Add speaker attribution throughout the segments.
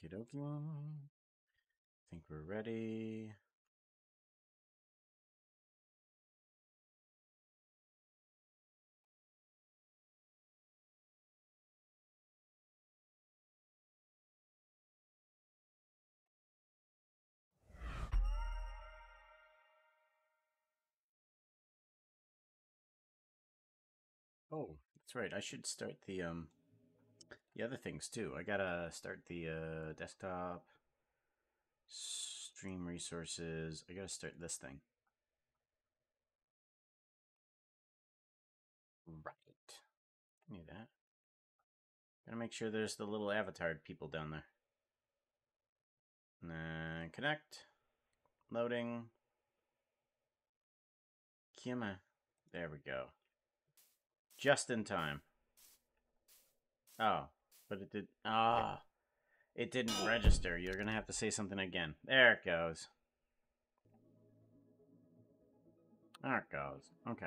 Speaker 1: Okie dokie. Think we're ready. Oh, that's right. I should start the um the other things too. I gotta start the uh, desktop, stream resources. I gotta start this thing. Right. Knew that. Gotta make sure there's the little avatar people down there. And then connect. Loading. Kima. There we go. Just in time. Oh, but it did. Ah, it didn't register. You're gonna have to say something again. There it goes. There it goes. Okay.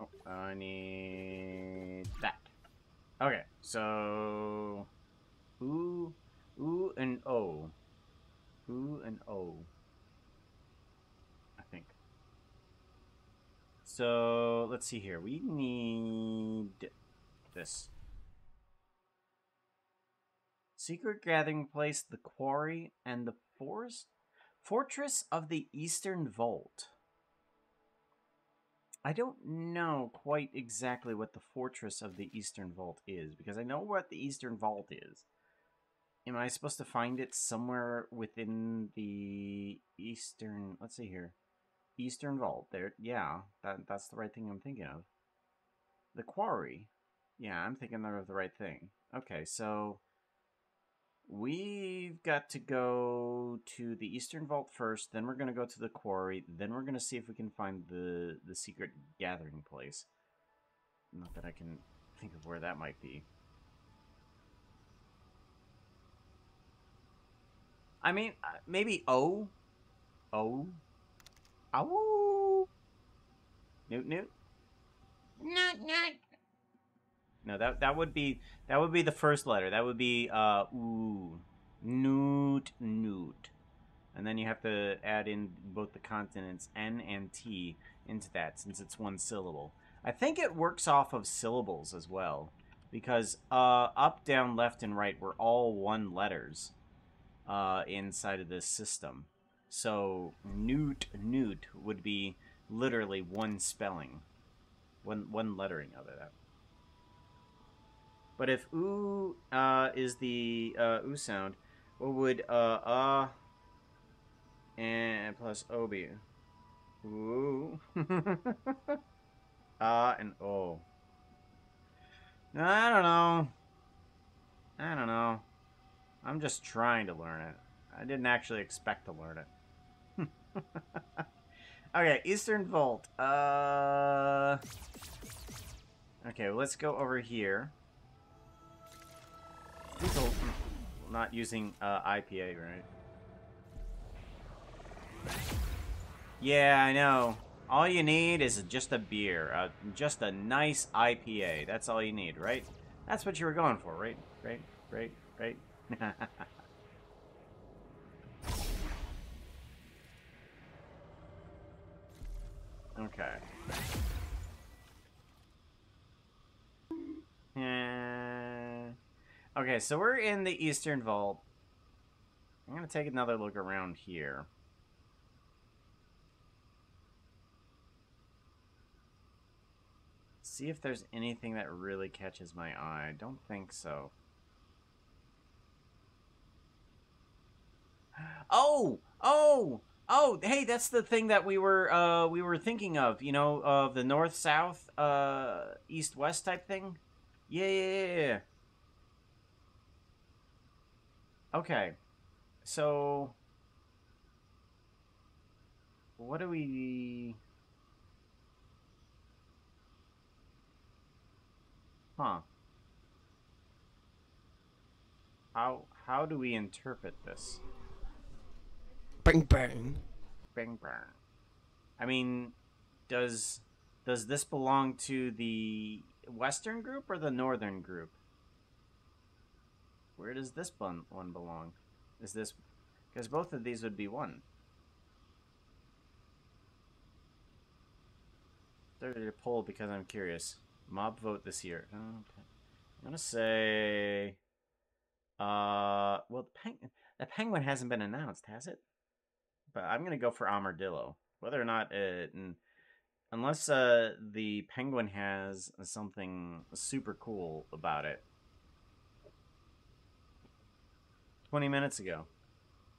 Speaker 1: Oh, I need that. Okay, so ooh, ooh, and O. Ooh and O. I think. So let's see here. We need this. Secret gathering place, the quarry, and the forest fortress of the Eastern Vault. I don't know quite exactly what the fortress of the Eastern Vault is because I know what the Eastern Vault is. Am I supposed to find it somewhere within the Eastern? Let's see here. Eastern Vault. There, yeah, that that's the right thing I'm thinking of. The quarry. Yeah, I'm thinking of the right thing. Okay, so we've got to go to the Eastern Vault first. Then we're gonna go to the quarry. Then we're gonna see if we can find the the secret gathering place. Not that I can think of where that might be. I mean, uh, maybe O. O. Ow. Newt Newt.
Speaker 2: Not, not.
Speaker 1: No, that that would be that would be the first letter. That would be uh ooh. Newt Newt. And then you have to add in both the consonants N and T into that since it's one syllable. I think it works off of syllables as well. Because uh, up, down, left, and right were all one letters uh, inside of this system. So newt newt would be literally one spelling, one one lettering of it. But if oo uh, is the uh, oo sound, what would uh uh and plus o be? Ooh. uh and o. I don't know. I don't know. I'm just trying to learn it. I didn't actually expect to learn it. okay, Eastern Vault. Uh. Okay, let's go over here. People not using uh, IPA, right? Yeah, I know. All you need is just a beer, uh, just a nice IPA. That's all you need, right? That's what you were going for, right? Right? Right? Right? okay. Yeah. Okay, so we're in the Eastern Vault. I'm going to take another look around here. See if there's anything that really catches my eye. Don't think so. Oh, oh, oh! Hey, that's the thing that we were uh we were thinking of. You know, of the north south, uh, east west type thing. Yeah, yeah, yeah, yeah. Okay, so what do we? Huh? How how do we interpret this?
Speaker 3: Bang bang.
Speaker 1: Bang bang. I mean, does does this belong to the western group or the northern group? Where does this one one belong? Is this because both of these would be one? Started a poll because I'm curious. Mob vote this year. Okay. I'm gonna say. Uh, well, the, peng- the penguin hasn't been announced, has it? But I'm gonna go for armadillo. Whether or not it, unless uh the penguin has something super cool about it. Twenty minutes ago,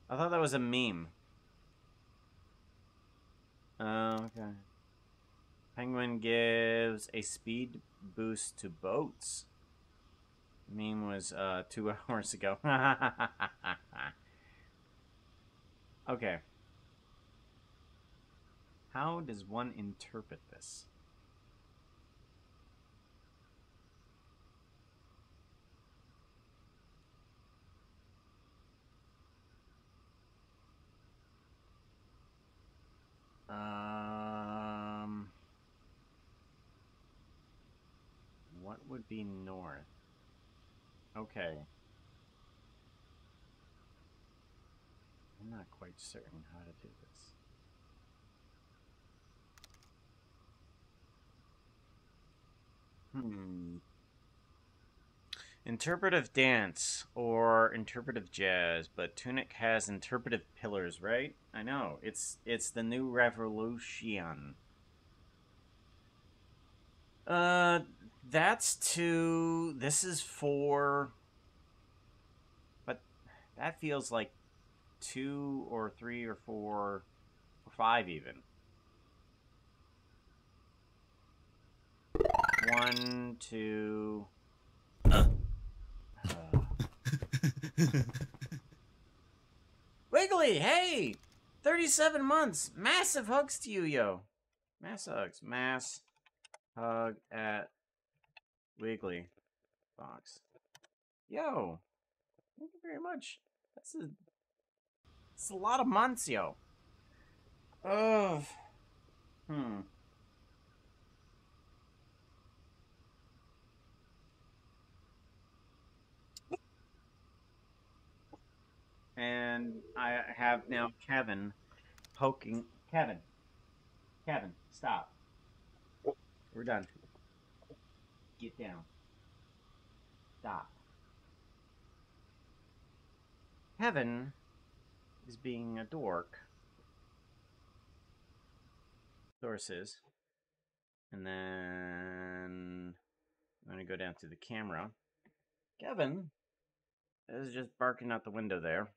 Speaker 1: I thought that was a meme. Oh, okay. Penguin gives a speed boost to boats. Meme was uh, two hours ago. okay. How does one interpret this? Um, what would be north? Okay. I'm not quite certain how to do this. Hmm. Interpretive dance or interpretive jazz, but Tunic has interpretive pillars, right? I know. It's it's the new revolution. Uh that's two. This is four. But that feels like two or three or four or five even. One, two. Uh. Wiggly, hey! 37 months. Massive hugs to you, yo. Mass hugs. Mass hug at Wiggly box. Yo, thank you very much. That's a, that's a lot of months, yo. Oh, hmm. And I have now Kevin poking. Kevin. Kevin, stop. We're done. Get down. Stop. Kevin is being a dork. Sources. And then I'm going to go down to the camera. Kevin is just barking out the window there.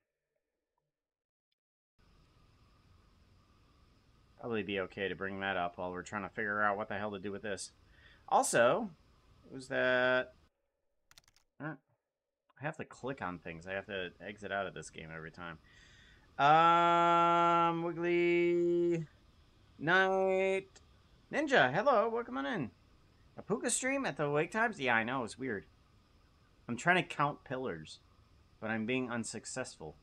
Speaker 1: Probably be okay to bring that up while we're trying to figure out what the hell to do with this. Also, was that... I have to click on things. I have to exit out of this game every time. Um, Wiggly... Night... Ninja, hello, welcome on in. A Pooka stream at the wake times? Yeah, I know, it's weird. I'm trying to count pillars, but I'm being unsuccessful.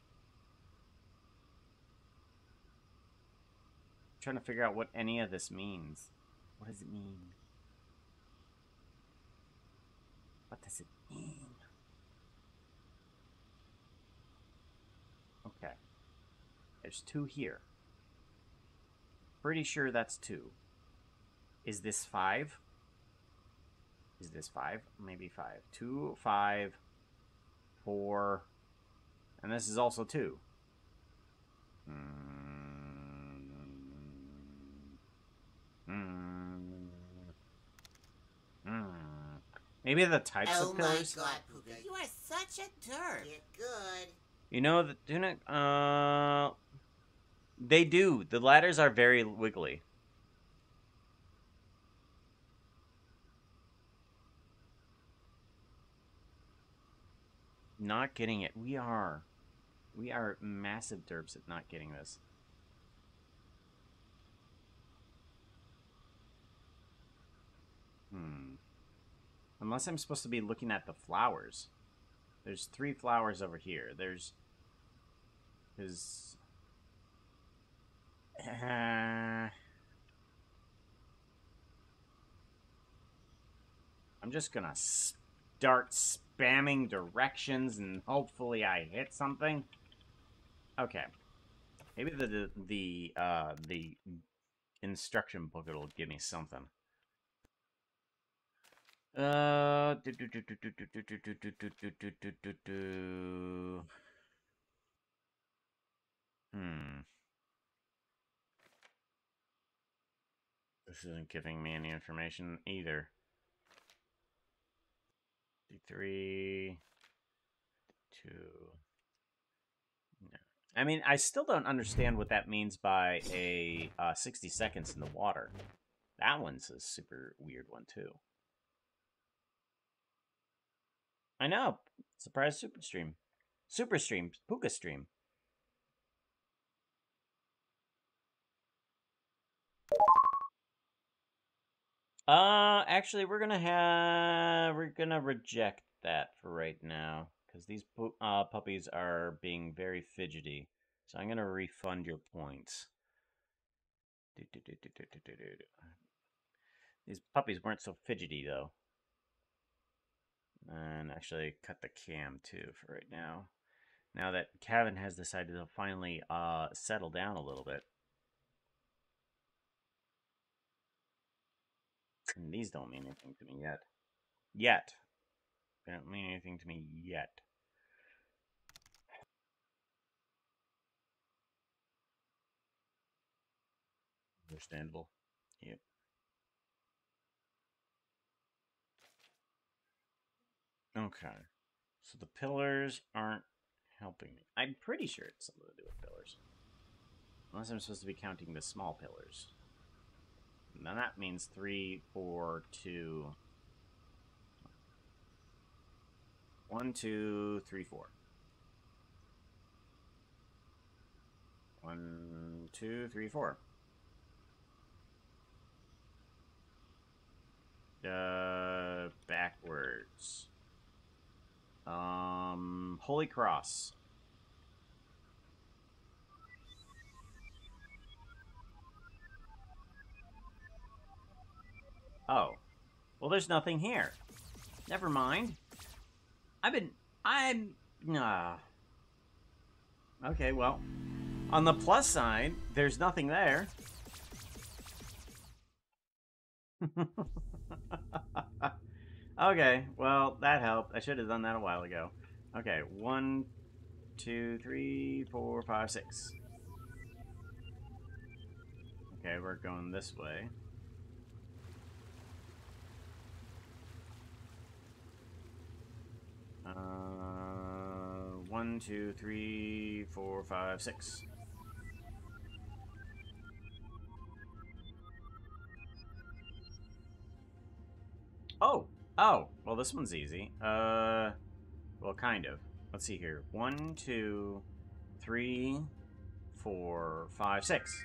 Speaker 1: Trying to figure out what any of this means. What does it mean? What does it mean? Okay. There's two here. Pretty sure that's two. Is this five? Is this five? Maybe five. Two, five, four, and this is also two. Mm. Mm. Maybe the types
Speaker 2: oh
Speaker 1: of pillars.
Speaker 2: Oh my god, Pooka, you are such a derp. Get good.
Speaker 1: You know the tunic. Uh, they do. The ladders are very wiggly. Not getting it. We are. We are massive derps at not getting this. Hmm. Unless I'm supposed to be looking at the flowers. There's three flowers over here. There's... There's... Uh, I'm just gonna start spamming directions and hopefully I hit something. Okay. Maybe the, the, uh, the instruction booklet will give me something. Uh, do, do, do, hmm. This isn't giving me any information either. D3, two. No. I mean, I still don't understand what that means by a uh, 60 seconds in the water. That one's a super weird one, too. I know. Surprise super stream. Super stream. Pooka stream. Uh, actually, we're gonna have we're gonna reject that for right now because these uh, puppies are being very fidgety. So I'm gonna refund your points. These puppies weren't so fidgety though. And actually cut the cam too for right now. Now that Kevin has decided to finally uh, settle down a little bit. And these don't mean anything to me yet. Yet. They don't mean anything to me yet. Understandable. Yep. Okay. So the pillars aren't helping me. I'm pretty sure it's something to do with pillars. Unless I'm supposed to be counting the small pillars. Now that means three, four, two. One, two, three, four. One, two, three, four. Uh, backwards. Um, Holy Cross. Oh. Well, there's nothing here. Never mind. I've been... I'm... Nah. Okay, well. On the plus side, there's nothing there. okay, well, that helped. I should have done that a while ago. Okay, one, two, three, four, five, six. Okay, we're going this way. Uh, one, two, three, four, five, six. Oh, oh, well this one's easy. Uh, well kind of. Let's see here. One, two, three, four, five, six.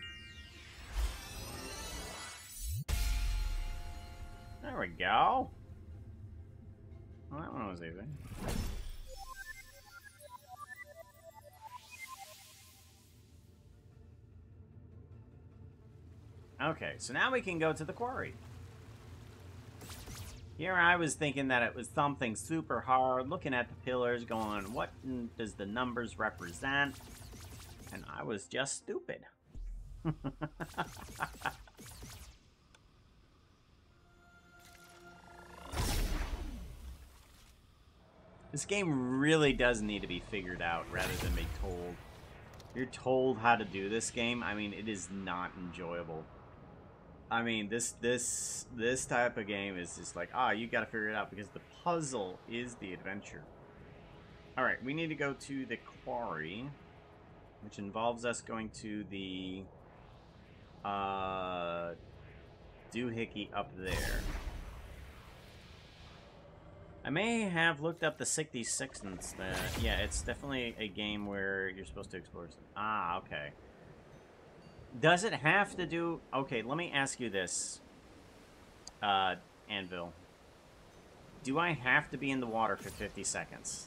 Speaker 1: There we go. Well, that one was easy. Okay, so now we can go to the quarry. Here I was thinking that it was something super hard, looking at the pillars, going, what does the numbers represent? And I was just stupid. This game really does need to be figured out rather than be told. You're told how to do this game, I mean, it is not enjoyable. I mean, this this this type of game is just like, ah, you got to figure it out because the puzzle is the adventure. All right, we need to go to the quarry, which involves us going to the uh, doohickey up there. I may have looked up the 66 and yeah, it's definitely a game where you're supposed to explore. Some... Ah, okay. Does it have to do... Okay, let me ask you this, uh, Anvil. Do I have to be in the water for 50 seconds?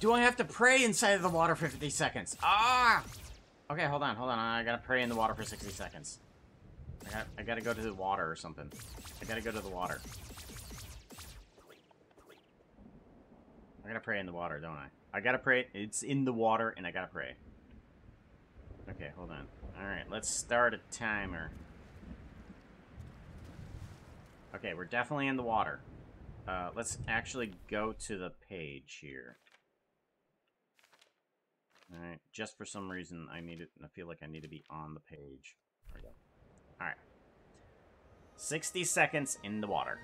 Speaker 1: Do I have to pray inside of the water for 50 seconds? Ah! Okay, hold on, hold on. I gotta pray in the water for 60 seconds. I, got, I gotta go to the water or something. I gotta go to the water. I gotta pray in the water, don't I? I gotta pray. It's in the water, and I gotta pray. Okay, hold on. Alright, let's start a timer. Okay, we're definitely in the water. Uh, let's actually go to the page here. Alright, just for some reason I need it I feel like I need to be on the page. There we go. Alright. 60 seconds in the water.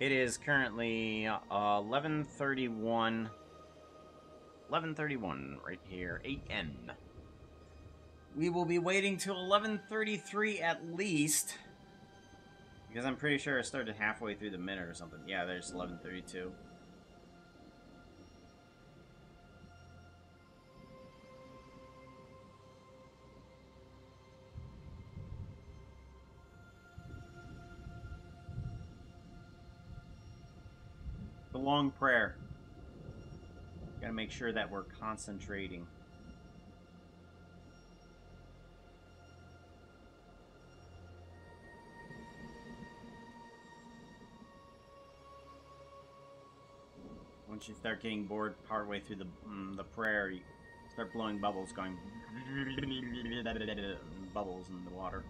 Speaker 1: It is currently uh, 11:31 11:31 right here, a.m. We will be waiting till 11:33 at least because I'm pretty sure it started halfway through the minute or something. Yeah, there's 11:32. Long prayer. Gotta make sure that we're concentrating. Once you start getting bored partway through the mm, the prayer, you start blowing bubbles, going bubbles in the water.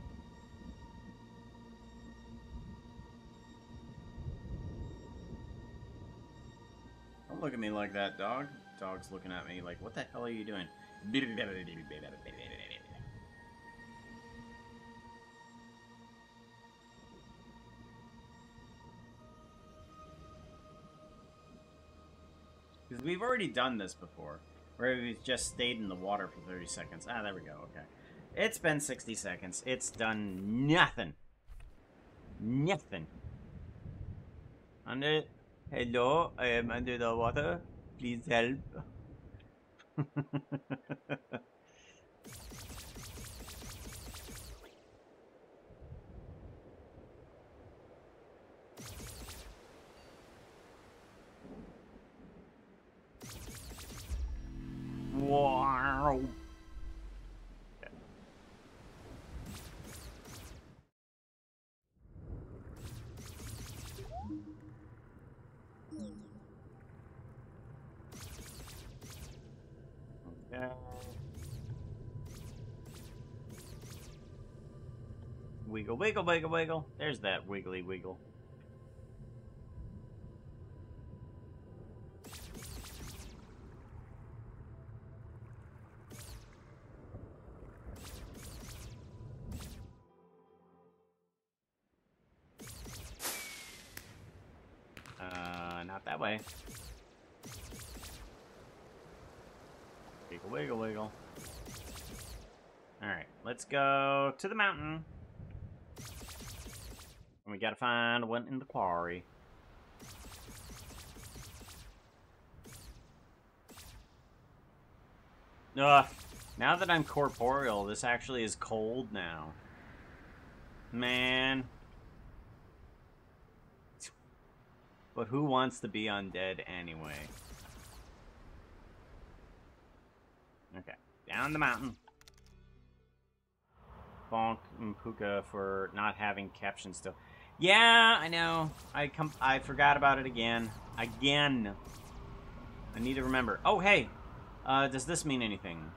Speaker 1: Look at me like that, dog. Dog's looking at me like, what the hell are you doing? Because we've already done this before, where we've just stayed in the water for 30 seconds. Ah, there we go, okay. It's been 60 seconds. It's done nothing. Nothing. Under... Hello, I am under the water. Please help. Wiggle, wiggle, wiggle. There's that wiggly wiggle. Uh, not that way. Wiggle, wiggle, wiggle. Alright, let's go to the mountain. We gotta find one in the quarry. Ugh. Now that I'm corporeal, this actually is cold now. Man. But who wants to be undead anyway? Okay, down the mountain. Bonk and Pooka for not having captions still. Yeah, I know. I com I forgot about it again. Again. I need to remember. Oh, hey. Uh, does this mean anything?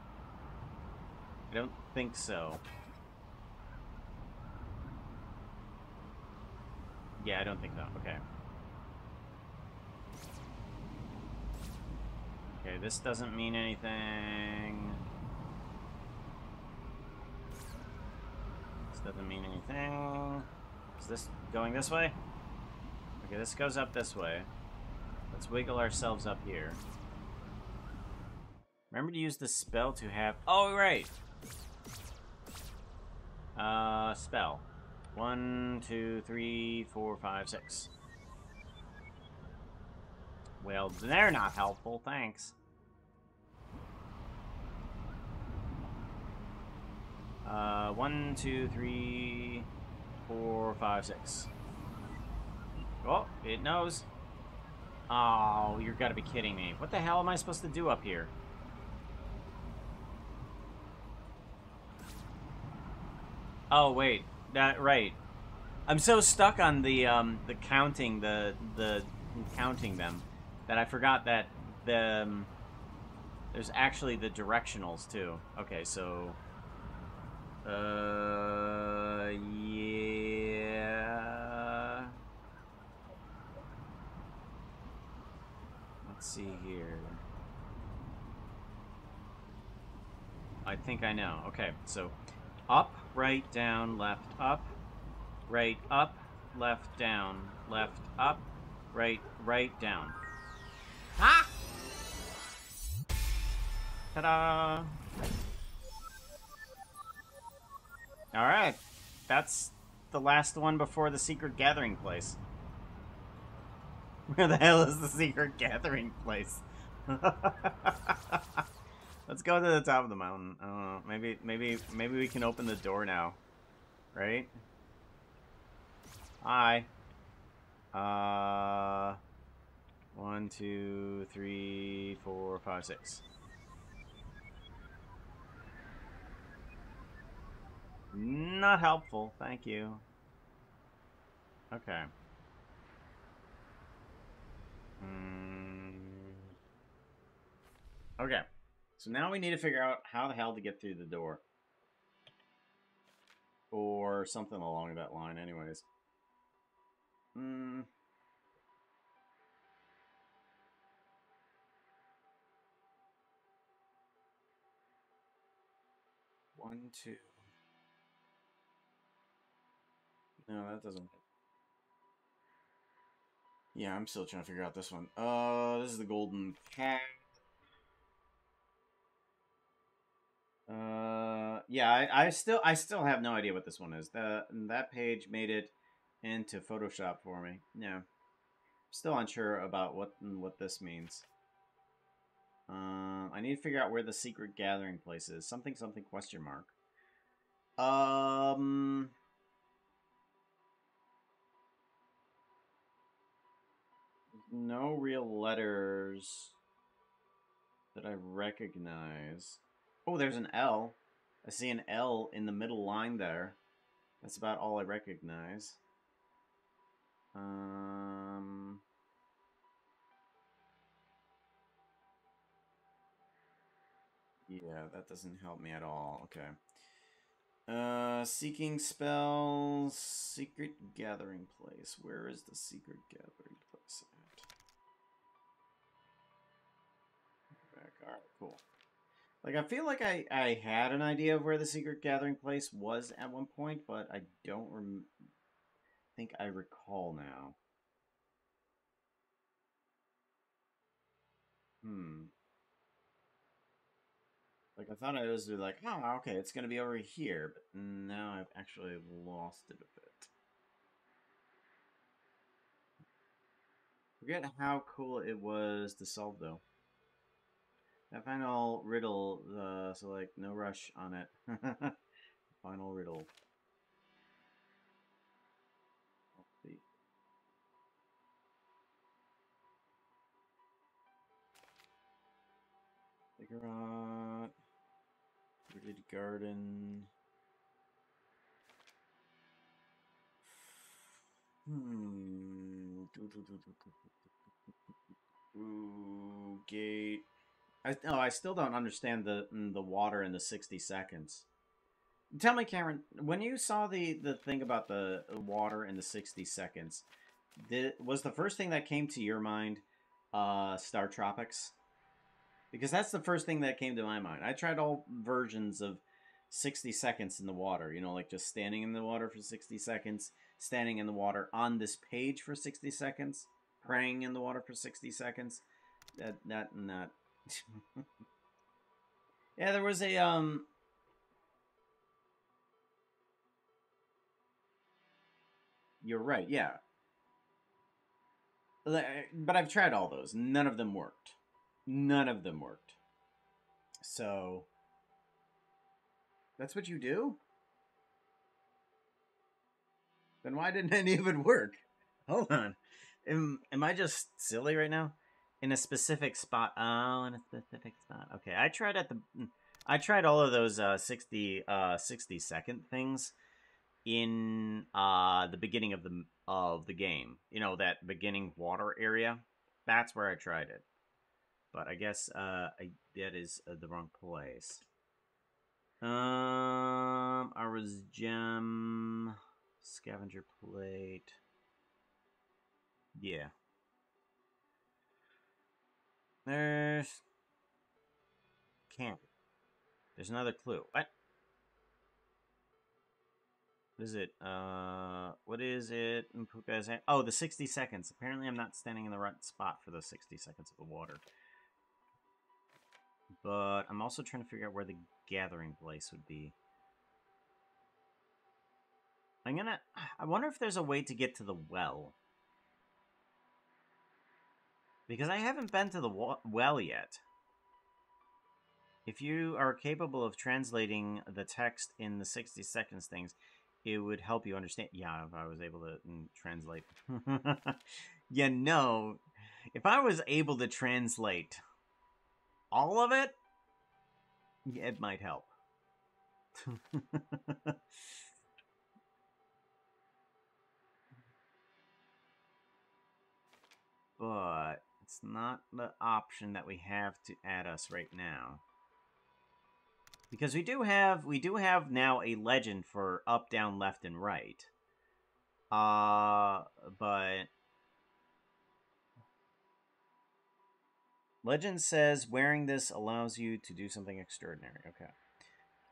Speaker 1: I don't think so. Yeah, I don't think so. Okay. Okay, this doesn't mean anything. This doesn't mean anything. Is this going this way? Okay, this goes up this way. Let's wiggle ourselves up here. Remember to use the spell to have... Oh, right! Uh, spell. One, two, three, four, five, six. Well, they're not helpful, thanks. Uh, one, two, three, four, five, six. Oh, it knows. Oh, you're gotta be kidding me. What the hell am I supposed to do up here? Oh wait, that right. I'm so stuck on the um the counting the the counting them that I forgot that the um, there's actually the directionals too. Okay, so uh yeah. Let's see here. I think I know. Okay, so up, right, down, left, up, right, up, left, down, left, up, right, right, down.
Speaker 2: Ha!
Speaker 1: Ta-da! Alright, that's the last one before the secret gathering place. Where the hell is the secret gathering place? Let's go to the top of the mountain. I don't know. Maybe, maybe, maybe we can open the door now, right? Hi. Uh, one, two, three, four, five, six. Not helpful. Thank you. Okay. Hmm. Okay. So now we need to figure out how the hell to get through the door. Or something along that line, anyways. Hmm. One, two. No, that doesn't. Yeah, I'm still trying to figure out this one. Uh, this is the golden cat. Uh, yeah, I, I still I still have no idea what this one is. The that page made it into Photoshop for me. Yeah, still unsure about what what this means. Um, I need to figure out where the secret gathering place is. Something something question mark. Um. No real letters that I recognize. Oh, there's an L. I see an L in the middle line there. That's about all I recognize. Um... Yeah, that doesn't help me at all. Okay. Uh, seeking spells, secret gathering place. Where is the secret gathering place Like, I feel like I, I had an idea of where the secret gathering place was at one point, but I don't rem think I recall now. Hmm. Like, I thought I was like, oh, okay, it's going to be over here, but now I've actually lost it a bit. Forget how cool it was to solve, though. That final riddle, uh, so like, no rush on it. final riddle. Ziggurat. Wooded Garden. Hmm. Ooh, gate. I no, I still don't understand the mm, the water in the sixty seconds. Tell me, Cameron, when you saw the the thing about the water in the sixty seconds, did was the first thing that came to your mind, uh, StarTropics? Because that's the first thing that came to my mind. I tried all versions of sixty seconds in the water. You know, like just standing in the water for sixty seconds, standing in the water on this page for sixty seconds, praying in the water for sixty seconds. That that that yeah, there was a um You're right, yeah. But I've tried all those. None of them worked. None of them worked. So That's what you do? Then why didn't any of it work? Hold on. Am, am I just silly right now? In a specific spot. Oh, in a specific spot. Okay, I tried at the. I tried all of those uh, 60, uh, 60 second things, in uh, the beginning of the of the game. You know that beginning water area. That's where I tried it. But I guess uh, I, that is uh, the wrong place. Um, I was gem, scavenger plate. Yeah. There's can't. There's another clue. What? What is it? Uh, what is it? Oh, the 60 seconds. Apparently, I'm not standing in the right spot for those 60 seconds of the water. But I'm also trying to figure out where the gathering place would be. I'm gonna... I wonder if there's a way to get to the well. Because I haven't been to the well yet. If you are capable of translating the text in the 60 seconds things, it would help you understand. Yeah, if I was able to mm, translate. yeah, no. If I was able to translate all of it, yeah, it might help. but it's not the option that we have to add us right now. Because we do have we do have now a legend for up, down, left, and right. Uh but Legend says wearing this allows you to do something extraordinary. Okay.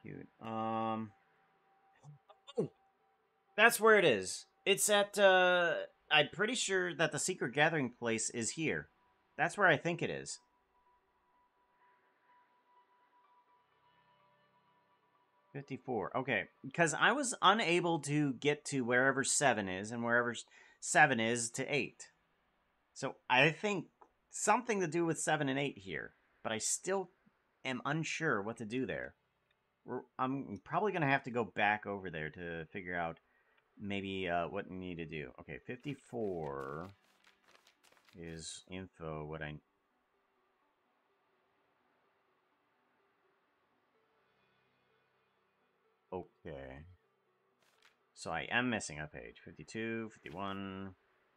Speaker 1: Cute. Um That's where it is. It's at uh I'm pretty sure that the secret gathering place is here. That's where I think it is. 54. Okay, because I was unable to get to wherever 7 is and wherever 7 is to 8. So I think something to do with 7 and 8 here, but I still am unsure what to do there. I'm probably going to have to go back over there to figure out maybe uh, what we need to do. Okay, 54 is info, what I Okay. So I am missing a page. 52, 51,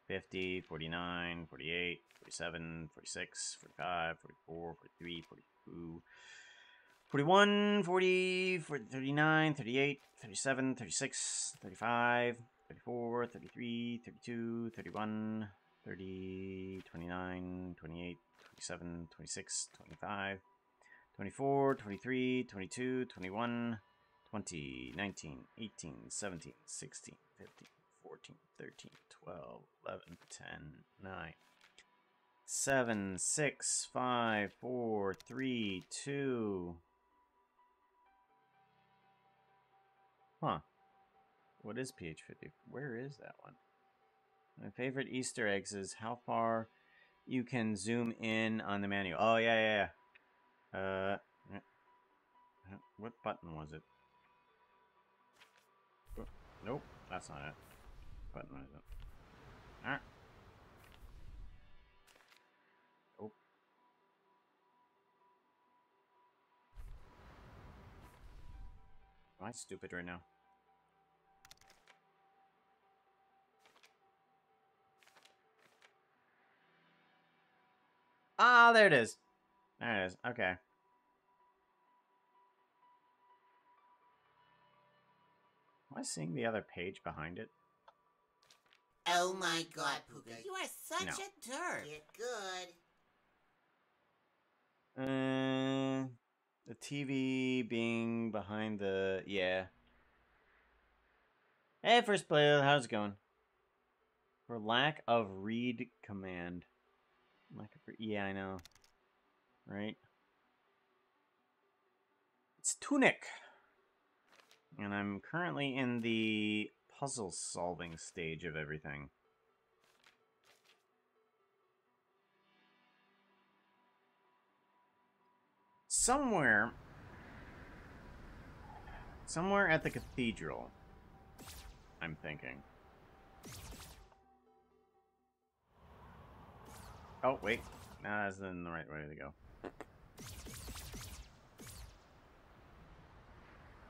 Speaker 1: 50, 49, 48, 47, 46, 45, 44, 43, 42, 41, 40, 39, 38, 37, 36, 35, 34, 33, 32, 31, 30, 29, 28, 27, 26, 25, 24, 23, 22, 21, 20, 19, 18, 17, 16, 15, 14, 13, 12, 11, 10, 9, 7, 6, 5, 4, 3, 2. Huh. What is PH50? Where is that one? My favorite Easter eggs is how far you can zoom in on the menu. Oh, yeah, yeah, yeah. Uh, what button was it? Nope, that's not it. Button is it? Alright. Oh. Am I stupid right now? Ah, there it is. There it is. Okay. Am I seeing the other page behind it?
Speaker 2: Oh my god, Pooka. You are such no. a dirt. Get good.
Speaker 1: Uh, the TV being behind the... Yeah. Hey, first player, how's it going? For lack of read command. Lack of... Yeah, I know. Right? It's Tunic. And I'm currently in the puzzle solving stage of everything. Somewhere, somewhere at the cathedral, I'm thinking. Oh, wait. That's in the right way to go.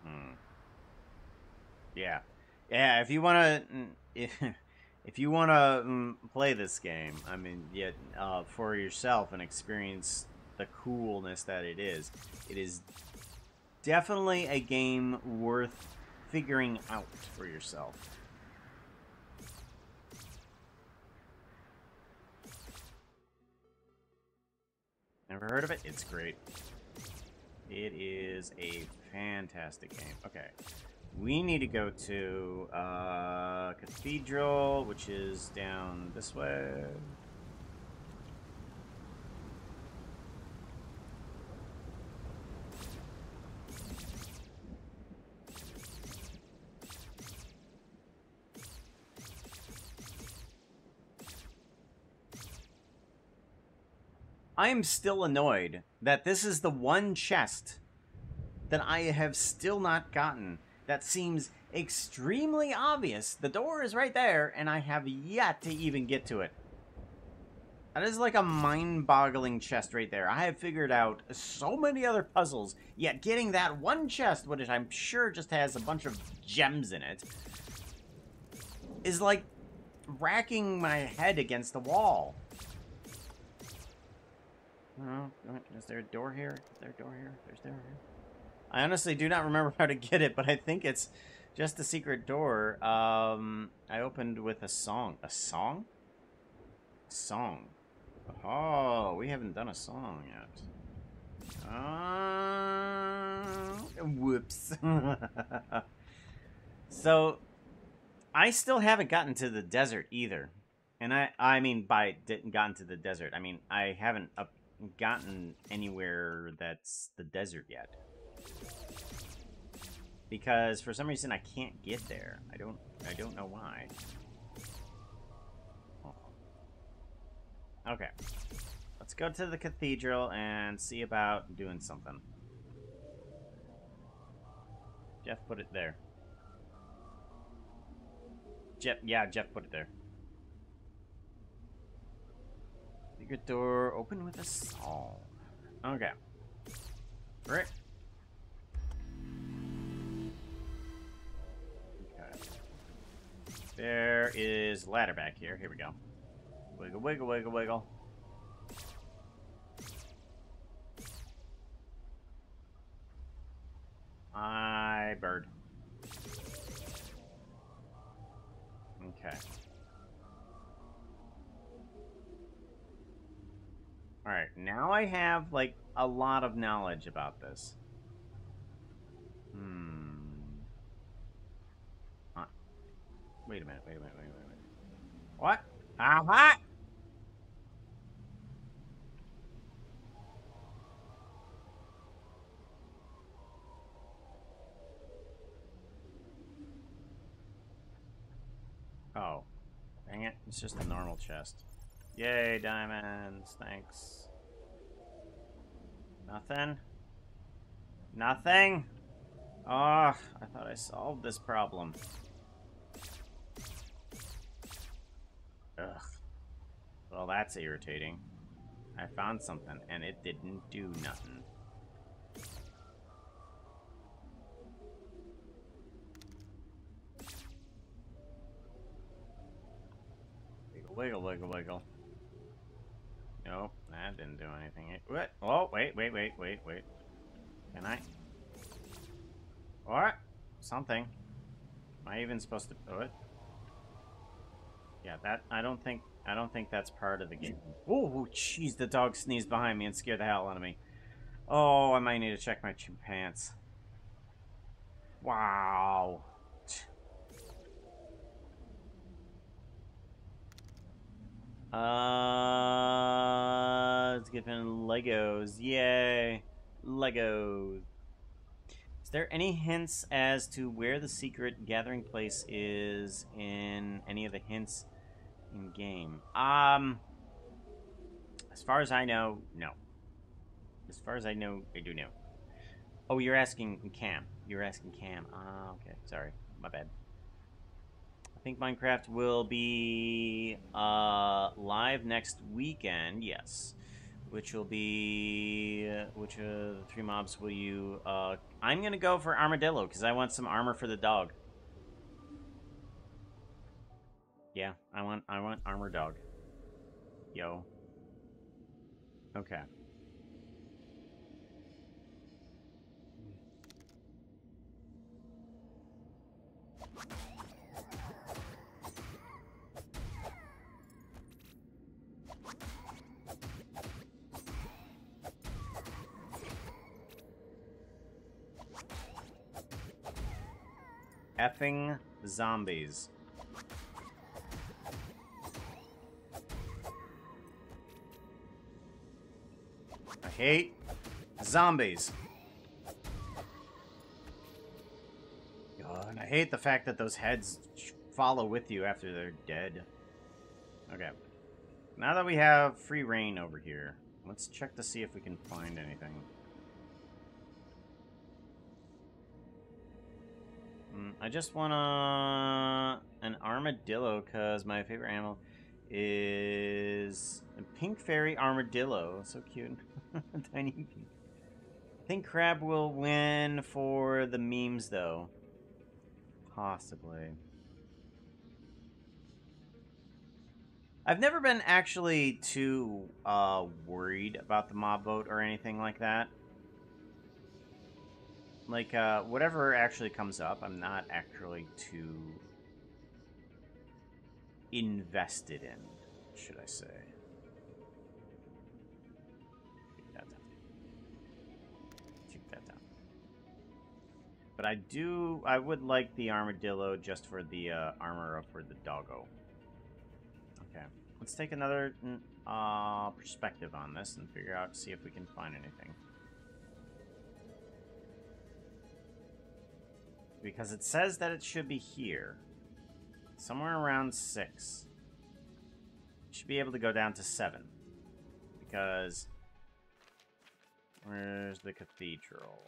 Speaker 1: Hmm. Yeah. Yeah, if you want to, if, if you want to mm, play this game, I mean, yeah, uh, for yourself and experience the coolness that it is, it is definitely a game worth figuring out for yourself. Never heard of it? It's great. It is a fantastic game. Okay. We need to go to uh, Cathedral, which is down this way. I am still annoyed that this is the one chest that I have still not gotten that seems extremely obvious. The door is right there, and I have yet to even get to it. That is like a mind-boggling chest right there. I have figured out so many other puzzles, yet getting that one chest, which I'm sure just has a bunch of gems in it, is like racking my head against the wall. No, is there a door here? Is there a door here? There's door here. I honestly do not remember how to get it, but I think it's just a secret door. Um, I opened with a song. A song? A song. Oh, we haven't done a song yet. Uh, whoops. so, I still haven't gotten to the desert either. And I, I mean, by didn't gotten to the desert, I mean I haven't up gotten anywhere that's the desert yet. Because for some reason I can't get there. I don't I don't know why. Okay. Let's go to the cathedral and see about doing something. Jeff put it there. Jeff, yeah, Jeff put it there. Secret door open with a song. Okay. Right. Okay. There is ladder back here. Here we go. Wiggle, wiggle, wiggle, wiggle. Hi, bird. Okay. Alright, now I have, like, a lot of knowledge about this. Hmm. Uh, wait a minute, wait a minute, wait a minute, wait a minute. What? Ah, what? Oh. Dang it, it's just a normal chest. Yay, diamonds. Thanks. Nothing? Nothing? Oh, I thought I solved this problem. Ugh. Well, that's irritating. I found something, and it didn't do nothing. Wiggle, wiggle, wiggle, wiggle. Nope, that didn't do anything. What? Oh, wait, wait, wait, wait, wait. Can I? What? Something. Am I even supposed to do it? Yeah, that I don't think I don't think that's part of the game. Oh, jeez, the dog sneezed behind me and scared the hell out of me. Oh, I might need to check my pants. Wow. Uh, let's get in Legos. Yay. Legos. Is there any hints as to where the secret gathering place is in any of the hints in game? Um, as far as I know, no. As far as I know, I do know. Oh, you're asking Cam. You're asking Cam. Ah, okay. Sorry. My bad think Minecraft will be uh, live next weekend, yes. Which will be... Which of the three mobs will you... Uh, I'm to go for Armadillo, because I want some armor for the dog. Yeah, I want I want armor dog. Yo. Okay. Effing zombies. I hate zombies. God, I hate the fact that those heads follow with you after they're dead. Okay. Now that we have free rein over here, let's check to see if we can find anything. I just want a, an armadillo because my favorite animal is a pink fairy armadillo. So cute. Tiny pink. I think crab will win for the memes though. Possibly. I've never been actually too uh, worried about the mob vote or anything like that. Like, uh, whatever actually comes up, I'm not actually too invested in, should I say. Keep that down. Keep that down. But I do, I would like the armadillo just for the uh, armor up for the doggo. Okay, let's take another mm, uh, perspective on this and figure out, see if we can find anything. Because it says that it should be here. Somewhere around 6. Should be able to go down to 7. Because... Where's the cathedral?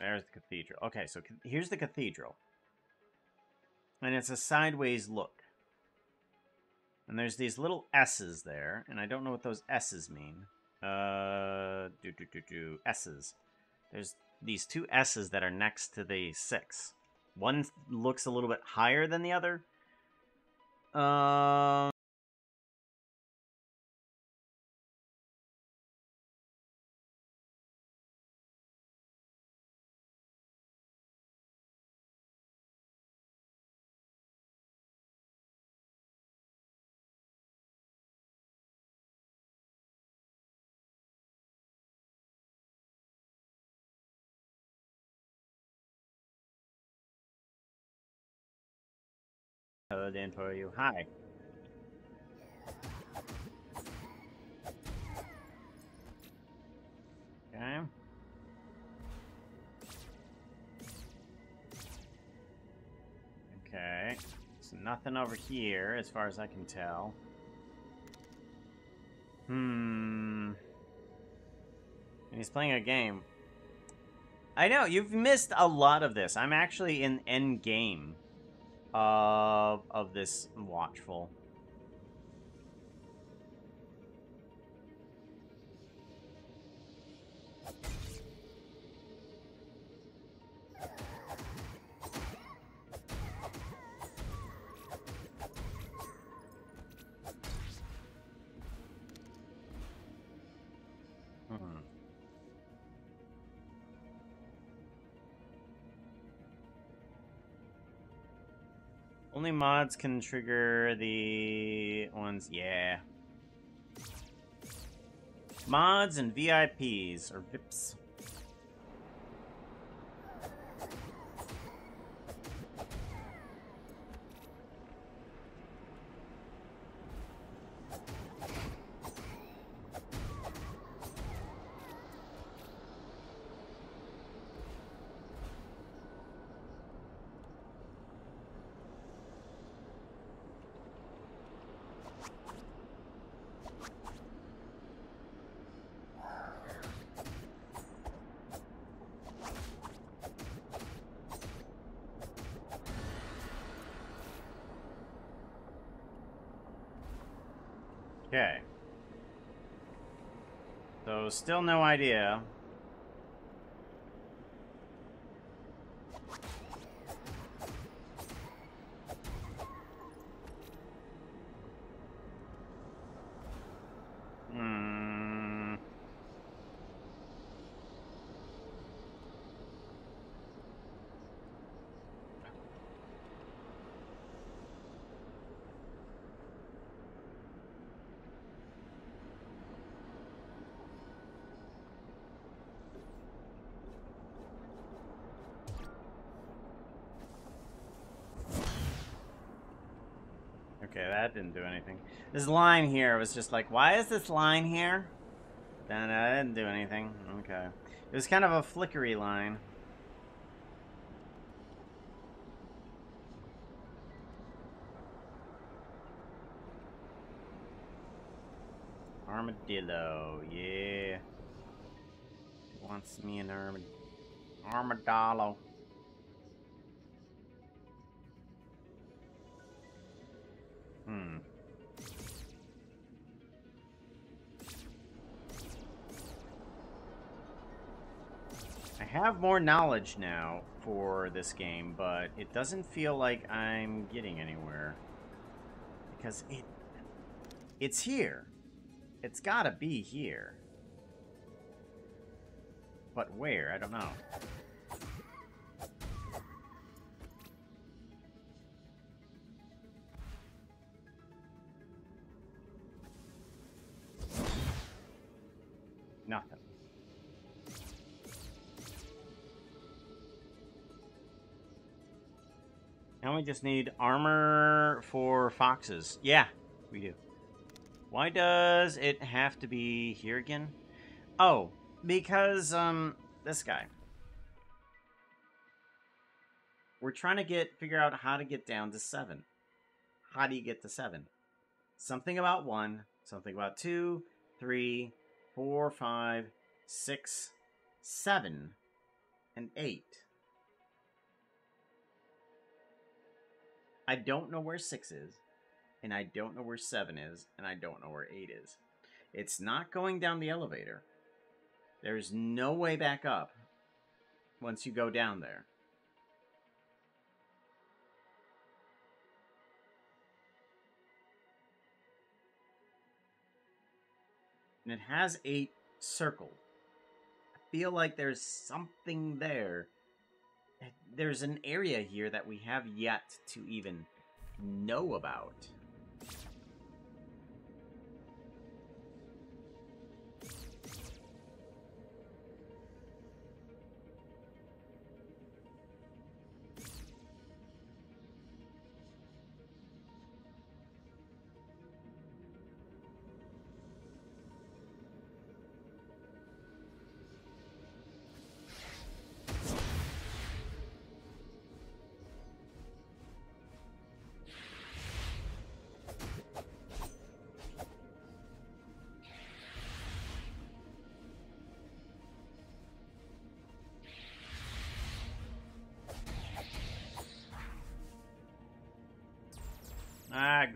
Speaker 1: There's the cathedral. Okay, so here's the cathedral. And it's a sideways look. And there's these little S's there, and I don't know what those S's mean. Uh, do do do do S's. There's these two S's that are next to the six. One looks a little bit higher than the other. Um. Code in for you. Hi. Okay. Okay. So nothing over here, as far as I can tell. Hmm. And he's playing a game. I know, you've missed a lot of this. I'm actually in end game of of this watchful. Only mods can trigger the ones, yeah. Mods and VIPs, or VIPs. Okay. So, still no idea. that didn't do anything. This line here was just like, why is this line here? Then uh, that didn't do anything. Okay. It was kind of a flickery line. Armadillo, yeah. Wants me an armad armadillo. Have more knowledge now for this game, but it doesn't feel like I'm getting anywhere. Because it... It's here. It's gotta be here. But where? I don't know. We just need armor for foxes. Yeah, we do. Why does it have to be here again? Oh, because, um, this guy. We're trying to get, figure out how to get down to seven. How do you get to seven? Something about one, something about two, three, four, five, six, seven, and eight. I don't know where six is, and I don't know where seven is, and I don't know where eight is. It's not going down the elevator. There's no way back up once you go down there. And it has eight circled. I feel like there's something there. There's an area here that we have yet to even know about.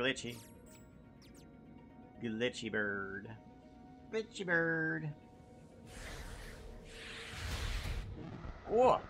Speaker 1: Glitchy. Glitchy bird. Glitchy bird. Whoa!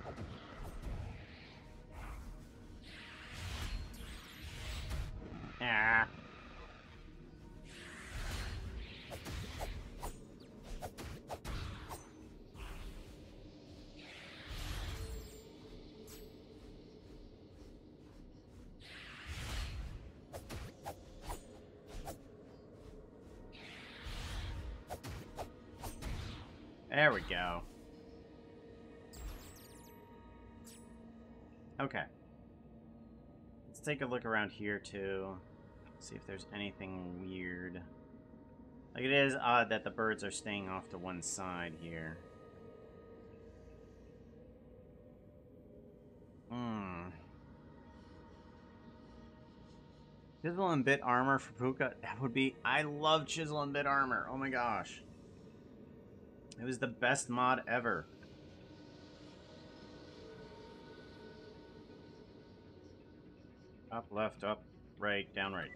Speaker 1: Take a look around here too. See if there's anything weird. Like it is odd that the birds are staying off to one side here. Hmm. Chisel and bit armor for Pooka? That would be... I love chisel and bit armor. Oh my gosh. It was the best mod ever. Up, left, up, right, down, right.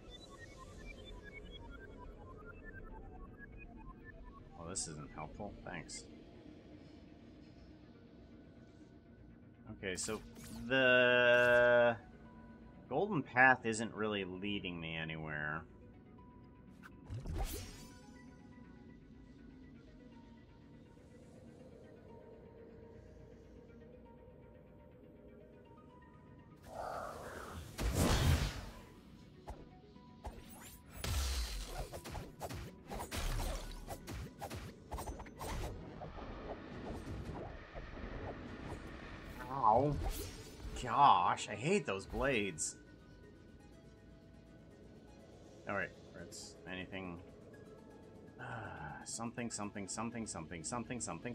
Speaker 1: Well, this isn't helpful. Thanks. Okay, so the golden path isn't really leading me anywhere. Gosh, I hate those blades. Alright, it's anything... Uh, something, something, something, something, something, something,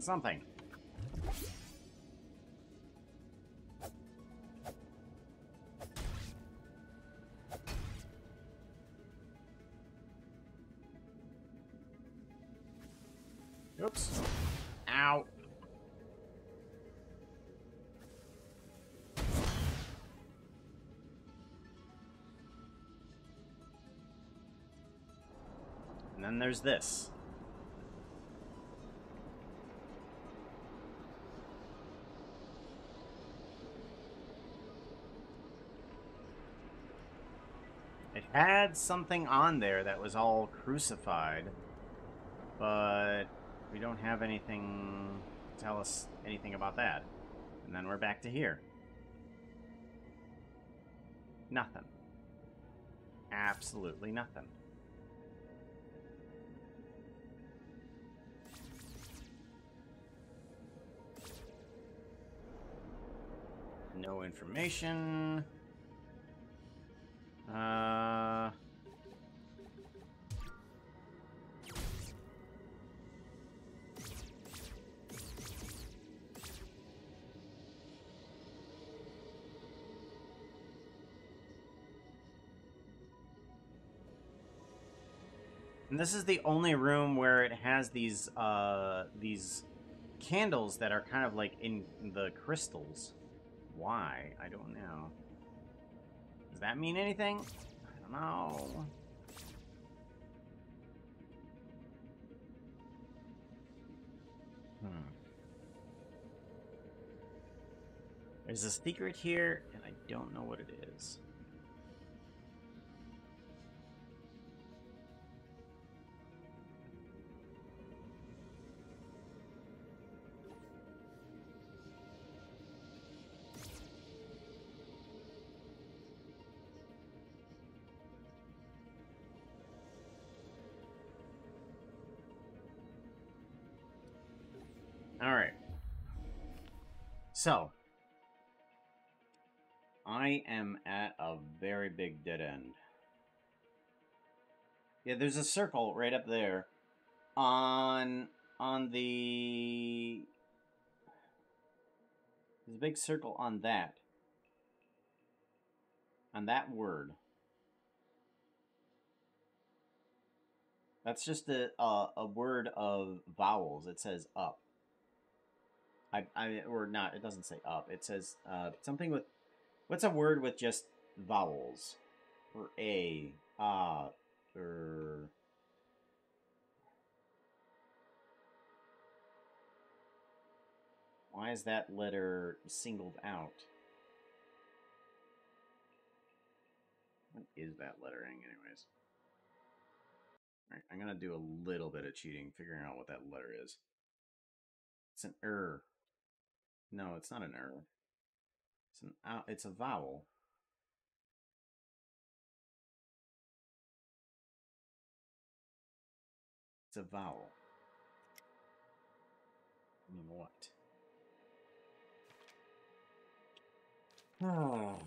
Speaker 1: there's this. It had something on there that was all crucified, but we don't have anything to tell us anything about that. And then we're back to here. Nothing. Absolutely nothing. No information. Uh... And this is the only room where it has these uh these candles that are kind of like in the crystals. Why? I don't know. Does that mean anything? I don't know. Hmm. There's a secret here, and I don't know what it is. So. I am at a very big dead end. Yeah, there's a circle right up there. On on the There's a big circle on that. On that word. That's just a, a, a word of vowels. It says up. I, I or not. It doesn't say up. It says uh, something with. What's a word with just vowels? Or a, ah, or. Why is that letter singled out? What is that lettering, anyways? Alright, I'm gonna do a little bit of cheating, figuring out what that letter is. It's an er. No, it's not an er. It's an uh, it's a vowel. It's a vowel. I mean what? Oh.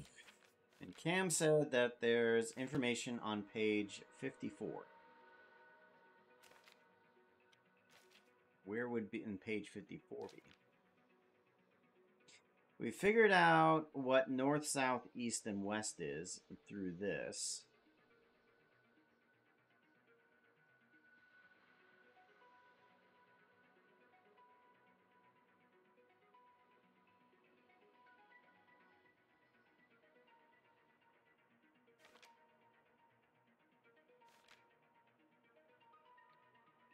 Speaker 1: And Cam said that there's information on page 54. Where would be in page 54 be? We figured out what north, south, east, and west is through this.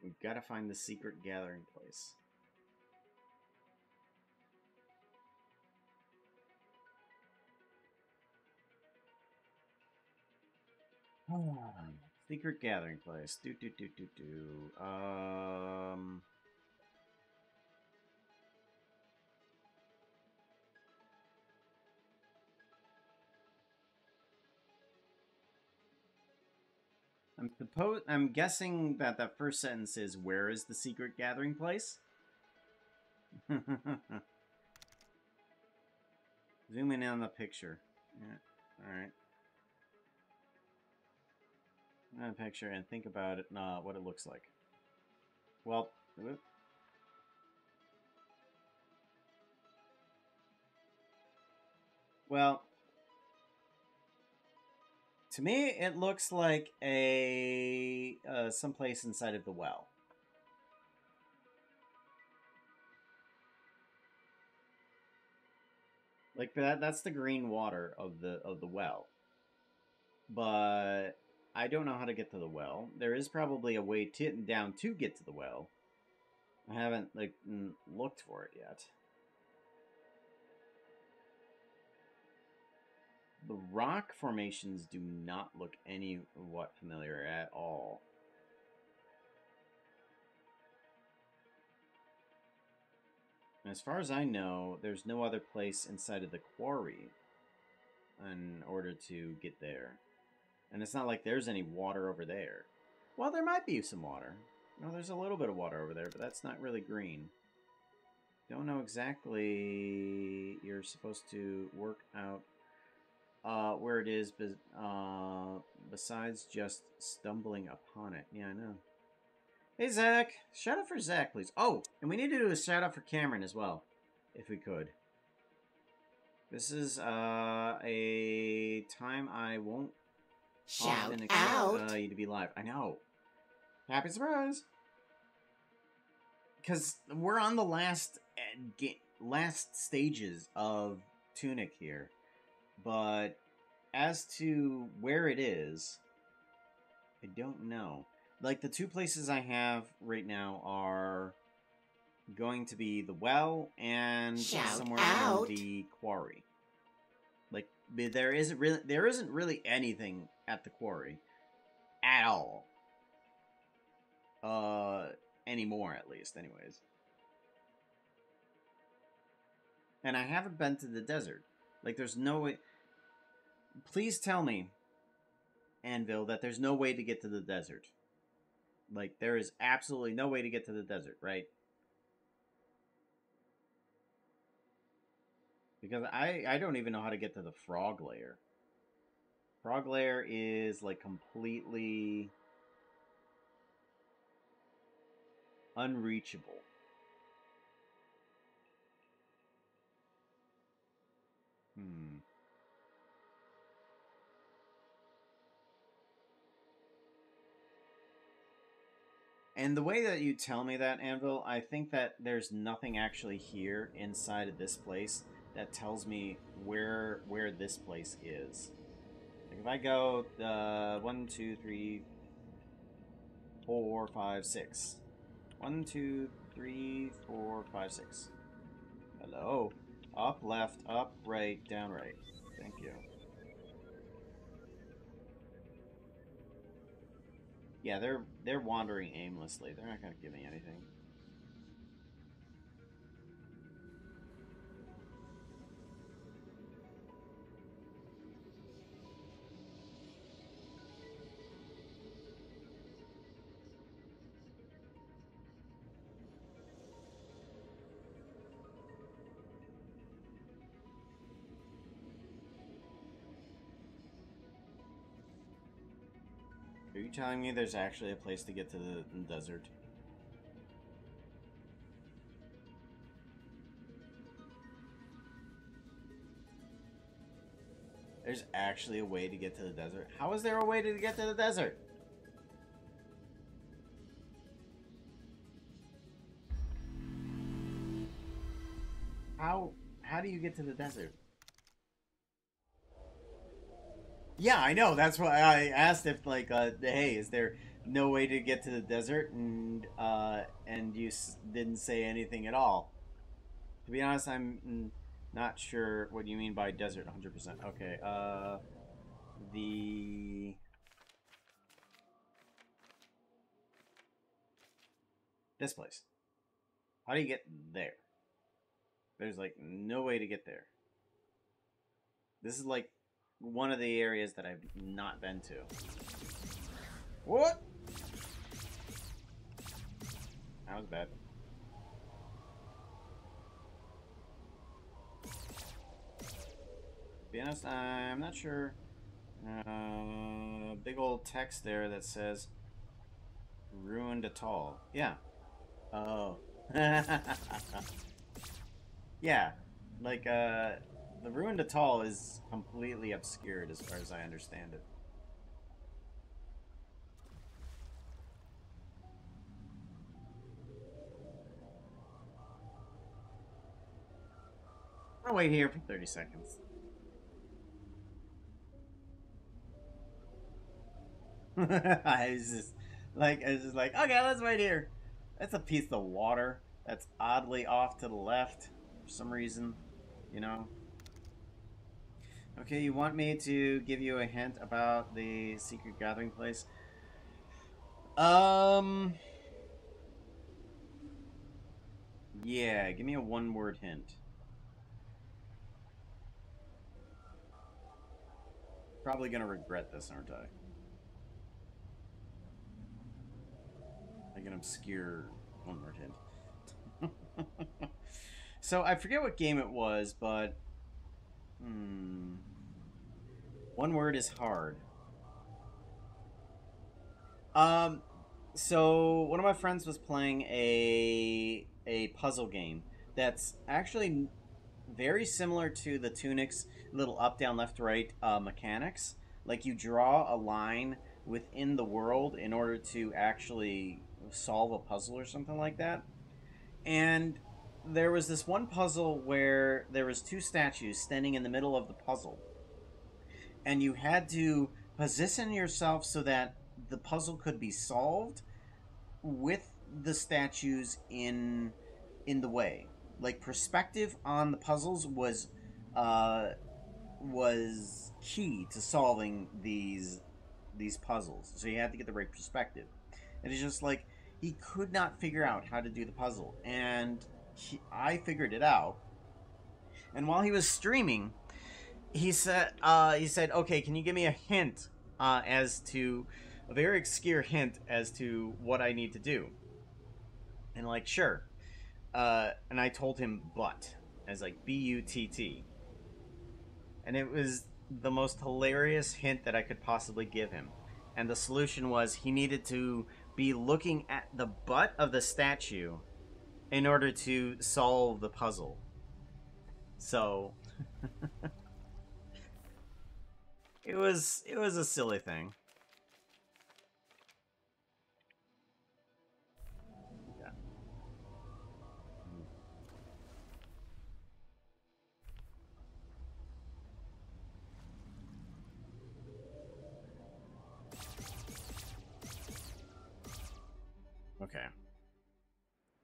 Speaker 1: We've got to find the secret gathering place. Secret gathering place. Do do do do do. Um. I'm suppose I'm guessing that the first sentence is where is the secret gathering place? Zoom in on the picture. Yeah. All right. A picture and think about it, what it looks like. Well, whoop. well, to me, it looks like a uh, someplace inside of the well. Like that that's the green water of the of the well. But I don't know how to get to the well. There is probably a way to down to get to the well. I haven't like looked for it yet. The rock formations do not look any what familiar at all. as far as I know, there's no other place inside of the quarry in order to get there. And it's not like there's any water over there. Well, there might be some water. No, there's a little bit of water over there, but that's not really green. Don't know exactly. You're supposed to work out uh, where it is, but uh, besides just stumbling upon it. Yeah, I know. Hey, Zach. Shout out for Zach, please. Oh, and we need to do a shout out for Cameron as well, if we could. This is uh, a time I won't
Speaker 2: shout out
Speaker 1: uh, you to be live. I know. Happy surprise. Because we're on the last uh, last stages of Tunic here, but as to where it is, I don't know like the two places I have right now are going to be the well and
Speaker 2: Shout
Speaker 1: somewhere
Speaker 2: out.
Speaker 1: in the quarry. Like there isn't really there isn't really anything at the quarry at all. Uh anymore at least anyways. And I haven't been to the desert. Like there's no way Please tell me Anvil that there's no way to get to the desert. Like there is absolutely no way to get to the desert, right? Because I I don't even know how to get to the frog layer. Frog layer is like completely unreachable. Hmm. And the way that you tell me that, Anvil, I think that there's nothing actually here inside of this place that tells me where where this place is. Like if I go uh, one, two, three, four, five, six. One, two, three, four, five, six. Hello. Up, left, up, right, down, right. Thank you. Yeah, they're they're wandering aimlessly. They're not going to give me anything. Telling me there's actually a place to get to the desert? There's actually a way to get to the desert? How is there a way to get to the desert? How how do you get to the desert? Yeah, I know. That's why I asked if like, uh, hey, is there no way to get to the desert? And uh, and you didn't say anything at all. To be honest, I'm not sure what you mean by desert. 100%. Okay. Uh, the this place. How do you get there? There's like no way to get there. This is like one of the areas that I've not been to. What? That was bad. To be honest, I'm not sure Uh, big old text there that says ruined atoll. Yeah. Oh. yeah. Like, uh, the ruined atoll is completely obscured as far as I understand it. I'll wait here for 30 seconds. I was just like, I was just like, okay, let's wait here. That's a piece of water that's oddly off to the left for some reason, you know. Okay, you want me to give you a hint about the secret gathering place? Um. Yeah, give me a one word hint. Probably gonna regret this, aren't I? Like an obscure one word hint. so I forget what game it was, but hmm, one word is hard. Um, so one of my friends was playing a a puzzle game that's actually very similar to the Tunics little up, down, left, right uh, mechanics. Like you draw a line within the world in order to actually solve a puzzle or something like that. And there was this one puzzle where there was two statues standing in the middle of the puzzle. And you had to position yourself so that the puzzle could be solved with the statues in in the way. Like perspective on the puzzles was uh, was key to solving these these puzzles. So you had to get the right perspective. And it's just like he could not figure out how to do the puzzle, and he, I figured it out. And while he was streaming, he said, uh, "He said, okay, can you give me a hint uh, as to a very obscure hint as to what I need to do?" And like, sure. Uh, and I told him, "But," as like B U T T and it was the most hilarious hint that I could possibly give him. And the solution was he needed to be looking at the butt of the statue in order to solve the puzzle. So it was it was a silly thing. Okay.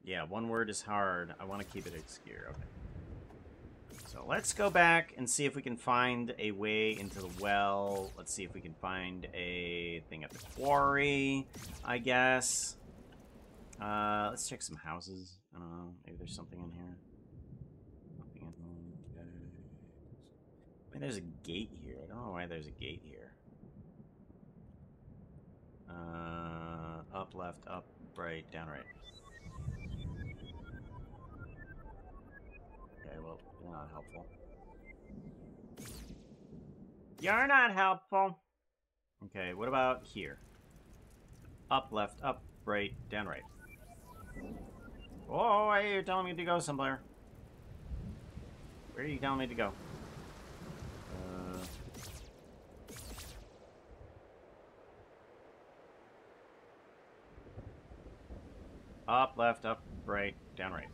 Speaker 1: Yeah, one word is hard. I want to keep it obscure. Okay. So let's go back and see if we can find a way into the well. Let's see if we can find a thing at the quarry, I guess. Uh, let's check some houses. I don't know. Maybe there's something in here. Nothing in. I mean, there's a gate here. I don't know why there's a gate here. Uh, up, left, up, right, down, right. Okay, well, you're not helpful. You're not helpful. Okay, what about here? Up, left, up, right, down, right. Oh, hey, you're telling me to go somewhere. Where are you telling me to go? Uh... Up, left, up, right, down, right.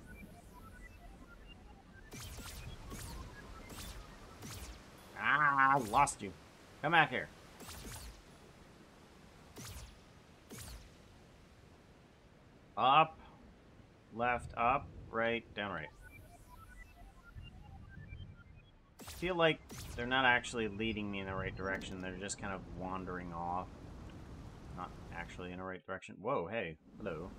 Speaker 1: Ah, I lost you. Come back here. Up, left, up, right, down, right. I feel like they're not actually leading me in the right direction. They're just kind of wandering off. Not actually in the right direction. Whoa, hey, hello.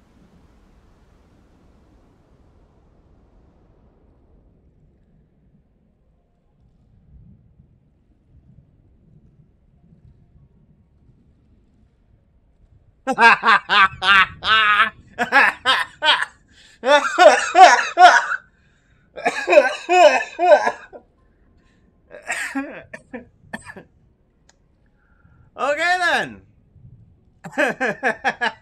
Speaker 1: okay then.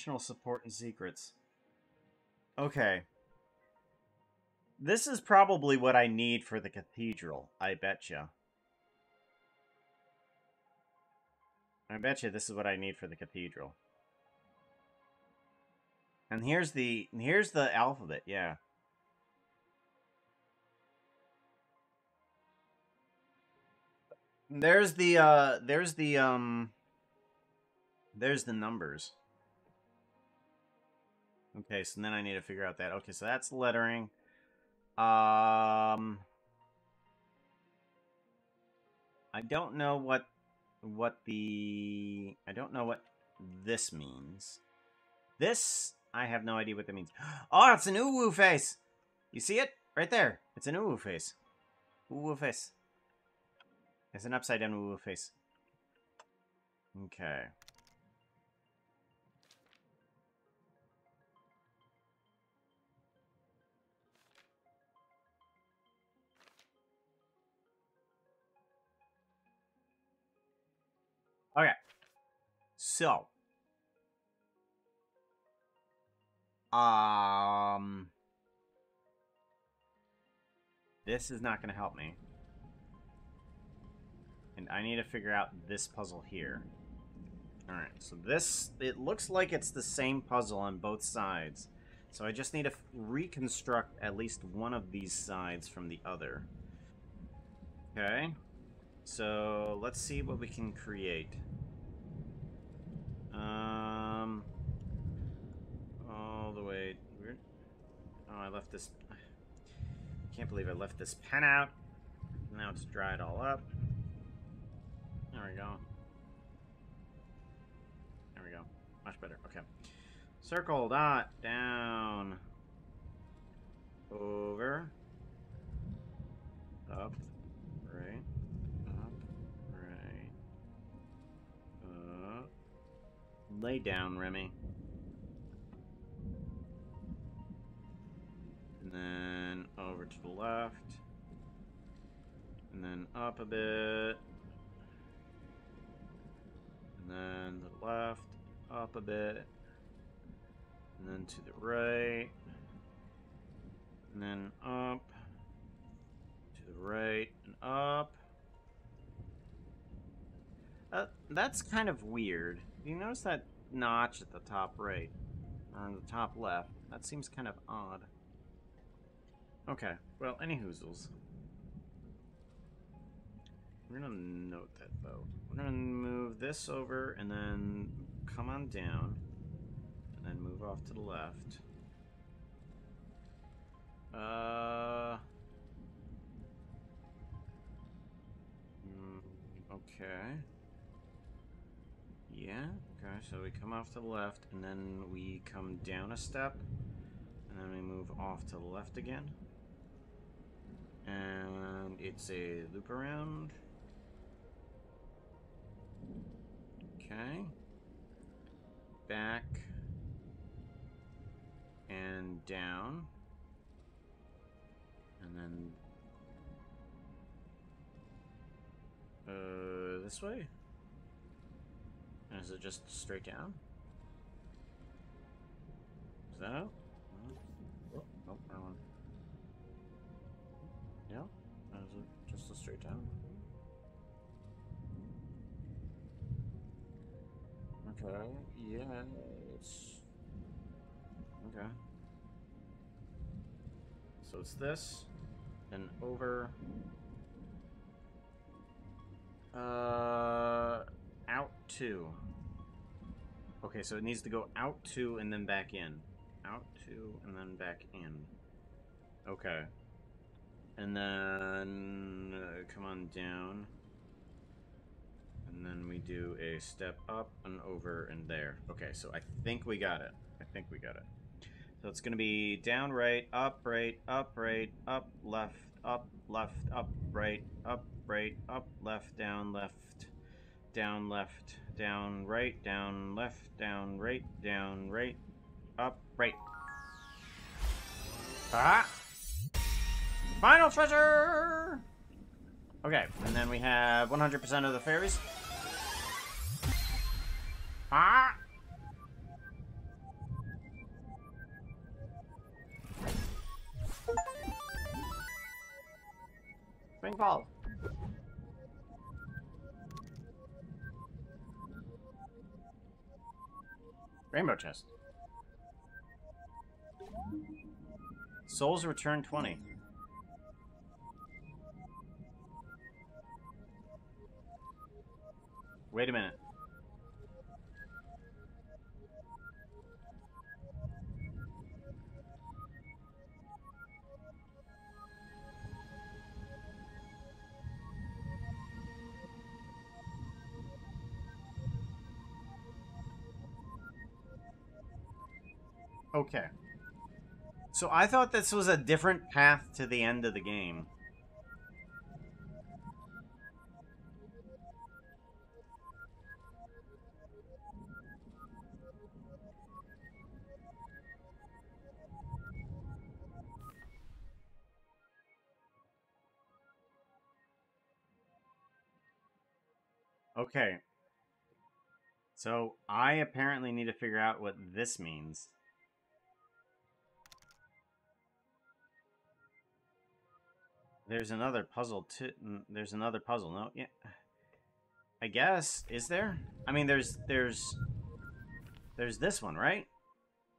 Speaker 1: additional support and secrets. Okay. This is probably what I need for the cathedral, I betcha. I bet you this is what I need for the cathedral. And here's the here's the alphabet, yeah. There's the uh there's the um there's the numbers. Okay, so then I need to figure out that. Okay, so that's lettering. Um I don't know what what the I don't know what this means. This I have no idea what that means. Oh, it's an uwu face. You see it right there? It's an uwu face. Uwu face. It's an upside down uwu face. Okay. Okay. So. Um. This is not going to help me. And I need to figure out this puzzle here. Alright, so this, it looks like it's the same puzzle on both sides. So I just need to reconstruct at least one of these sides from the other. Okay. So let's see what we can create. Um, all the way. Weird. Oh, I left this. I can't believe I left this pen out. Now it's dried all up. There we go. There we go. Much better. Okay. Circle dot down. Over. Up. Lay down, Remy. And then over to the left. And then up a bit. And then the left, up a bit. And then to the right. And then up. To the right and up. Uh, that's kind of weird. You notice that notch at the top right, or on the top left? That seems kind of odd. Okay, well, any hoozles. We're gonna note that though. We're gonna move this over and then come on down, and then move off to the left. Uh. Mm, okay. Yeah, okay, so we come off to the left, and then we come down a step, and then we move off to the left again. And it's a loop around. Okay. Back. And down. And then... Uh, this way? And is it just straight down? Is that out? Oh, oh, wrong one. Yeah? Is it just a straight down? Okay, yeah, it's... Okay. So it's this, and over... Uh out to. Okay, so it needs to go out to and then back in. Out to and then back in. Okay. And then uh, come on down. And then we do a step up and over and there. Okay, so I think we got it. I think we got it. So it's going to be down right, up right, up right, up left, up, left, up, right, up, right, up, left, down, left, down, left, down, right, down, left, down, right, down, right, up, right. Ah! Final treasure! Okay, and then we have 100% of the fairies. Ah! Spring Falls. Rainbow chest. Souls return 20. Wait a minute. Okay. So I thought this was a different path to the end of the game. Okay. So I apparently need to figure out what this means. There's another puzzle too. There's another puzzle. No, yeah. I guess is there? I mean, there's there's there's this one, right?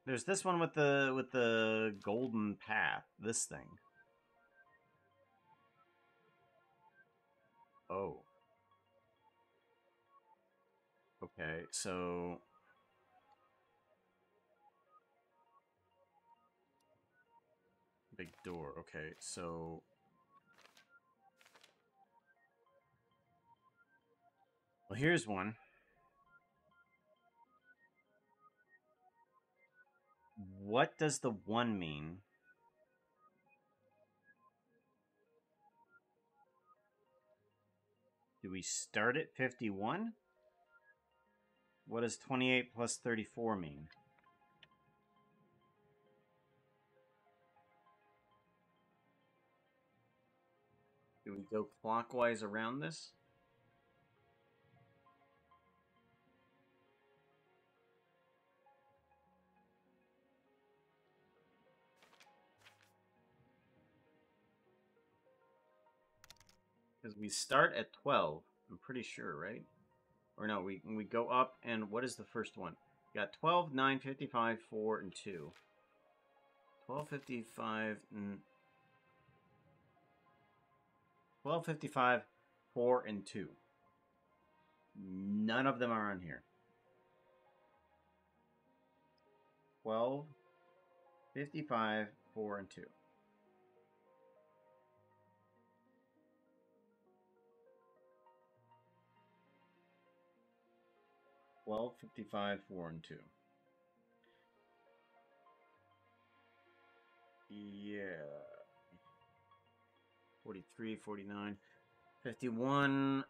Speaker 1: There's this one with the with the golden path. This thing. Oh. Okay, so big door. Okay, so Well, here's one. What does the one mean? Do we start at 51? What does 28 plus 34 mean? Do we go clockwise around this? Because we start at 12, I'm pretty sure, right? Or no, we, we go up, and what is the first one? We got 12, 9, 55, 4, and 2. 12, 55, and... 12, 55, 4, and 2. None of them are on here. 12, 55, 4, and 2. 12, 55, 4, and 2. Yeah. 43, 49, 51.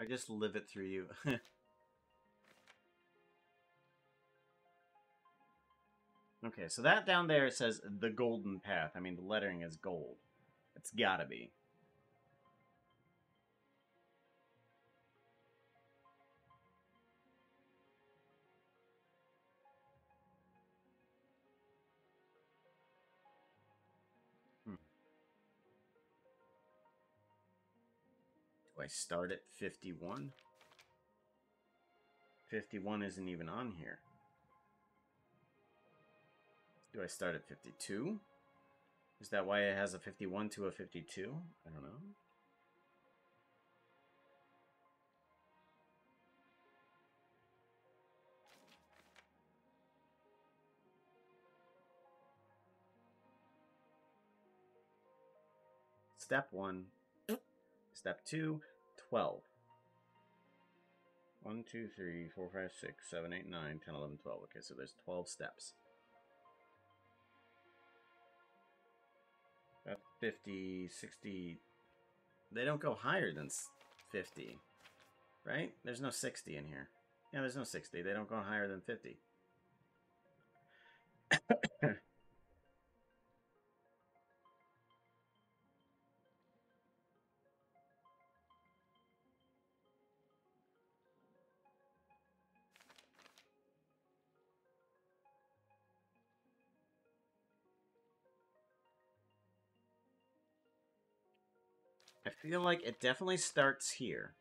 Speaker 1: I just live it through you. okay, so that down there says the golden path. I mean, the lettering is gold. It's gotta be. I start at 51, 51 isn't even on here. Do I start at 52? Is that why it has a 51 to a 52? I don't know. Step 1, Step two, 12. 1, 2, 3, 4, 5, 6, 7, 8, 9, 10, 11, 12. Okay, so there's 12 steps. That's 50, 60. They don't go higher than 50, right? There's no 60 in here. Yeah, there's no 60. They don't go higher than 50. feel like it definitely starts here.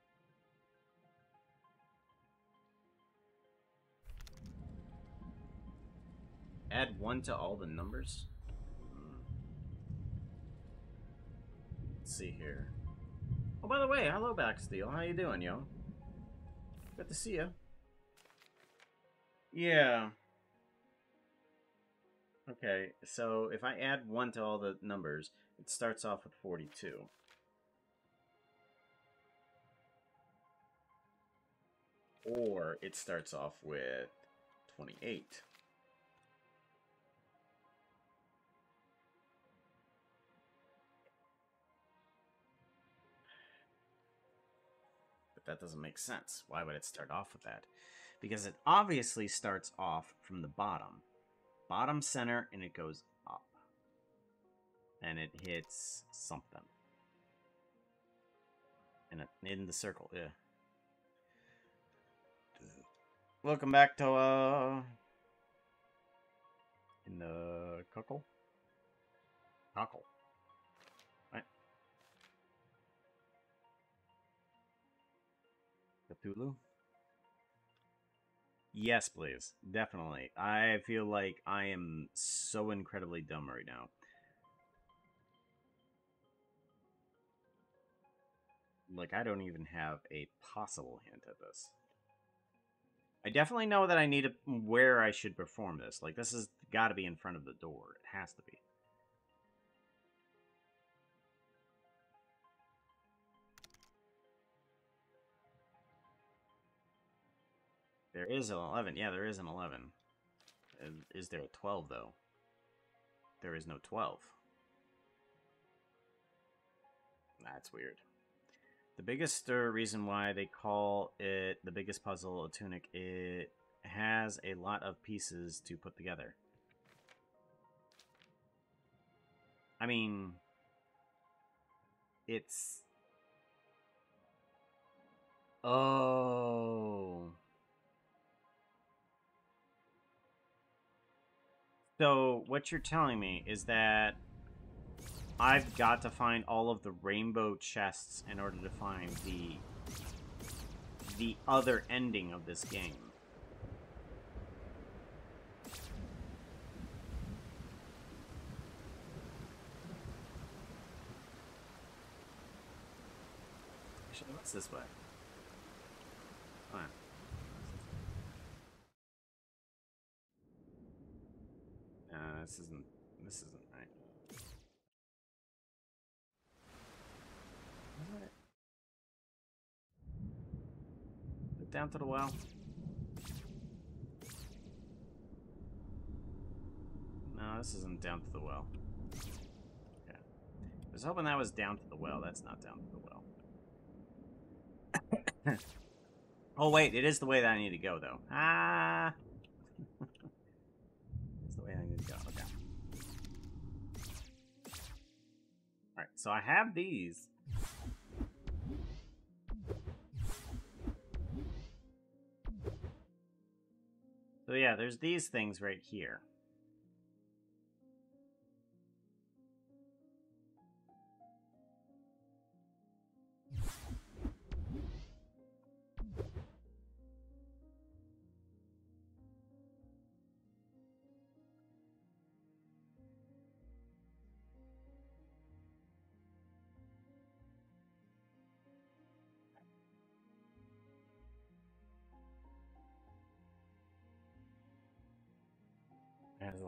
Speaker 1: Add one to all the numbers? Let's see here. Oh, by the way, hello Backsteel. How you doing, yo? Good to see you. Yeah. Okay, so if I add one to all the numbers, it starts off with 42. Or it starts off with 28. But that doesn't make sense. Why would it start off with that? Because it obviously starts off from the bottom. Bottom center, and it goes up. And it hits something. In, a, in the circle, yeah. Welcome back to, uh... In the cockle? Cockle. Right. Cthulhu? Yes, please. Definitely. I feel like I am so incredibly dumb right now. Like, I don't even have a possible hint at this. I definitely know that I need to mm, where I should perform this. Like this has got to be in front of the door. It has to be. There is an 11. Yeah, there is an 11. Is there a 12, though? There is no 12. That's weird. The biggest uh, reason why they call it the biggest puzzle a tunic, it has a lot of pieces to put together. I mean, it's... Oh... So, what you're telling me is that I've got to find all of the rainbow chests in order to find the the other ending of this game. Actually, what's this way? Fine. Uh, this isn't this isn't down to the well? No, this isn't down to the well. Okay. I was hoping that was down to the well. That's not down to the well. oh, wait. It is the way that I need to go, though. Ah! it's the way I need to go. Okay. Alright, so I have these. So yeah, there's these things right here.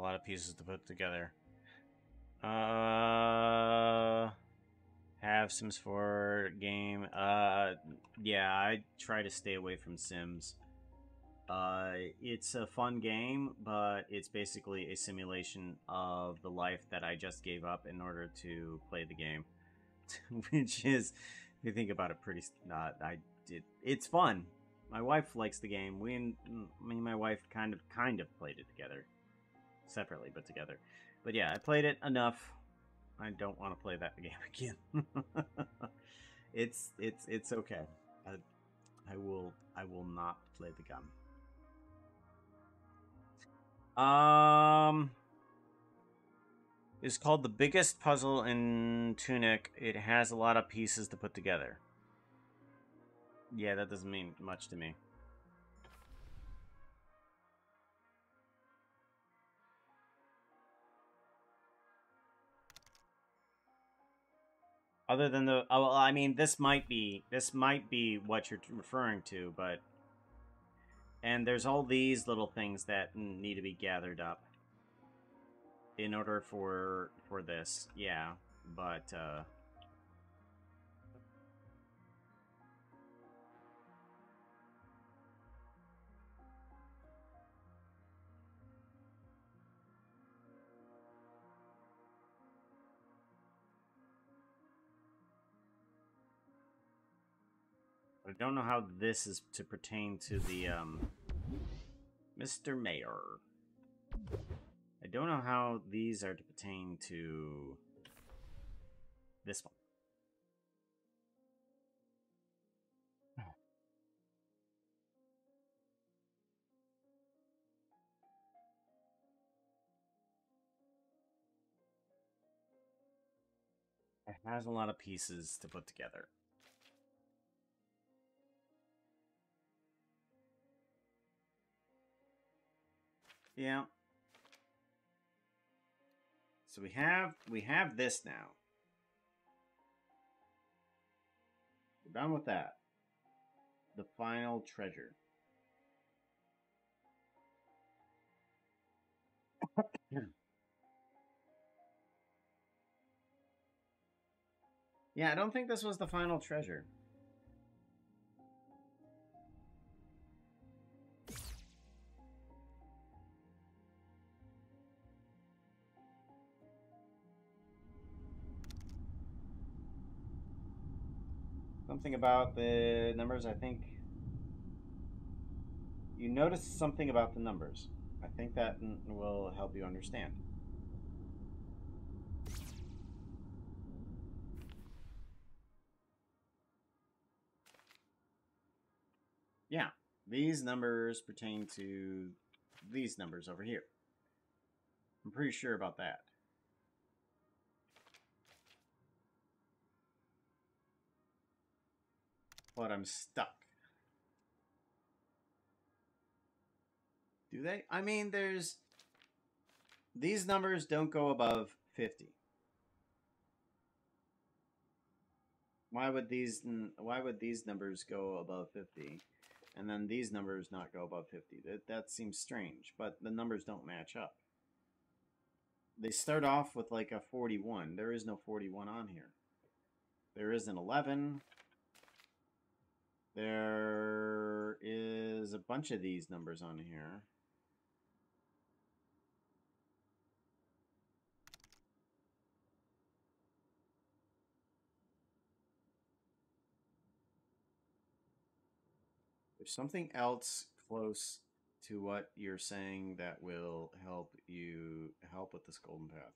Speaker 1: Lot of pieces to put together. Uh, Have Sims 4 game. Uh, yeah, I try to stay away from Sims. Uh, it's a fun game, but it's basically a simulation of the life that I just gave up in order to play the game. Which is, if you think about it, pretty. Uh, I did. It's fun. My wife likes the game. We me and my wife kind of kind of played it together, separately but together. But yeah, I played it enough. I don't want to play that game again. it's it's it's okay. I, I will I will not play the gun. Um, it's called the biggest puzzle in Tunic. It has a lot of pieces to put together. Yeah, that doesn't mean much to me. Other than the, oh, well, I mean, this might be this might be what you're referring to, but and there's all these little things that need to be gathered up in order for for this. Yeah, but uh I don't know how this is to pertain to the, um... Mr. Mayor. I don't know how these are to pertain to this one. It has a lot of pieces to put together. Yeah. So we have we have this now. We're done with that. The final treasure. yeah, I don't think this was the final treasure. Something about the numbers. I think you notice something about the numbers. I think that will help you understand. Yeah, these numbers pertain to these numbers over here. I'm pretty sure about that. But I'm stuck. Do they? I mean, there's... These numbers don't go above 50. Why would these why would these numbers go above 50 and then these numbers not go above 50? That that seems strange, but the numbers don't match up. They start off with like a 41. There is no 41 on here. There is an 11. There is a bunch of these numbers on here. There's something else close to what you're saying that will help you help with this golden path.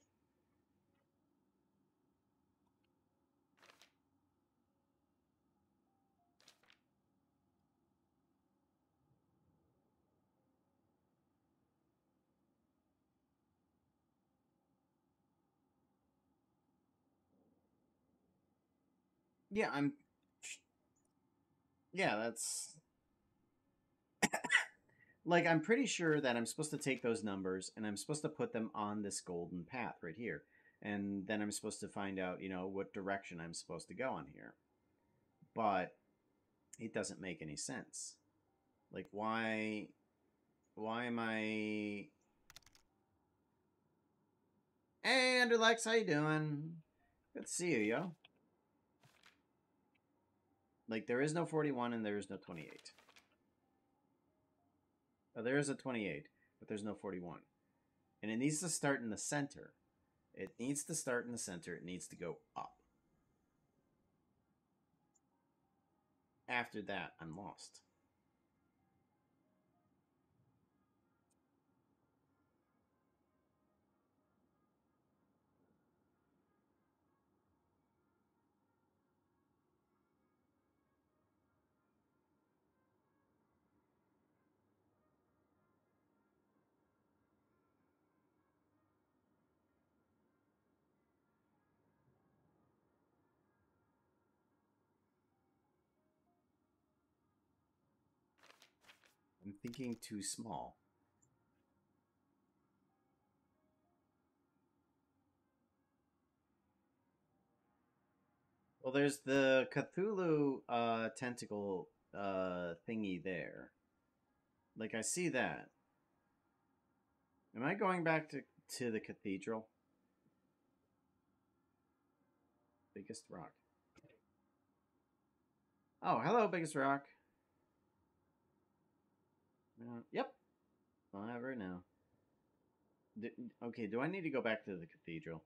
Speaker 1: Yeah, I'm. Yeah, that's. like, I'm pretty sure that I'm supposed to take those numbers and I'm supposed to put them on this golden path right here. And then I'm supposed to find out, you know, what direction I'm supposed to go on here. But it doesn't make any sense. Like, why. Why am I. Hey, Underlex, how you doing? Good to see you, yo. Like there is no 41 and there is no 28. Oh, there is a 28, but there's no 41. And it needs to start in the center. It needs to start in the center. It needs to go up. After that, I'm lost. Thinking too small. Well, there's the Cthulhu uh, tentacle uh, thingy there. Like, I see that. Am I going back to, to the cathedral? Biggest rock. Oh, hello, biggest rock. Uh, yep. Whatever now. D- okay, do I need to go back to the cathedral?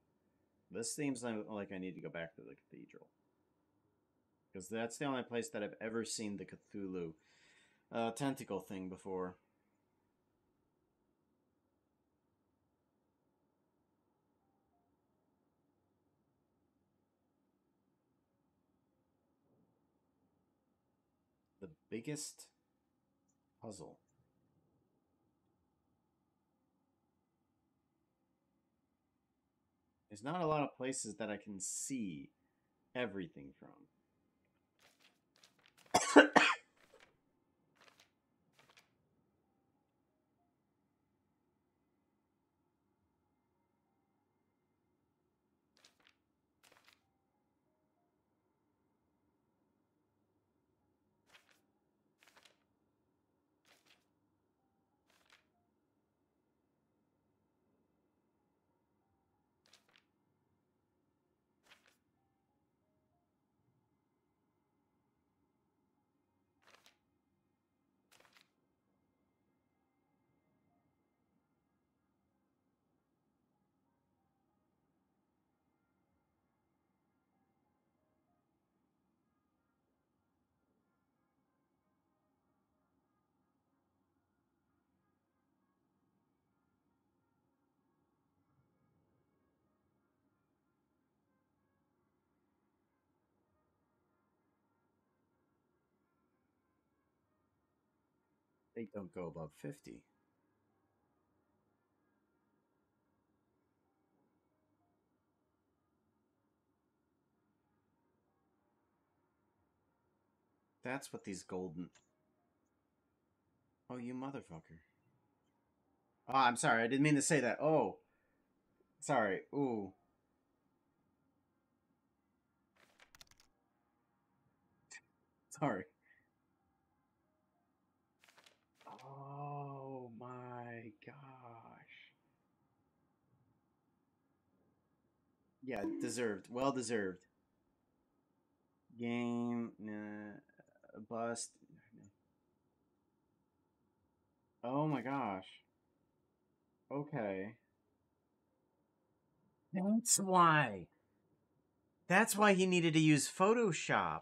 Speaker 1: This seems like, like I need to go back to the cathedral. Because that's the only place that I've ever seen the Cthulhu uh, tentacle thing before. The biggest puzzle. There's not a lot of places that I can see everything from. They don't go above 50. That's what these golden. Oh, you motherfucker. Oh, I'm sorry. I didn't mean to say that. Oh. Sorry. Ooh. Sorry. Oh my gosh. Yeah, deserved. Well deserved. Game, nah, bust. Oh my gosh. Okay. That's why. That's why he needed to use Photoshop.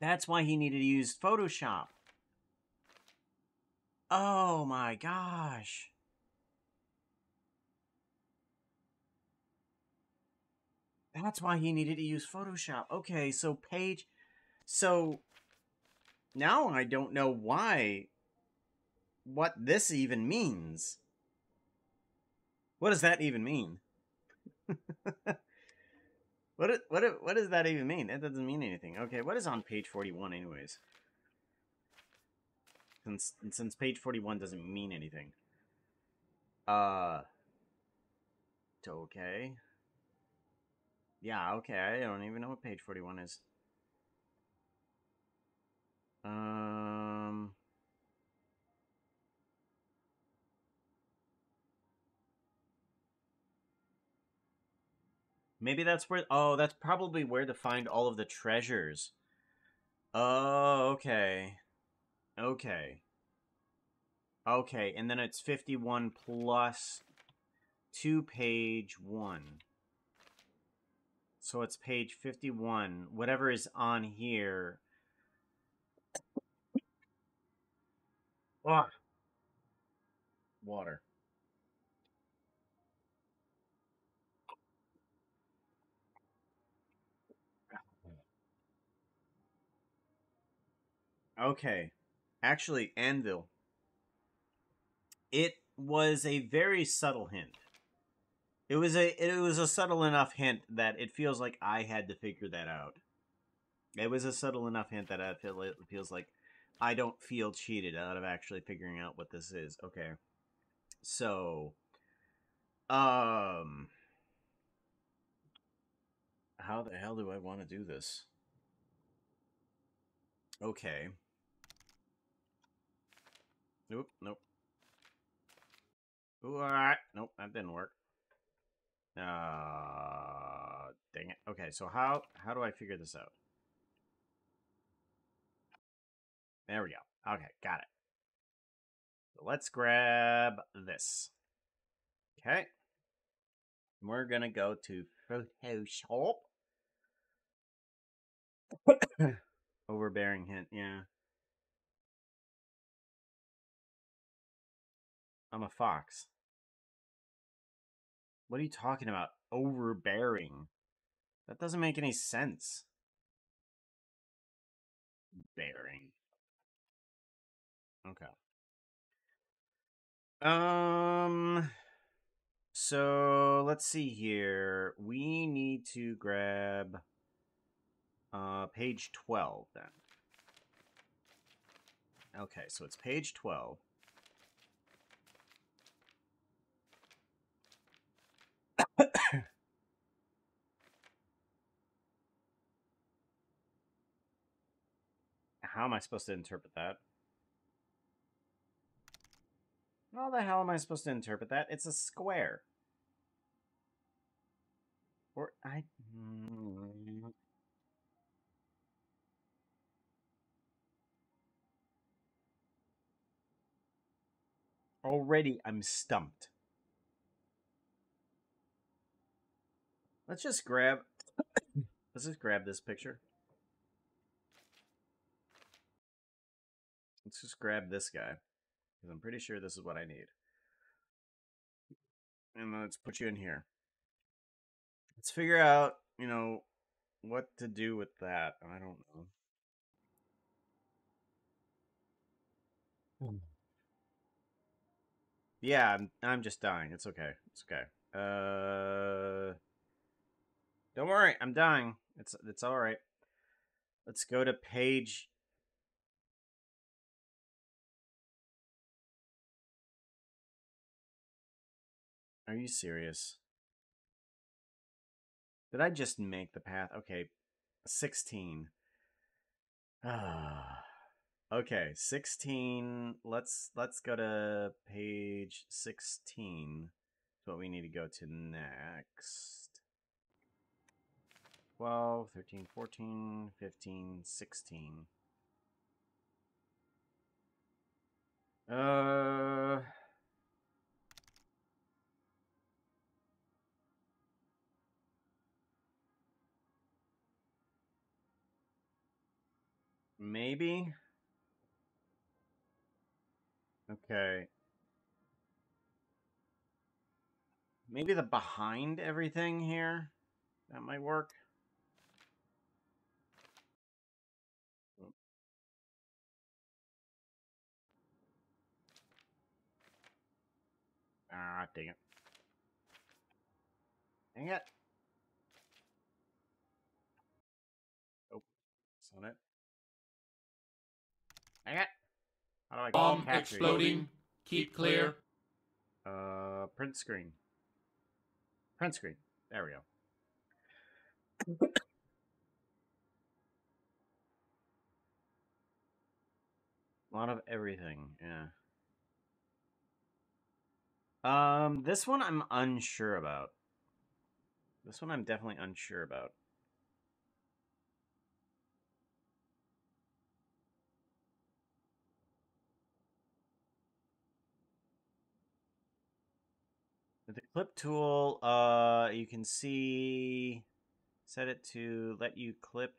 Speaker 1: That's why he needed to use Photoshop. Oh my gosh. That's why he needed to use Photoshop. Okay, so page. So now I don't know why. What this even means. What does that even mean? what what what does that even mean? That doesn't mean anything. Okay, what is on page 41 anyways? Since since page 41 doesn't mean anything. Uh okay. Yeah, okay. I don't even know what page 41 is. Um Maybe that's where. Oh, that's probably where to find all of the treasures. Oh, okay. Okay. Okay, and then it's 51 plus 2 page 1. So it's page 51. Whatever is on here. Ah. Water. Okay. Actually, Anvil. It was a very subtle hint. It was a it was a subtle enough hint that it feels like I had to figure that out. It was a subtle enough hint that I feel it feels like I don't feel cheated out of actually figuring out what this is. Okay. So um how the hell do I want to do this? Okay. Nope, nope. Alright. Nope, that didn't work. Uh, dang it. Okay, so how how do I figure this out? There we go. Okay, got it. So let's grab this. Okay. We're gonna go to Photoshop. Overbearing hint, yeah. I'm a fox. What are you talking about? Overbearing. That doesn't make any sense. Bearing. Okay. Um so let's see here. We need to grab uh page 12 then. Okay, so it's page 12. How am I supposed to interpret that? How the hell am I supposed to interpret that? It's a square. Or I. Already, I'm stumped. Let's just grab. Let's just grab this picture. Let's just grab this guy. Because I'm pretty sure this is what I need. And let's put you in here. Let's figure out, you know, what to do with that. I don't know. Hmm. Yeah, I'm I'm just dying. It's okay. It's okay. Uh Don't worry, I'm dying. It's it's all right. Let's go to page Are you serious? Did I just make the path? Okay, 16. Ah. okay, 16. Let's let's go to page 16. That's what we need to go to next. 12, 13, 14, 15, 16. Uh Maybe. Okay. Maybe the behind everything here? That might work. Ah, dang it. Dang it. Dang it. How do I
Speaker 3: Bomb exploding. Keep clear.
Speaker 1: Uh, print screen. Print screen. There we go. A lot of everything, yeah. Um, this one I'm unsure about. This one I'm definitely unsure about. Clip tool, uh, you can see set it to let you clip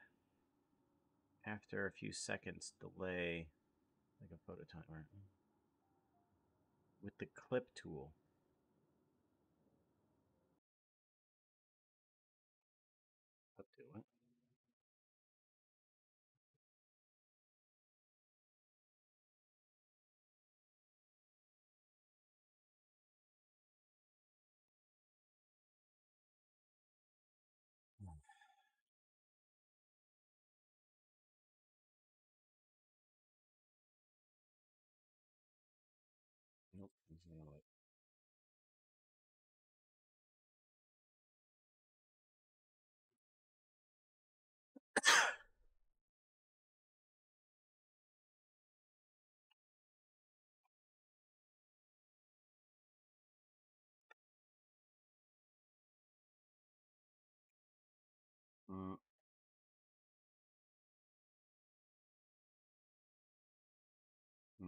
Speaker 1: after a few seconds delay, like a photo timer. With the clip tool.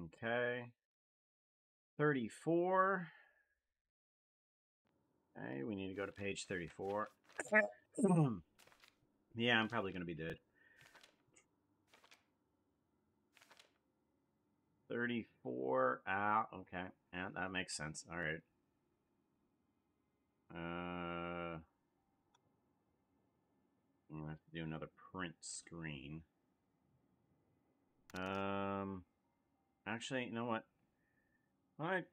Speaker 1: Okay. 34. Okay, we need to go to page 34. yeah, I'm probably going to be dead. 34 out. Okay. Yeah, that makes sense. All right. Uh, I'm gonna have to do another print screen. Um, actually, you know what? All right.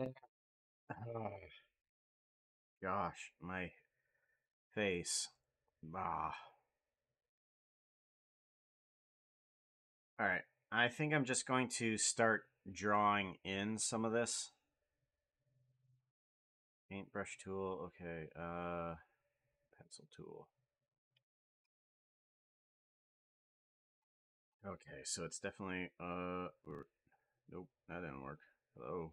Speaker 1: Oh, gosh, my face. Ah. All right. I think I'm just going to start drawing in some of this. Paintbrush tool. Okay. Uh, pencil tool. Okay, so it's definitely uh. Nope, that didn't work. Hello.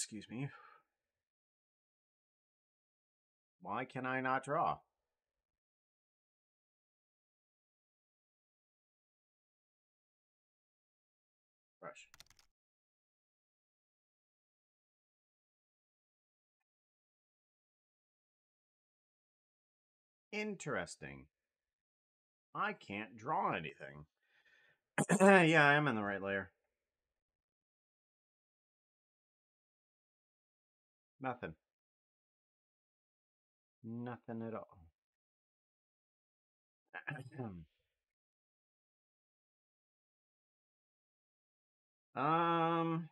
Speaker 1: Excuse me. Why can I not draw? Brush. Interesting. I can't draw anything. yeah, I am in the right layer. Nothing. Nothing at all. um.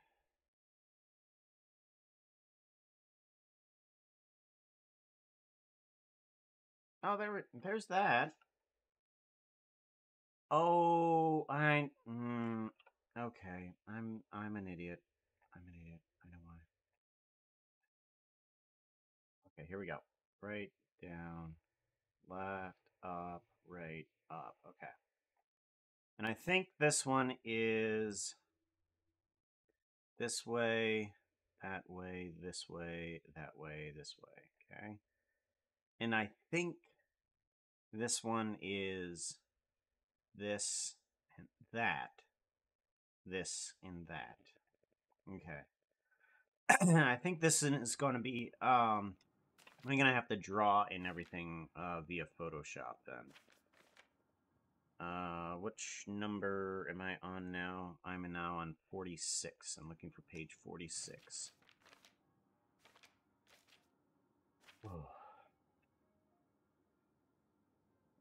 Speaker 1: Oh, there. There's that. Oh, I. Mm, okay, I'm. I'm an idiot. Okay, here we go. Right, down, left, up, right, up. Okay. And I think this one is this way, that way, this way, that way, this way. Okay. And I think this one is this, and that, this, and that. Okay. I think this is going to be, um, I'm going to have to draw in everything uh, via Photoshop then. Uh, which number am I on now? I'm now on 46. I'm looking for page 46.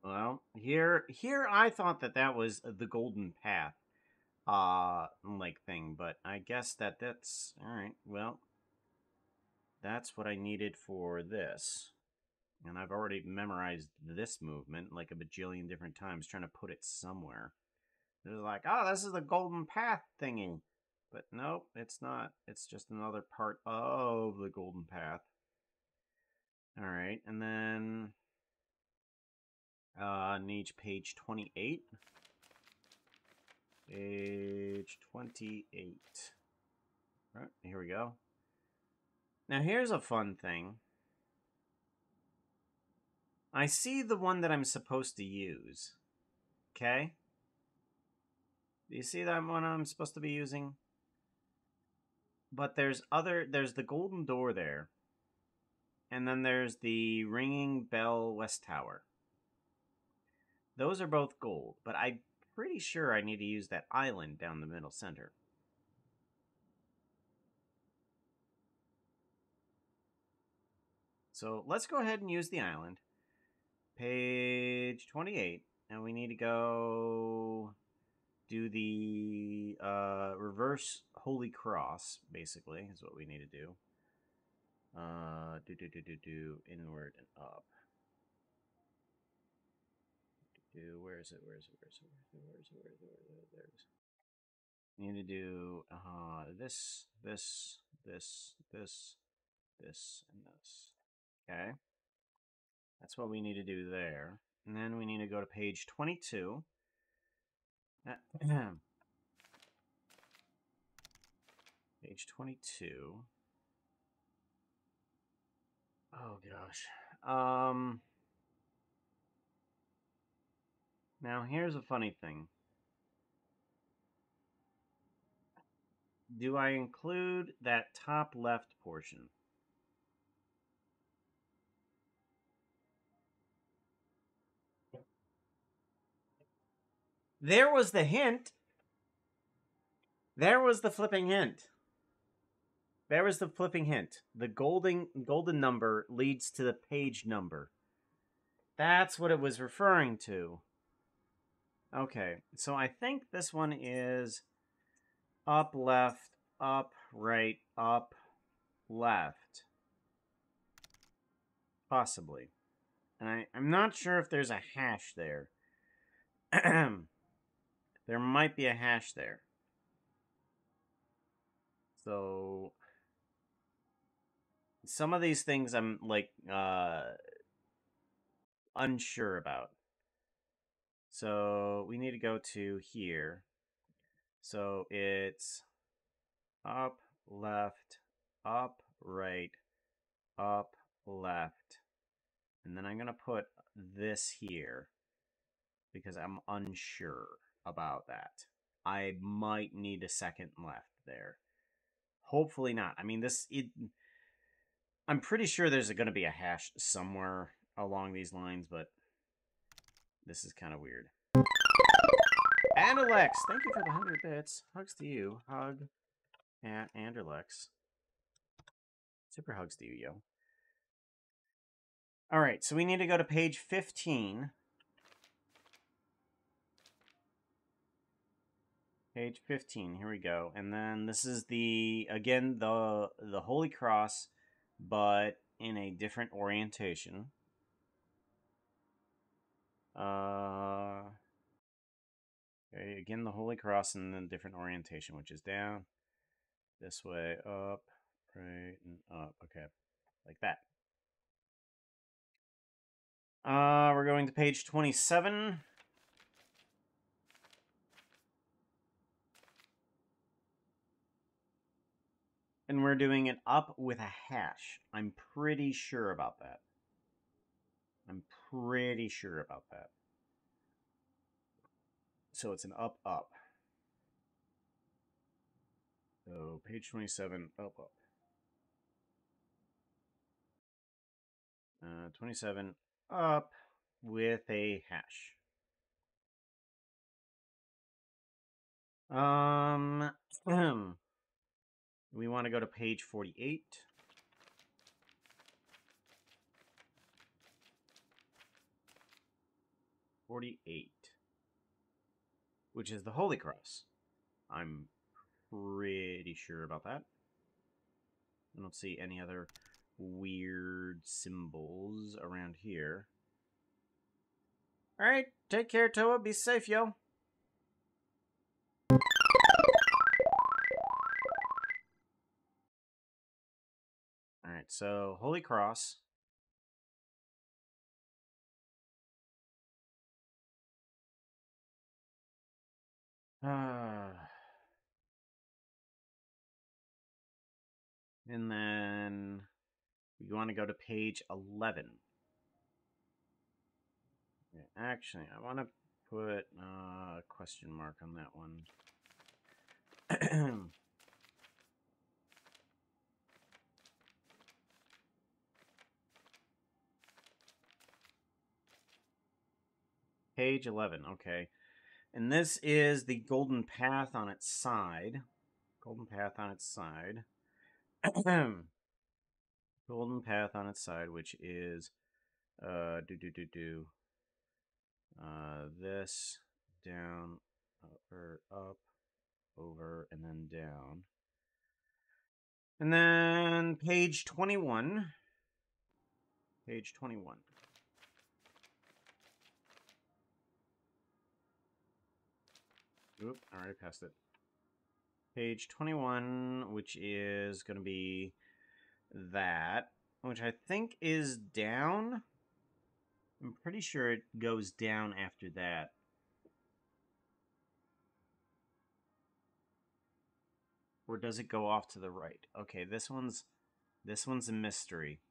Speaker 1: Well, here, here I thought that that was the golden path, uh, like thing, but I guess that that's all right. Well, that's what I needed for this, and I've already memorized this movement like a bajillion different times, trying to put it somewhere. It was like, oh, this is the golden path thingy, but nope, it's not. It's just another part of the golden path. All right, and then uh, need page 28. Page 28. All right, here we go. Now here's a fun thing. I see the one that I'm supposed to use. Okay? Do you see that one I'm supposed to be using? But there's other, there's the golden door there. And then there's the ringing bell west tower. Those are both gold, but I'm pretty sure I need to use that island down the middle center. So let's go ahead and use the island. Page 28. And we need to go do the uh, reverse Holy Cross, basically, is what we need to do. Uh, do, do, do, do, do, inward and up do where is it? Where is it? Where is it? Where is it? Where is it? Where is it? There it is. Need to do uh, this, this, this, this, this, and this. Okay. That's what we need to do there. And then we need to go to page 22. page 22. Oh gosh. Um now, here's a funny thing. Do I include that top left portion? There was the hint. There was the flipping hint. There was the flipping hint. The golden golden number leads to the page number. That's what it was referring to. Okay, so I think this one is up, left, up, right, up, left. Possibly. And I, I'm not sure if there's a hash there. there might be a hash there. So some of these things I'm like uh unsure about. So we need to go to here. So it's up, left, up, right, up, left. And then I'm going to put this here because I'm unsure about that. I might need a second left there. Hopefully not. I mean, this, it, I'm pretty sure there's going to be a hash somewhere along these lines, but this is kind of weird. And Alex, thank you for the 100 bits. Hugs to you. Hug at Anderlex. Super hugs to you, yo. All right, so we need to go to page 15. Page 15, here we go. And then this is the, again, the, the Holy Cross, but in a different orientation. Uh, okay, again, the Holy Cross in a different orientation, which is down, this way, up, right, and up. Okay, like that. Uh, we're going to page 27. And we're doing it up with a hash. I'm pretty sure about that. I'm pretty sure about that. So it's an up, up. So page 27, up, up. Uh, 27 up with a hash. Um, we want to go to page 48. Forty-eight, which is the Holy Cross. I'm pretty sure about that. I don't see any other weird symbols around here. Alright, take care, Toa. Be safe, yo. So Holy Cross. Ah. and then we want to go to page 11. Okay, actually, I want to put uh, a question mark on that one. Page 11, okay. And this is the golden path on its side. Golden path on its side. golden path on its side, which is uh do do do do uh this down or up over and then down. And then page 21. Page 21. Oop, I already passed it. Page 21, which is going to be that, which I think is down. I'm pretty sure it goes down after that. Or does it go off to the right? Okay, this one's this one's a mystery.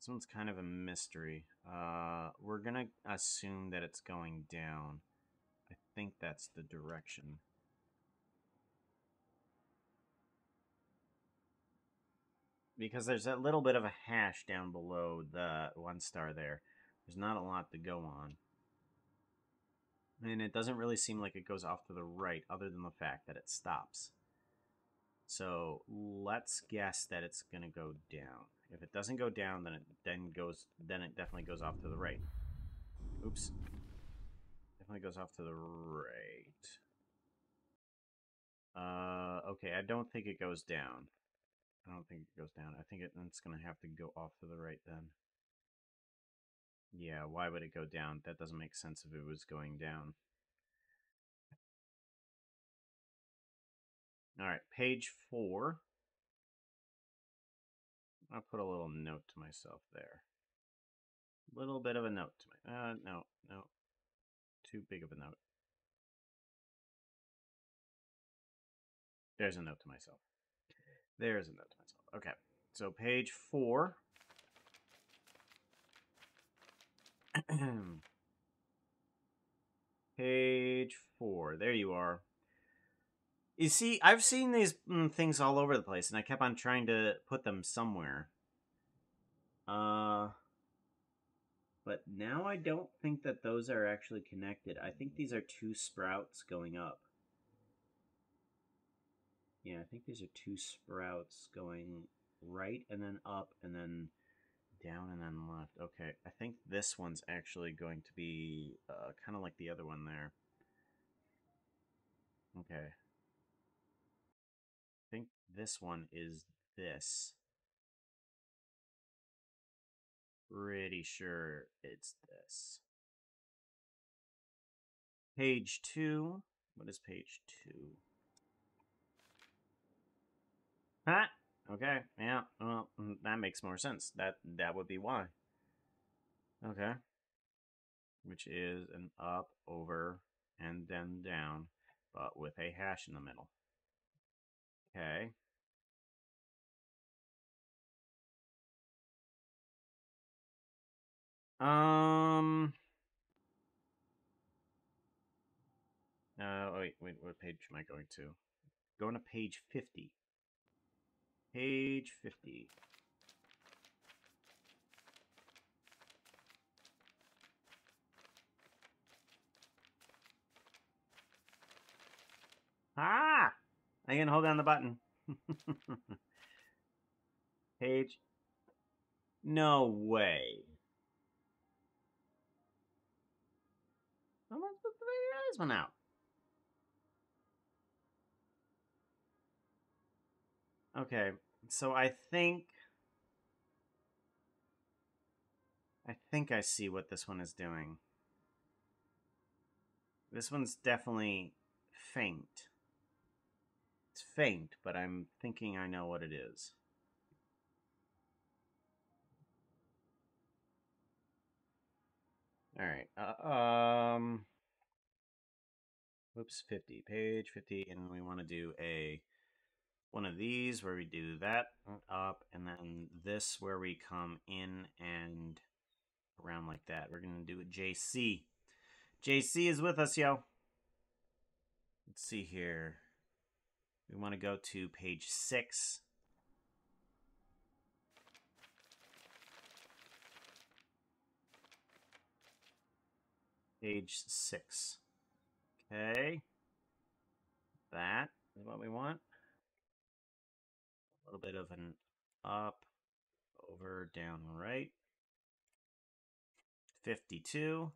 Speaker 1: This one's kind of a mystery. Uh, we're gonna assume that it's going down. I think that's the direction. Because there's a little bit of a hash down below the one star there. There's not a lot to go on. And it doesn't really seem like it goes off to the right, other than the fact that it stops. So let's guess that it's going to go down. If it doesn't go down, then it then goes then it definitely goes off to the right. Oops. Definitely goes off to the right. Uh, okay, I don't think it goes down. I don't think it goes down. I think it, it's going to have to go off to the right then. Yeah, why would it go down? That doesn't make sense if it was going down. All right, page four. I'll put a little note to myself there. A Little bit of a note to my, uh, no, no, too big of a note. There's a note to myself. There's a note to myself. Okay, so page four. page four. There you are. You see, I've seen these mm, things all over the place, and I kept on trying to put them somewhere. Uh, but now I don't think that those are actually connected. I think these are two sprouts going up. Yeah, I think these are two sprouts going right and then up and then down and then left. Okay, I think this one's actually going to be uh, kind of like the other one there. Okay think this one is this. Pretty sure it's this. Page two. What is page two? Huh? Okay, yeah, well, mm, that makes more sense. That that would be why. Okay. Which is an up, over, and then down, but with a hash in the middle. Okay Um. Uh, wait, wait, what page am I going to? Going to page 50. Page 50. Ah! I can hold down the button. Page. No way. How am I supposed to figure this one out? Okay, so I think I think I see what this one is doing. This one's definitely faint. Faint, but I'm thinking I know what it is. All right. Uh, um. Whoops, 50. Page 50, and we want to do a one of these where we do that up, and then this where we come in and around like that. We're going to do it JC. JC is with us, yo. Let's see here. We want to go to page six. Page six. Okay. That is what we want. A little bit of an up, over, down, right. 52.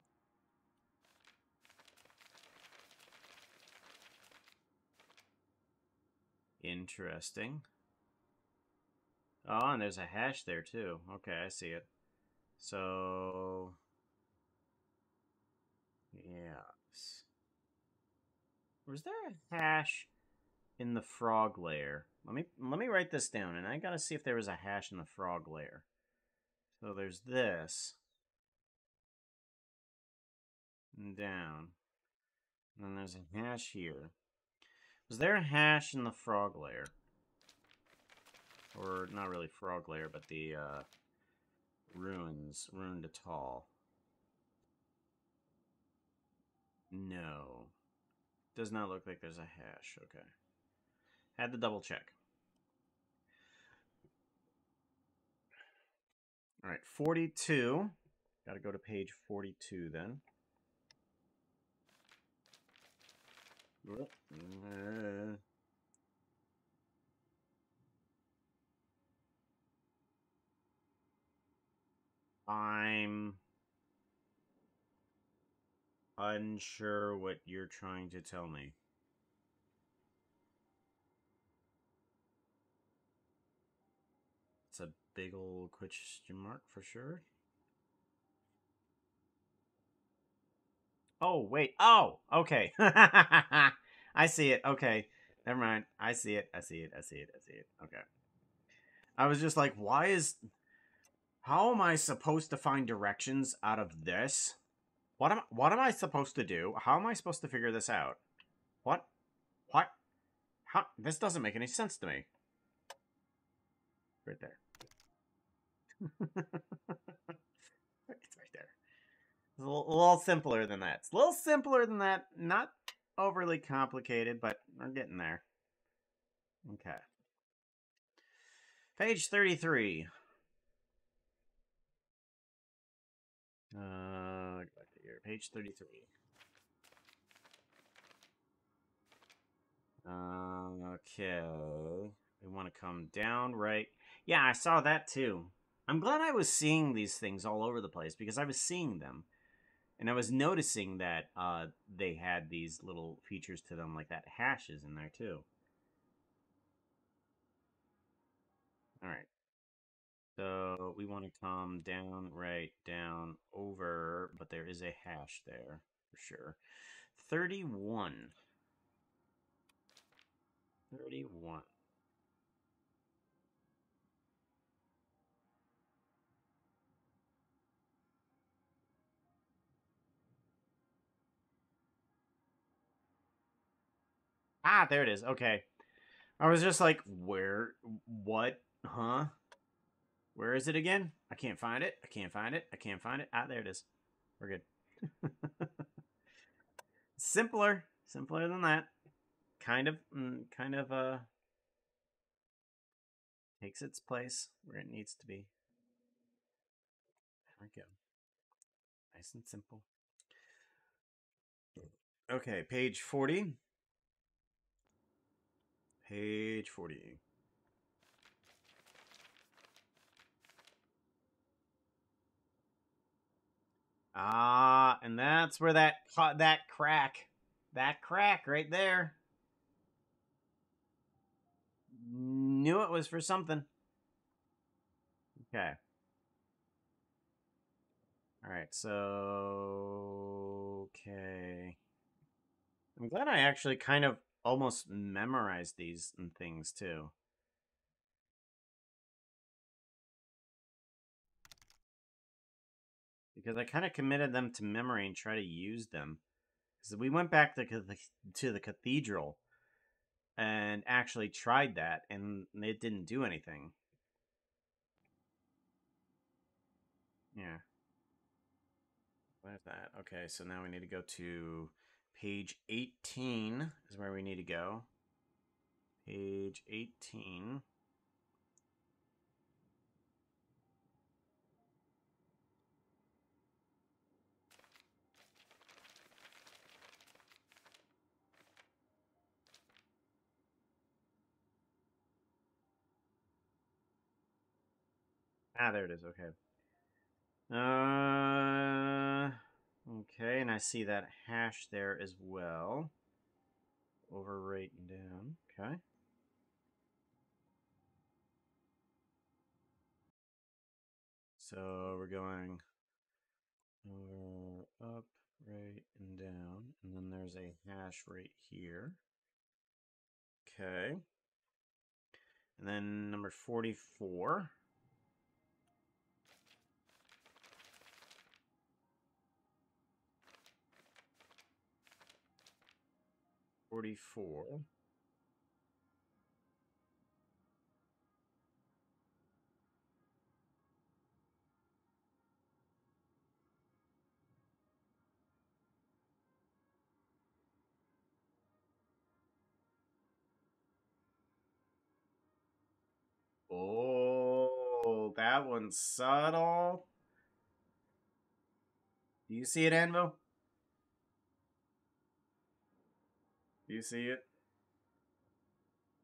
Speaker 1: Interesting. Oh, and there's a hash there too. Okay, I see it. So, yes. Was there a hash in the frog layer? Let me let me write this down, and I gotta see if there was a hash in the frog layer. So there's this. And down. And then there's a hash here. Was there a hash in the frog layer? Or not really frog layer, but the uh, ruins, ruined atoll. No. Does not look like there's a hash. Okay. Had to double check. All right, 42. Got to go to page 42 then. I'm unsure what you're trying to tell me. It's a big old question mark for sure. Oh, wait. Oh, okay. I see it. Okay. Never mind. I see it. I see it. I see it. I see it. Okay. I was just like, why is. How am I supposed to find directions out of this? What am what am I supposed to do? How am I supposed to figure this out? What? What? How? This doesn't make any sense to me. Right there. it's right there. It's a little, simpler than that. It's a little simpler than that. Not overly complicated, but we're getting there. Okay. Page 33. Uh, go back to here. Page 33. Uh, okay. We want to come down, right? Yeah, I saw that too. I'm glad I was seeing these things all over the place because I was seeing them. And I was noticing that uh, they had these little features to them, like that hashes in there too. All right. So we want to come down, right, down, over, but there is a hash there for sure. 31. 31. Ah, there it is. Okay. I was just like, where, what, huh? Where is it again? I can't find it. I can't find it. I can't find it. Ah, there it is. We're good. Simpler. Simpler than that. Kind of, mm, kind of, uh, takes its place where it needs to be. There we go. Nice and simple. Okay, page 40. Page 40. Ah, and that's where that that crack, that crack right there. Knew it was for something. Okay. All right, so okay. I'm glad I actually kind of almost memorized these and things too. Because I kind of committed them to memory and try to use them. Because we went back to, the to the cathedral and actually tried that, and it didn't do anything. Yeah. What is that? Okay, so now we need to go to page 18 is where we need to go. Page 18. Ah, there it is. Okay. Uh, okay, and I see that hash there as well. Over, right, and down. Okay. So we're going over, up, right, and down. And then there's a hash right here. Okay. And then number 44. Forty-four. Oh, that one's subtle. Do you see it, Anvil? Do you see it?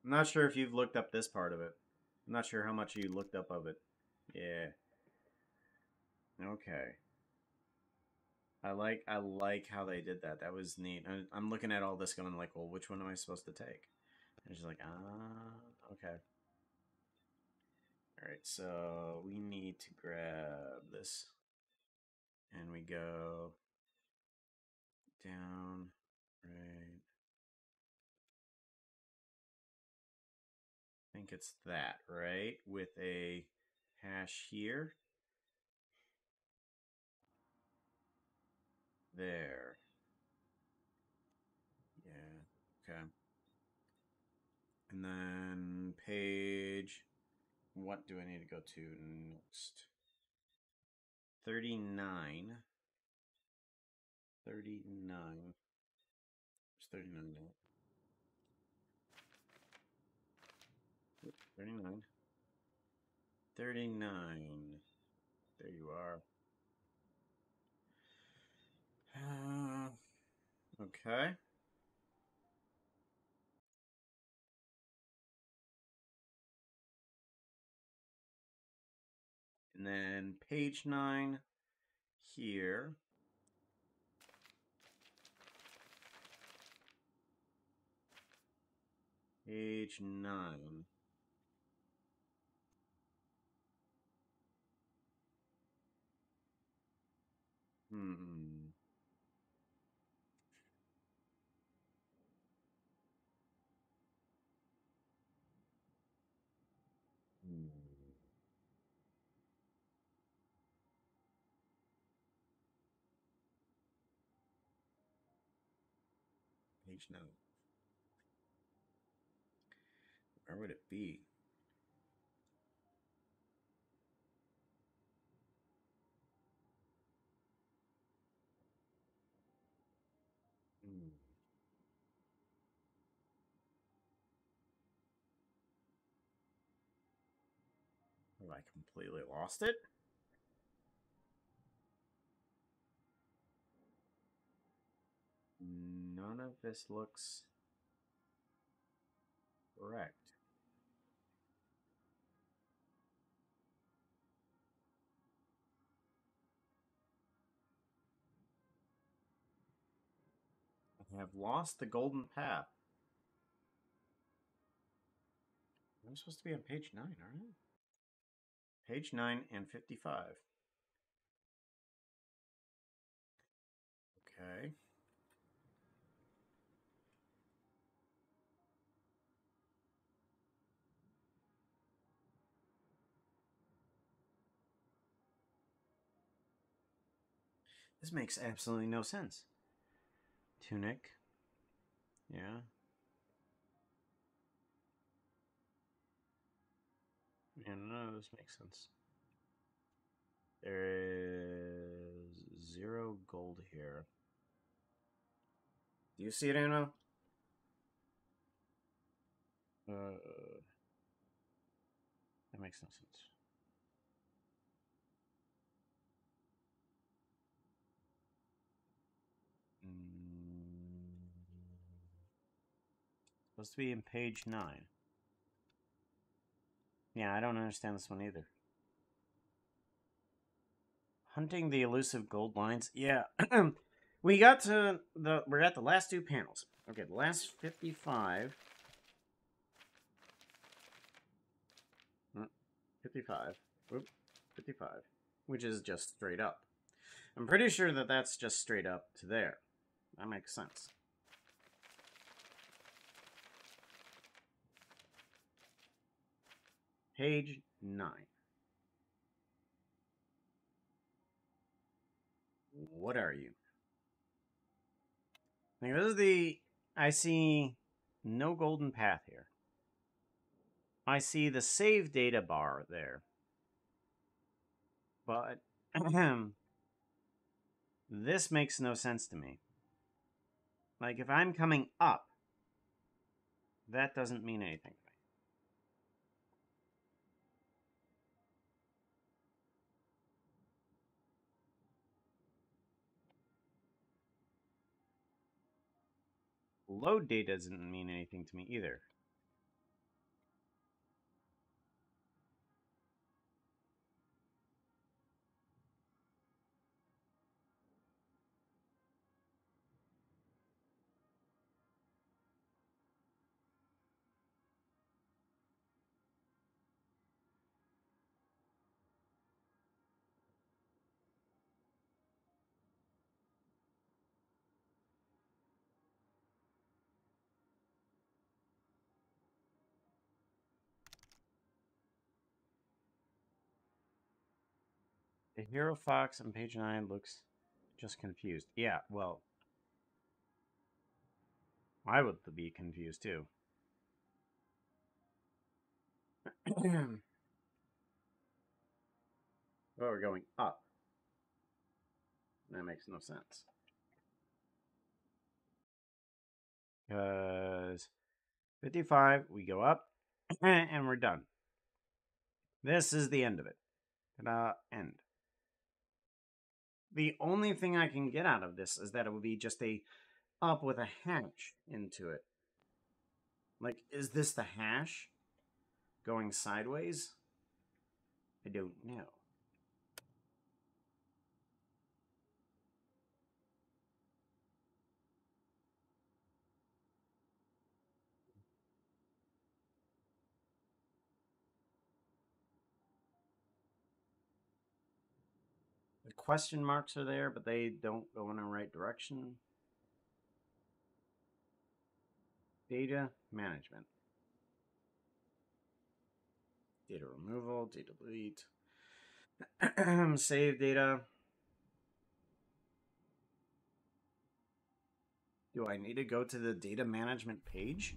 Speaker 1: I'm not sure if you've looked up this part of it. I'm not sure how much you looked up of it. Yeah. Okay. I like I like how they did that. That was neat. I'm looking at all this going like, well, which one am I supposed to take? And she's like, ah, okay. All right, so we need to grab this, and we go down, right. It's that, right? With a hash here. There. Yeah, okay. And then page, what do I need to go to next? 39. 39. There's 39 there. 39. 39. There you are. Uh, okay. And then page 9 here. Page 9. Hmm. Hmm. Page 9. Where would it be? I completely lost it. None of this looks correct. I have lost the golden path. I'm supposed to be on page 9, aren't I? Page 9 and 55. Okay. This makes absolutely no sense. Tunic. Yeah. Yeah, none of this makes sense. There is zero gold here. Do you see it, Anna? Uh, that makes no sense. Mm. Supposed to be in page 9. Yeah, I don't understand this one either. Hunting the elusive gold lines. Yeah. we got to the we're at the last two panels. Okay, the last 55 Mm, 55. Oop, 55, which is just straight up. I'm pretty sure that that's just straight up to there. That makes sense. Page 9. What are you? This is the... I see no golden path here. I see the save data bar there. But... this makes no sense to me. Like, if I'm coming up, that doesn't mean anything. Load data doesn't mean anything to me either. The hero fox on page 9 looks just confused. Yeah, well, I would be confused too. well, we're going up. That makes no sense. Because 55, we go up, and we're done. This is the end of it. Ta-da, end the only thing I can get out of this is that it would be just a up with a hatch into it. Like, is this the hash going sideways? I don't know. Question marks are there, but they don't go in the right direction. Data management. Data removal, data delete. Save data. Do I need to go to the data management page?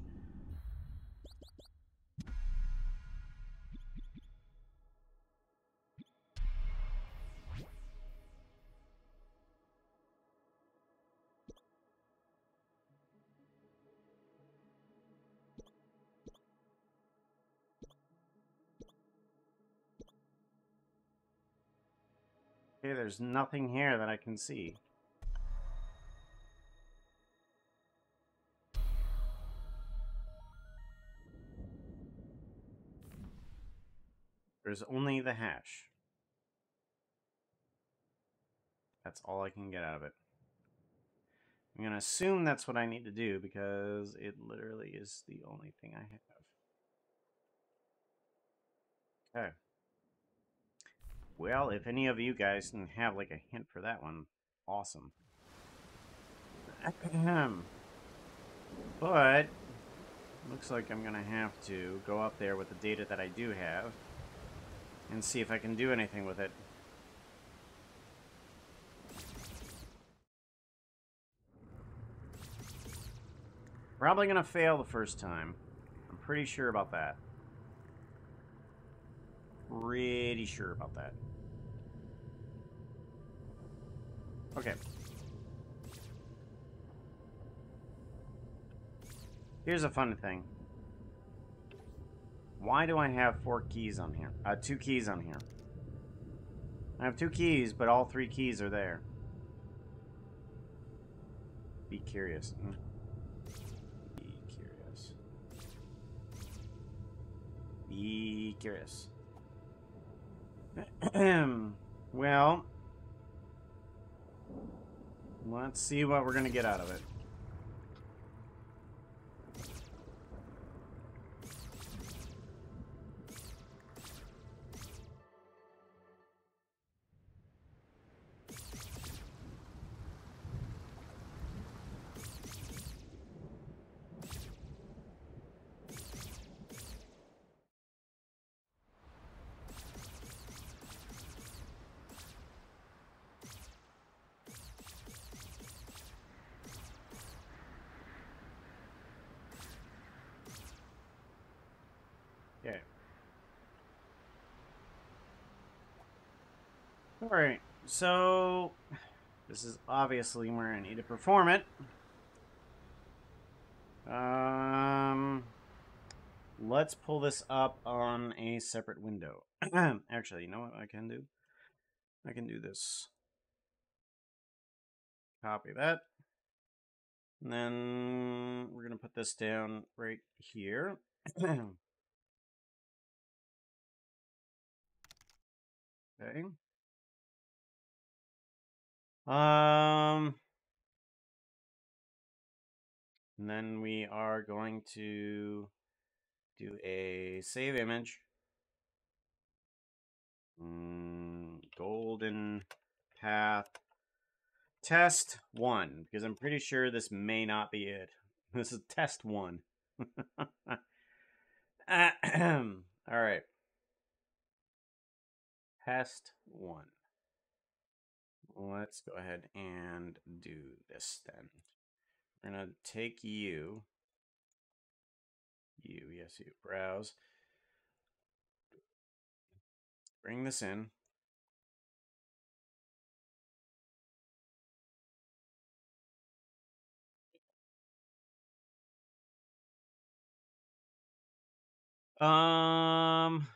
Speaker 1: There's nothing here that I can see. There's only the hash. That's all I can get out of it. I'm going to assume that's what I need to do because it literally is the only thing I have. Okay. Well, if any of you guys can have like a hint for that one, awesome. but looks like I'm gonna have to go up there with the data that I do have and see if I can do anything with it. Probably gonna fail the first time. I'm pretty sure about that. Pretty sure about that. Okay. Here's a fun thing. Why do I have four keys on here? Uh, two keys on here. I have two keys, but all three keys are there. Be curious. Mm. Be curious. Be curious. well, let's see what we're going to get out of it. So this is obviously where I need to perform it. Um, let's pull this up on a separate window. Actually, you know what I can do? I can do this. Copy that. And then we're going to put this down right here. okay. Um, and then we are going to do a save image. Mm, golden path test one, because I'm pretty sure this may not be it. This is test one. All right. Test one. Let's go ahead and do this then. We're going to take you, you, yes, you, browse, bring this in. Um,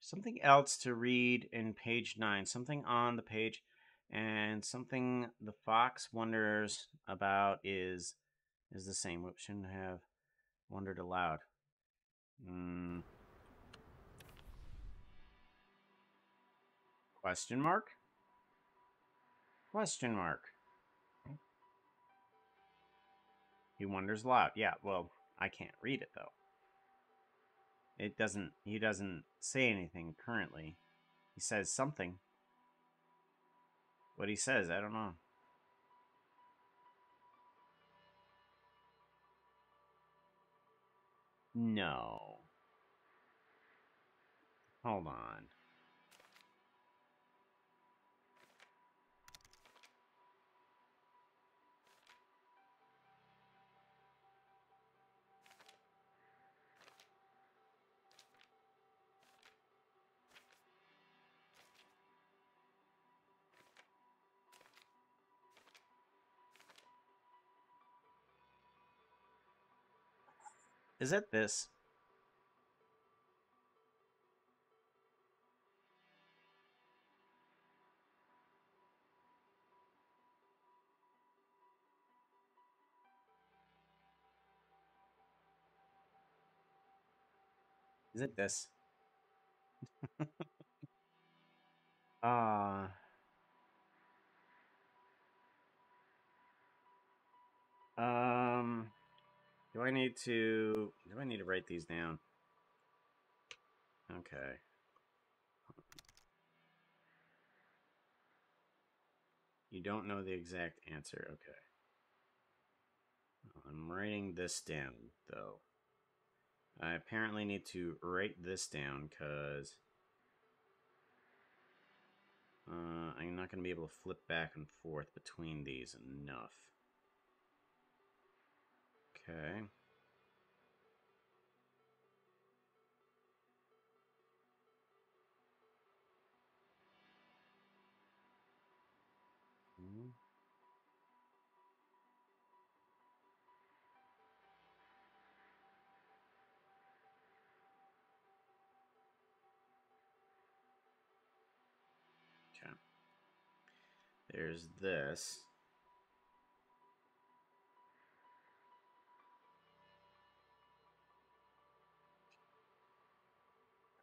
Speaker 1: something else to read in page nine, something on the page. And something the fox wonders about is is the same. Whoops, shouldn't have wondered aloud. Mm. Question mark? Question mark. He wonders aloud. Yeah, well, I can't read it though. It doesn't he doesn't say anything currently. He says something what he says. I don't know. No. Hold on. Is it this? Is it this? Ah. uh, um do I need to? Do I need to write these down? Okay. You don't know the exact answer. Okay. I'm writing this down, though. I apparently need to write this down because uh, I'm not going to be able to flip back and forth between these enough. Okay. Hmm. There's this.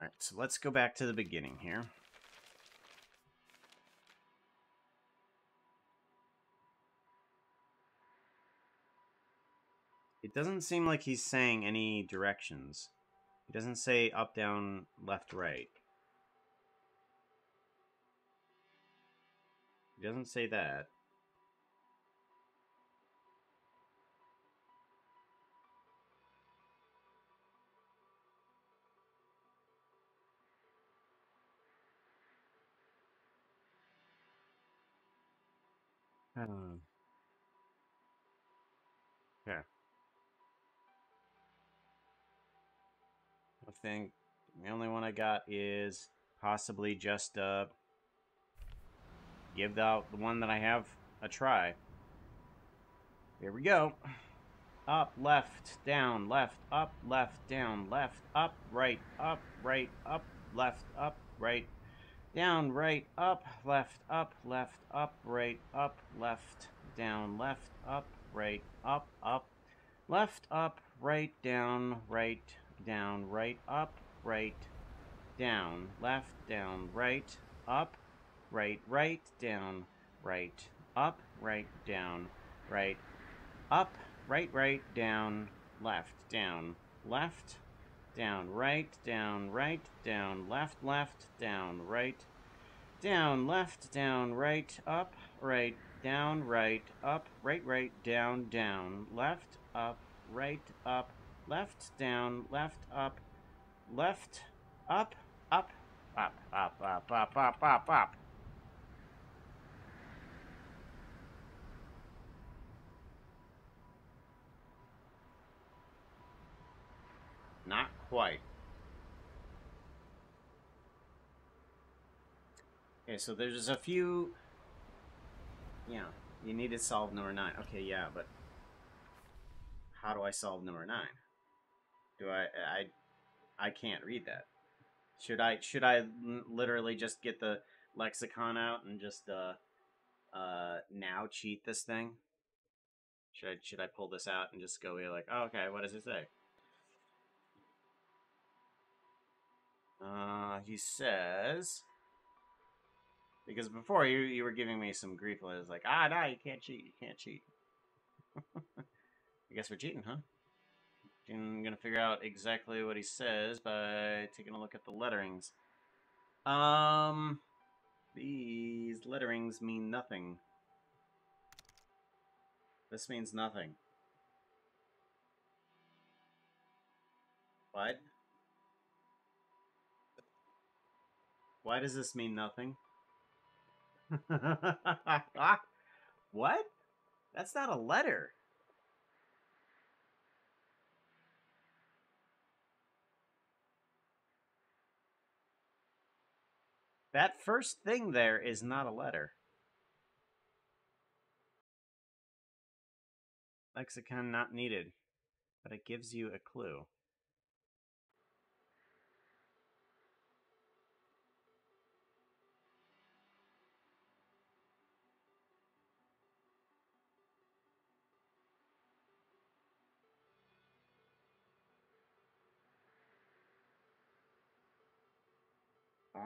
Speaker 1: All right, so let's go back to the beginning here. It doesn't seem like he's saying any directions. He doesn't say up, down, left, right. He doesn't say that. Hmm. Okay. I think the only one I got is possibly just uh give the the one that I have a try. Here we go. Up, left, down, left, up, left, down, left, up, right, up, right, up, left, up, right, down, right, up, left, up, left, up, right, up, left, down, left, up, right, up, up, left, up, right, down, right, down, right, up, right, down, left, down, right, up, right, right, down, right, up, right, down, right, up, right, right, down, left, down, left, down, right, down, right, down, left, left, down, right, down, left, down, right, up, right, down, right, up, right, right, down, down, left, up, right, up, left, down, left, up, left, up, up, up, up, up, up, up, up, up. Not quite. Okay, so there's a few. Yeah, you need to solve number nine. Okay, yeah, but how do I solve number nine? Do I I I can't read that. Should I should I literally just get the lexicon out and just uh uh now cheat this thing? Should I should I pull this out and just go here like, oh, okay, what does it say? Uh, he says because before you you were giving me some grief. I was like, ah, no, you can't cheat. You can't cheat. I guess we're cheating, huh? I'm gonna figure out exactly what he says by taking a look at the letterings. Um, these letterings mean nothing. This means nothing. What? Why does this mean nothing? what? That's not a letter. That first thing there is not a letter. Lexicon not needed, but it gives you a clue.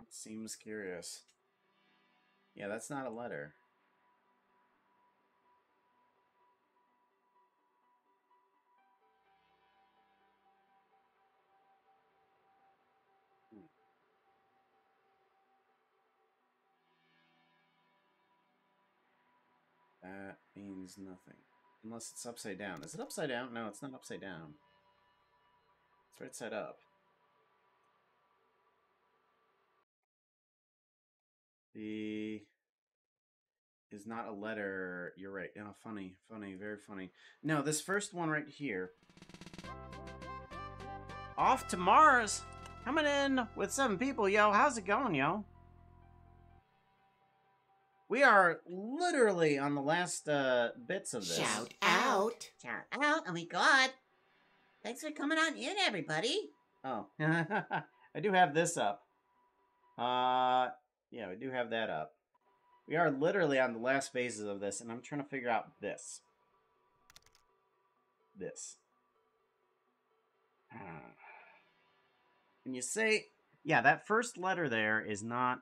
Speaker 1: Seems curious. Yeah, that's not a letter. Hmm. That means nothing. Unless it's upside down. Is it upside down? No, it's not upside down. It's right side up. The is not a letter. You're right. Oh, funny, funny, very funny. No, this first one right here. Off to Mars. Coming in with seven people, yo. How's it going, yo? We are literally on the last uh, bits of this.
Speaker 2: Shout out. Shout out. Oh my god. Thanks for coming on in, everybody.
Speaker 1: Oh, I do have this up. Uh, yeah, we do have that up. We are literally on the last phases of this, and I'm trying to figure out this. This. Ah. And you say, yeah, that first letter there is not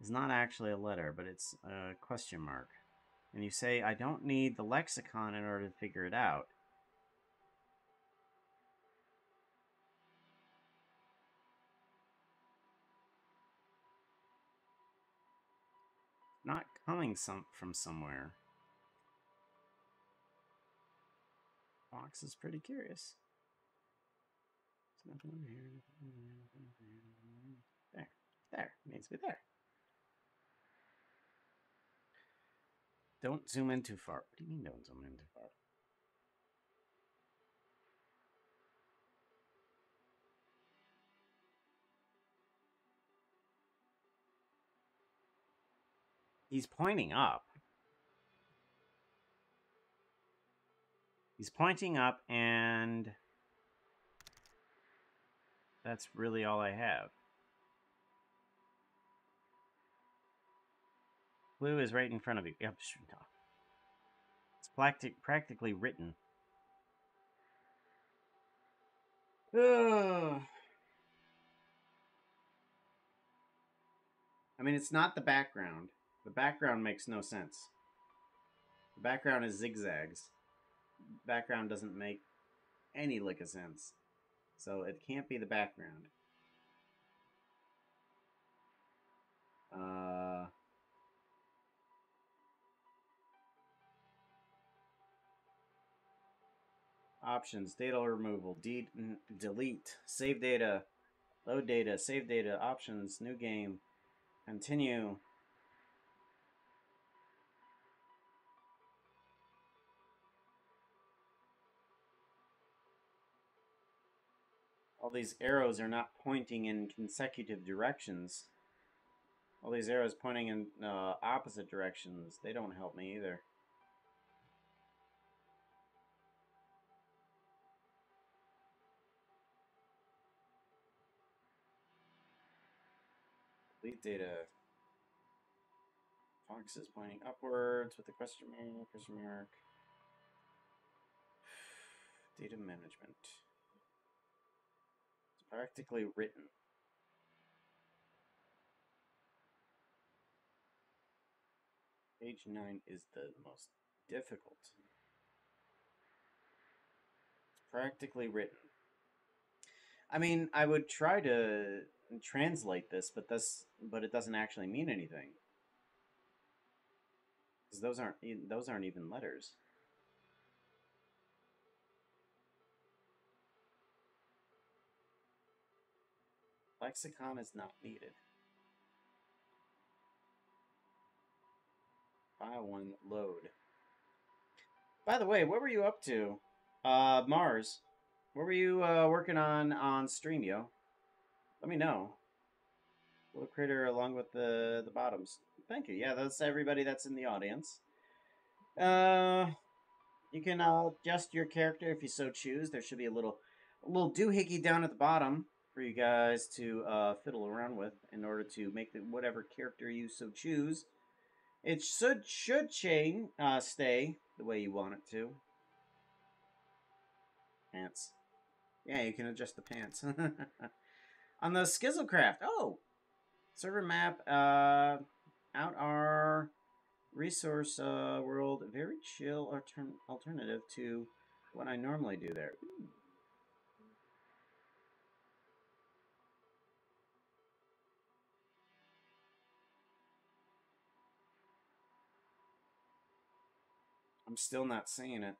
Speaker 1: is not actually a letter, but it's a question mark. And you say, I don't need the lexicon in order to figure it out. Coming some from somewhere. Fox is pretty curious. There, there, needs to be there. Don't zoom in too far. What do you mean don't zoom in too far? He's pointing up. He's pointing up, and that's really all I have. Blue is right in front of you. Yep, it's practic practically written. Ugh. I mean, it's not the background. The background makes no sense. The background is zigzags. background doesn't make any lick of sense. So it can't be the background. Uh, options, data removal, de delete, save data, load data, save data, options, new game, continue, all these arrows are not pointing in consecutive directions. All these arrows pointing in uh, opposite directions, they don't help me either. Delete data. Fox is pointing upwards with the question mark, question mark. Data management practically written. Page 9 is the most difficult. It's practically written. I mean, I would try to translate this, but this but it doesn't actually mean anything. Cuz those aren't those aren't even letters. Lexicon is not needed. File 1 load. By the way, what were you up to? Uh, Mars. What were you uh, working on on stream, yo? Let me know. Little critter along with the the bottoms. Thank you. Yeah, that's everybody that's in the audience. Uh, you can uh, adjust your character if you so choose. There should be a little a little doohickey down at the bottom for you guys to uh, fiddle around with in order to make the, whatever character you so choose. It should should chain uh, stay the way you want it to. Pants. Yeah, you can adjust the pants. On the Skizzlecraft. Oh, Server map, uh, out our resource uh, world, very chill altern alternative to what I normally do there. Ooh. I'm still not seeing it.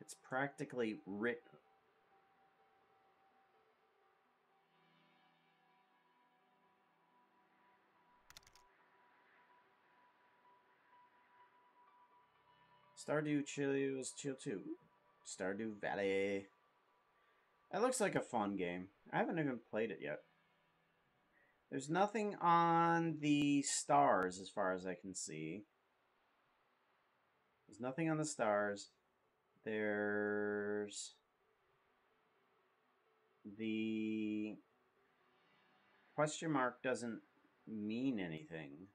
Speaker 1: It's practically written. Stardew Chill is chill too. Stardew Valley. That looks like a fun game. I haven't even played it yet. There's nothing on the stars as far as I can see. There's nothing on the stars. There's the question mark doesn't mean anything.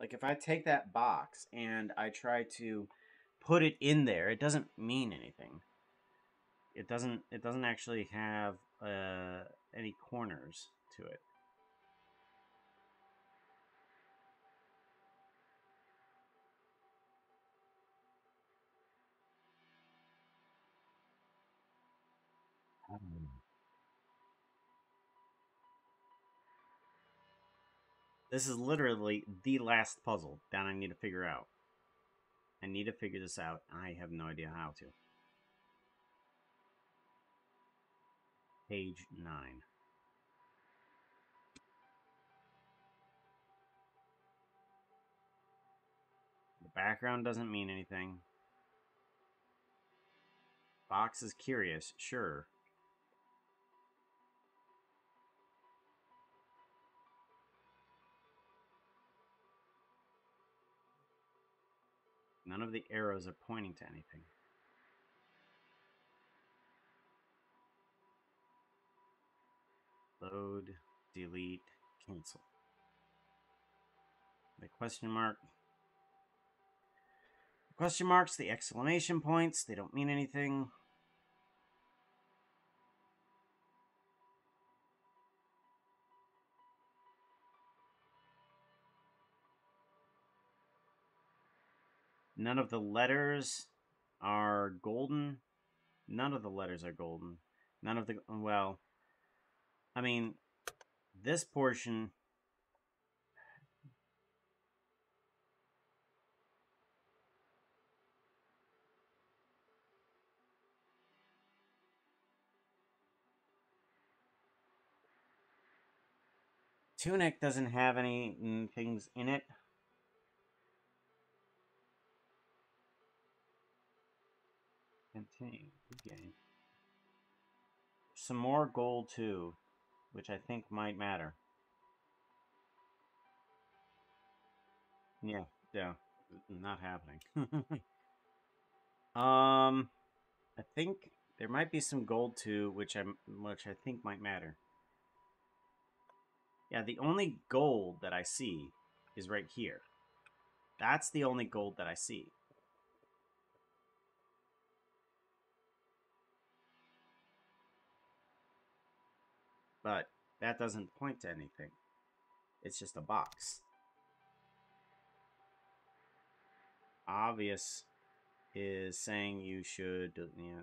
Speaker 1: Like if I take that box and I try to put it in there, it doesn't mean anything. It doesn't it doesn't actually have uh, any corners to it. This is literally the last puzzle that I need to figure out. I need to figure this out. I have no idea how to. Page 9. The background doesn't mean anything. Box is curious, sure. None of the arrows are pointing to anything. Load, delete, cancel. The question mark. The question marks, the exclamation points, they don't mean anything. None of the letters are golden. None of the letters are golden. None of the, well, I mean, this portion Tunic doesn't have any things in it. Continue. Okay. Some more gold too, which I think might matter. Yeah, yeah, not happening. um, I think there might be some gold too, which I which I think might matter. Yeah, the only gold that I see is right here. That's the only gold that I see. That doesn't point to anything. It's just a box. Obvious is saying you should, yeah,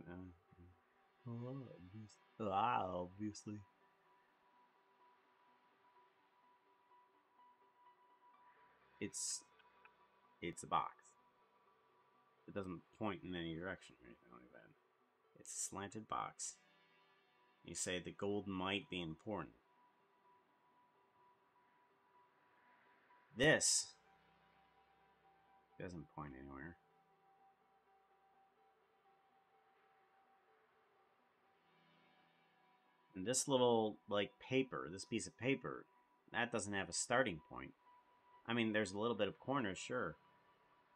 Speaker 1: uh, obviously. It's it's a box. It doesn't point in any direction or anything like that. It's a slanted box. You say the gold might be important. This doesn't point anywhere. And this little, like, paper, this piece of paper, that doesn't have a starting point. I mean, there's a little bit of corners, sure.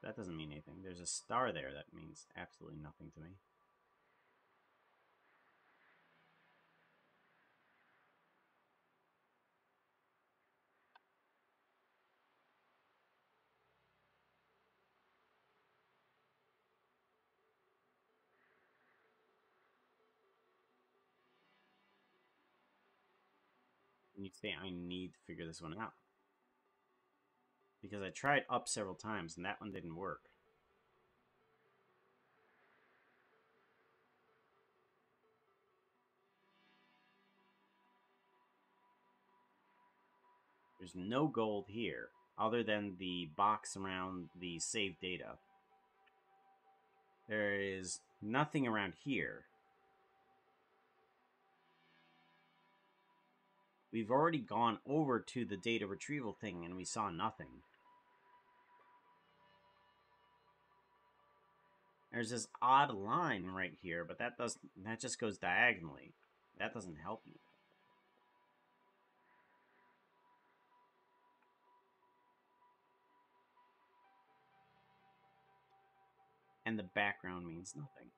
Speaker 1: That doesn't mean anything. There's a star there that means absolutely nothing to me. I need to figure this one out. Because I tried up several times and that one didn't work. There's no gold here, other than the box around the save data. There is nothing around here. We've already gone over to the data retrieval thing and we saw nothing. There's this odd line right here, but that does that just goes diagonally. That doesn't help you. And the background means nothing.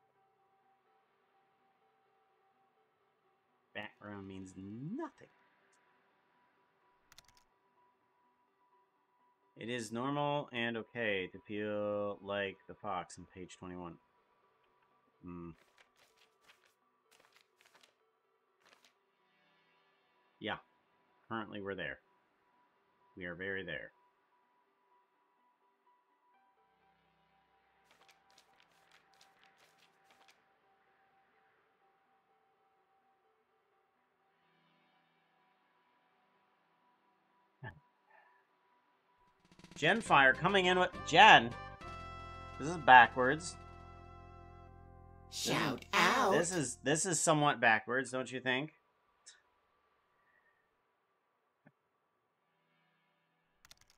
Speaker 1: Background means nothing. It is normal and okay to feel like the fox on page 21. Hmm. Yeah. Currently we're there. We are very there. Genfire coming in with Jen. This is backwards.
Speaker 2: Shout out.
Speaker 1: This is this is somewhat backwards, don't you think?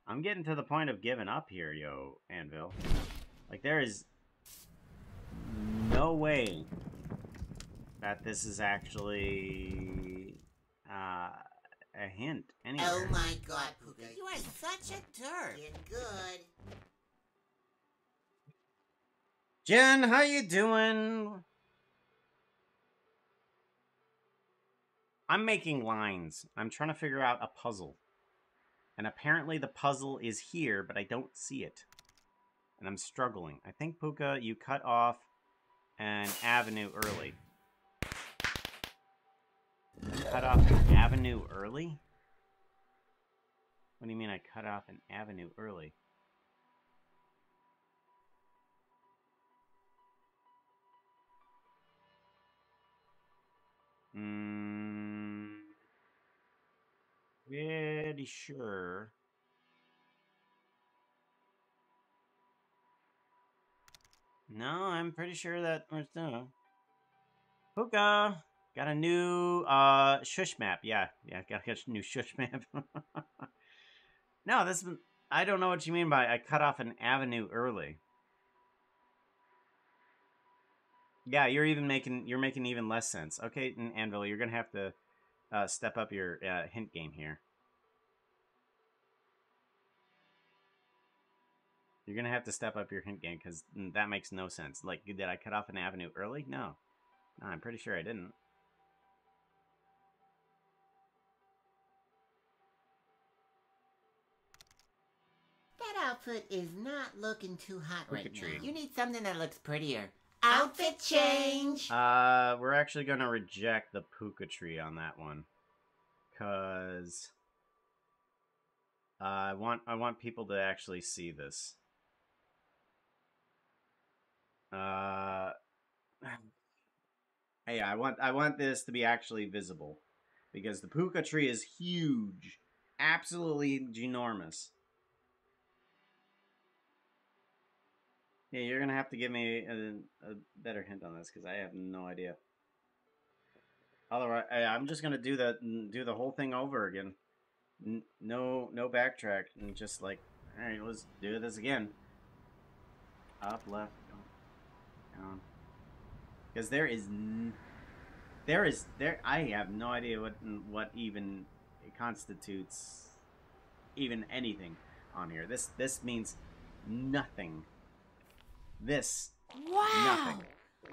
Speaker 1: I'm getting to the point of giving up here, yo, Anvil. Like there is no way that this is actually uh, a hint anywhere.
Speaker 2: Oh my god, Pooka. You are such a turd. Get good.
Speaker 1: Jen, how you doing? I'm making lines. I'm trying to figure out a puzzle. And apparently the puzzle is here, but I don't see it. And I'm struggling. I think, Pooka, you cut off an avenue early. Cut off an avenue early? What do you mean I cut off an avenue early? Hmm. Pretty sure. No, I'm pretty sure that we're still. Pooka! Got a new uh shush map. Yeah, yeah, got a new shush map. no, this I don't know what you mean by I cut off an avenue early. Yeah, you're even making you're making even less sense. Okay, Anvil, you're gonna have to uh, step up your uh, hint game here. You're gonna have to step up your hint game because that makes no sense. Like, did I cut off an avenue early? No, no, I'm pretty sure I didn't.
Speaker 2: Outfit is not looking too hot right
Speaker 1: Cricketry.
Speaker 2: now. You need something that looks prettier. Outfit change.
Speaker 1: Uh, we're actually gonna reject the Pooka tree on that one, cause uh, I want I want people to actually see this. Uh, yeah, I want I want this to be actually visible, because the Pooka tree is huge, absolutely ginormous. Yeah, you're gonna have to give me a, a better hint on this because I have no idea. Otherwise, I, I'm just gonna do the do the whole thing over again. N- no, no backtrack, and just like, all right, let's do this again. Up, left, down, because there is, there is there. I have no idea what what even constitutes even anything on here. This this means nothing. This
Speaker 4: Wow!
Speaker 1: nothing.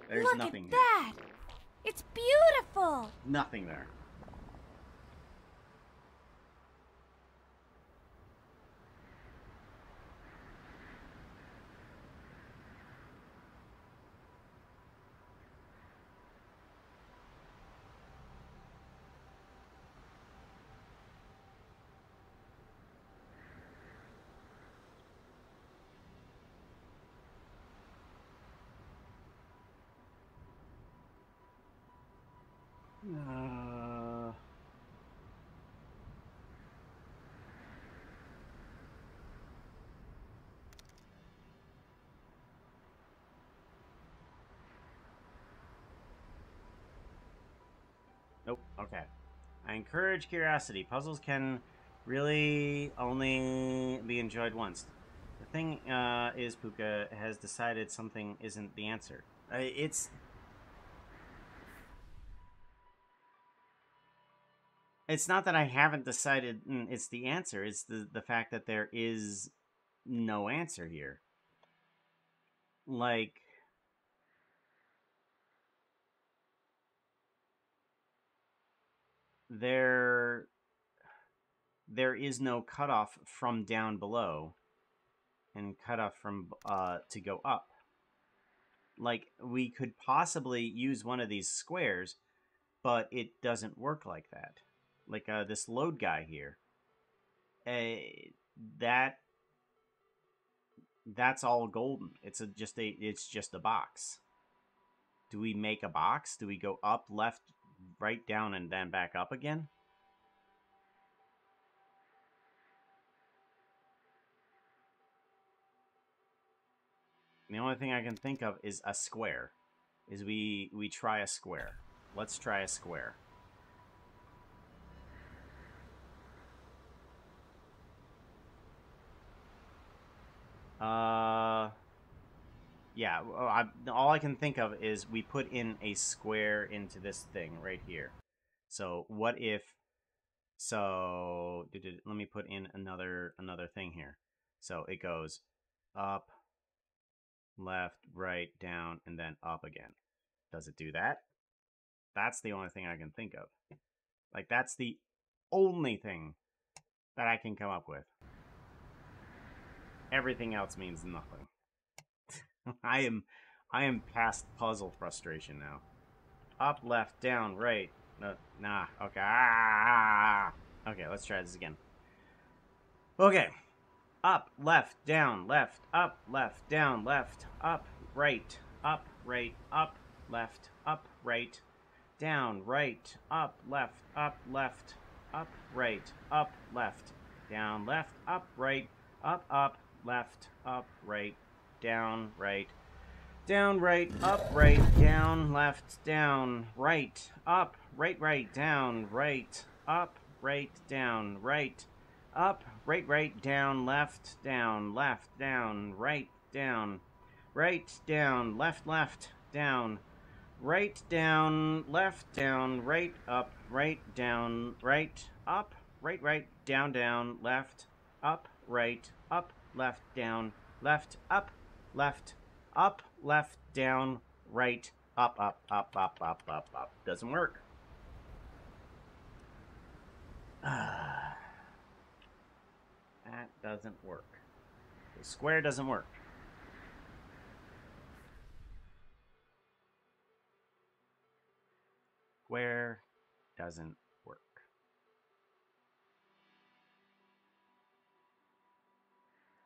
Speaker 1: There's
Speaker 4: Look
Speaker 1: nothing
Speaker 4: at
Speaker 1: here.
Speaker 4: that! It's beautiful!
Speaker 1: Nothing there. Nope. Okay. I encourage curiosity. Puzzles can really only be enjoyed once. The thing uh, is, Pooka has decided something isn't the answer. Uh, it's it's not that I haven't decided mm, it's the answer. It's the the fact that there is no answer here. Like there there is no cutoff from down below and cutoff from uh to go up. Like we could possibly use one of these squares, but it doesn't work like that like uh, this load guy here. Uh, that that's all golden. It's a just a it's just a box. Do we make a box? Do we go up, left, right, down, and then back up again? The only thing I can think of is a square. Is we we try a square. Let's try a square. Uh, yeah. I, all I can think of is we put in a square into this thing right here. So what if? So let me put in another another thing here. So it goes up, left, right, down, and then up again. Does it do that? That's the only thing I can think of. Like that's the only thing that I can come up with. Everything else means nothing. I am I am past puzzle frustration now. Up, left, down, right. No, nah, okay. Ah, okay, let's try this again. Okay. Up, left, down, left, up, left, down, left, up, right, up, right, up, left, up, right, down, right, up, left, up, left, up, right, up, left, down, left, up, right, up, up, left, up, right, down, right, down, right, up, right, down, left, down, right, up, right, right, down, right, up, right, down, right, up, right, right, down, left, down, left, down, right, down, right, down, left, left, down, right, down, left, down, right, up, right, down, right, up, right, right, down, down, left, up, right, up, left, down, left, up, left, up, left, down, right, up, up, up, up, up, up, up. Doesn't work. that doesn't work. The square doesn't work. Square doesn't work.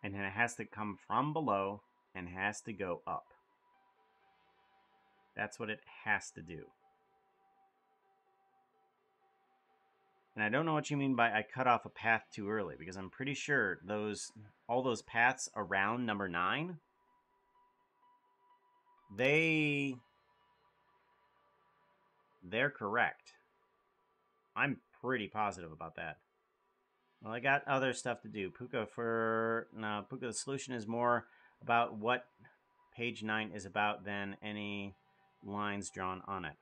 Speaker 1: and then it has to come from below and has to go up. That's what it has to do. And I don't know what you mean by I cut off a path too early because I'm pretty sure those all those paths around number 9 they they're correct. I'm pretty positive about that. Well, I got other stuff to do. Pooka for no, Pooka. The solution is more about what page nine is about than any lines drawn on it.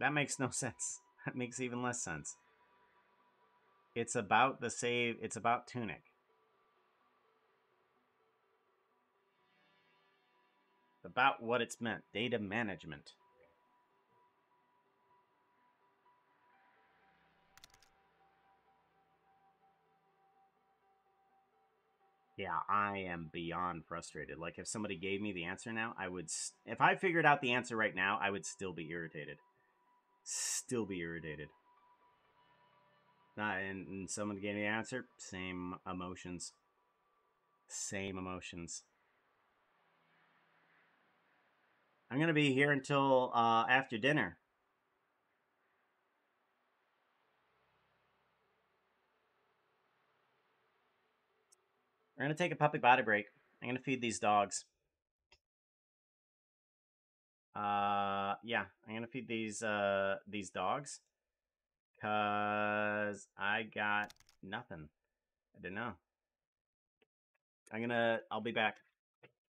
Speaker 1: That makes no sense. That makes even less sense. It's about the save. It's about Tunic. about what it's meant data management. Yeah, I am beyond frustrated. Like, if somebody gave me the answer now, I would. If I figured out the answer right now, I would still be irritated. Still be irritated. Not and, and someone gave me the answer. Same emotions. Same emotions. I'm gonna be here until uh, after dinner. We're gonna take a puppy body break. I'm gonna feed these dogs. Uh, yeah, I'm gonna feed these uh these dogs. Cause I got nothing. I don't know. I'm gonna. I'll be back.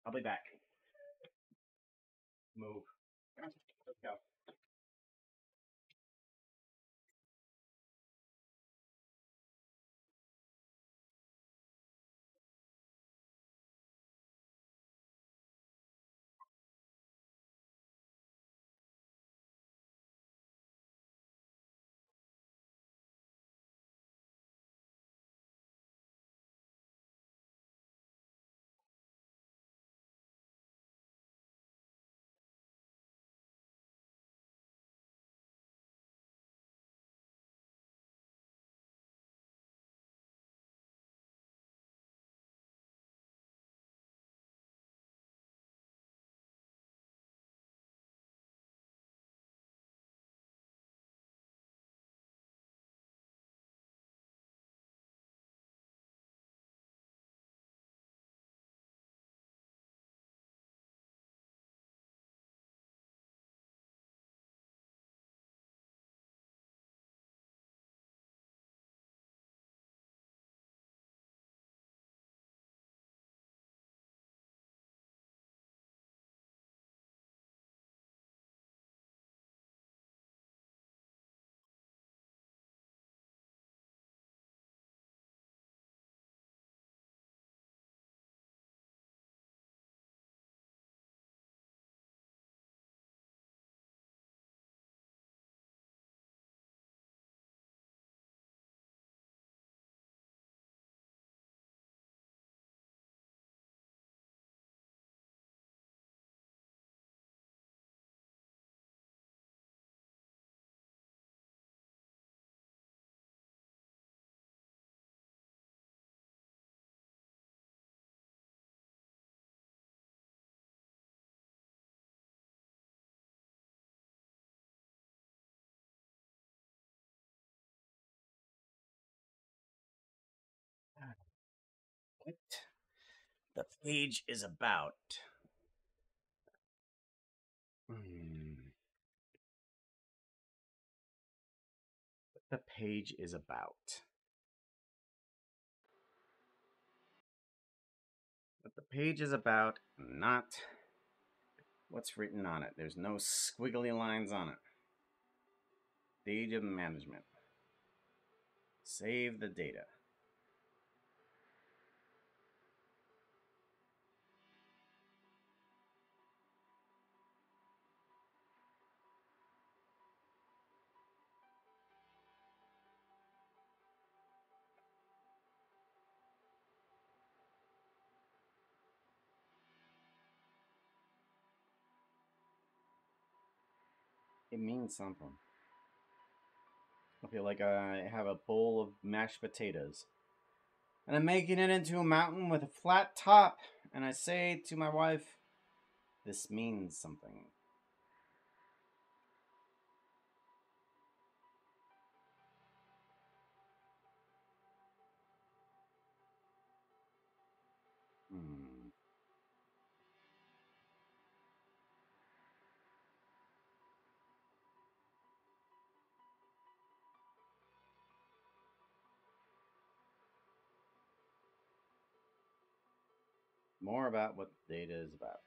Speaker 1: I'll be back. Move. What the page is about. Hmm. What the page is about. What the page is about, not what's written on it. There's no squiggly lines on it. Data management. Save the data. It means something. I feel like I have a bowl of mashed potatoes. And I'm making it into a mountain with a flat top. And I say to my wife, this means something. More about what the data is about.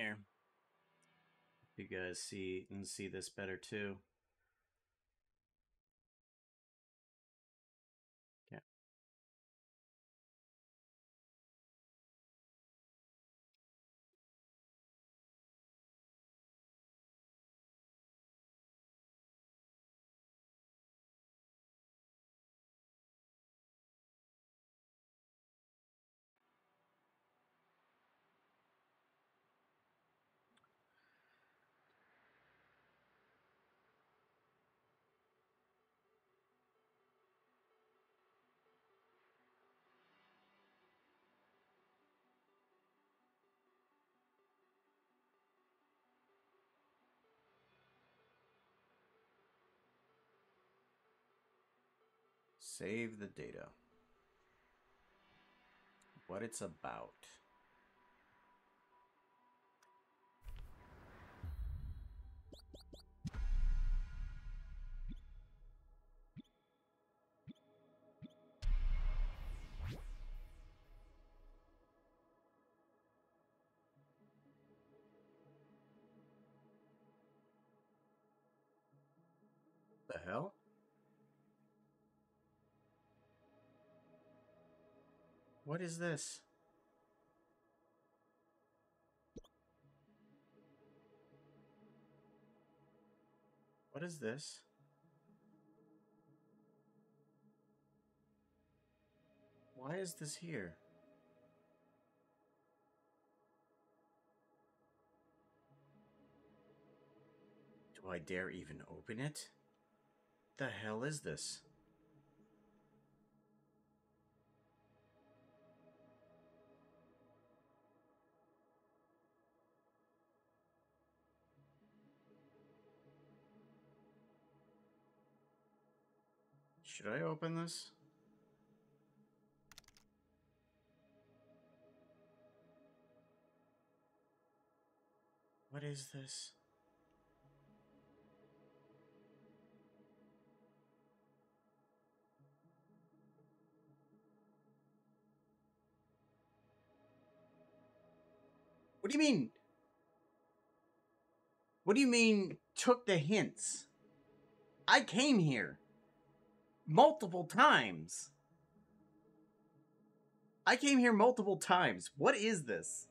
Speaker 1: Here. You guys see and see this better too. Save the data. What it's about. What is this? What is this? Why is this here? Do I dare even open it? The hell is this? Should I open this? What is this? What do you mean? What do you mean took the hints? I came here multiple times. I came here multiple times. What is this?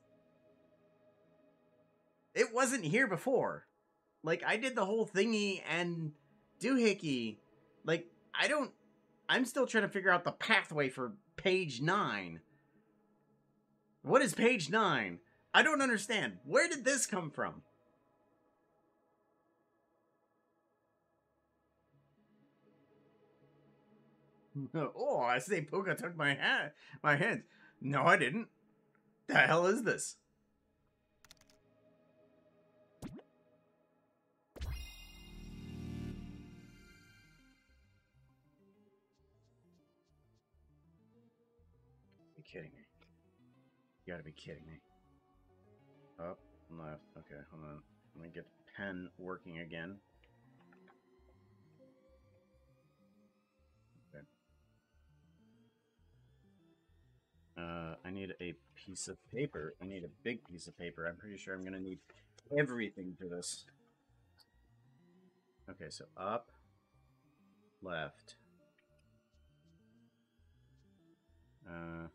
Speaker 1: It wasn't here before. Like I did the whole thingy and doohickey. Like I don't I'm still trying to figure out the pathway for page 9. What is page 9? I don't understand. Where did this come from? oh, I say Pooka took my hat, my hands. No, I didn't. The hell is this? You kidding me? You gotta be kidding me. Up, left. Okay, hold on. Let me get the pen working again. Uh, I need a piece of paper. I need a big piece of paper. I'm pretty sure I'm gonna need everything for this. Okay, so up, left. Uh,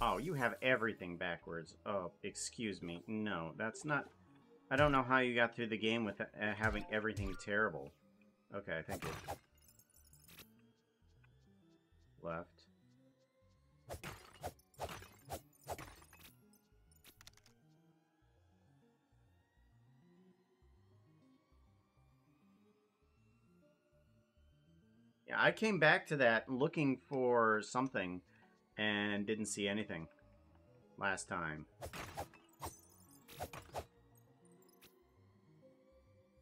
Speaker 1: oh, you have everything backwards. Oh, excuse me. No, that's not... I don't know how you got through the game with uh, having everything terrible. Okay, thank you. Left. I came back to that looking for something and didn't see anything last time.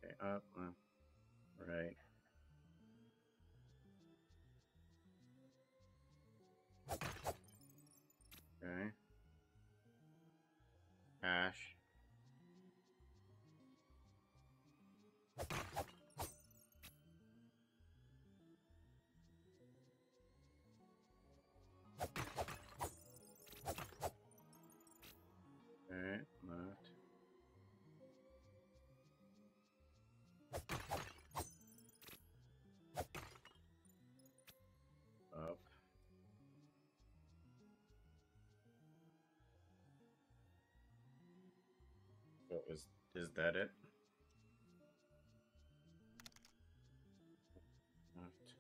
Speaker 1: Okay, up, uh, right. Oh, what was is that it? Left.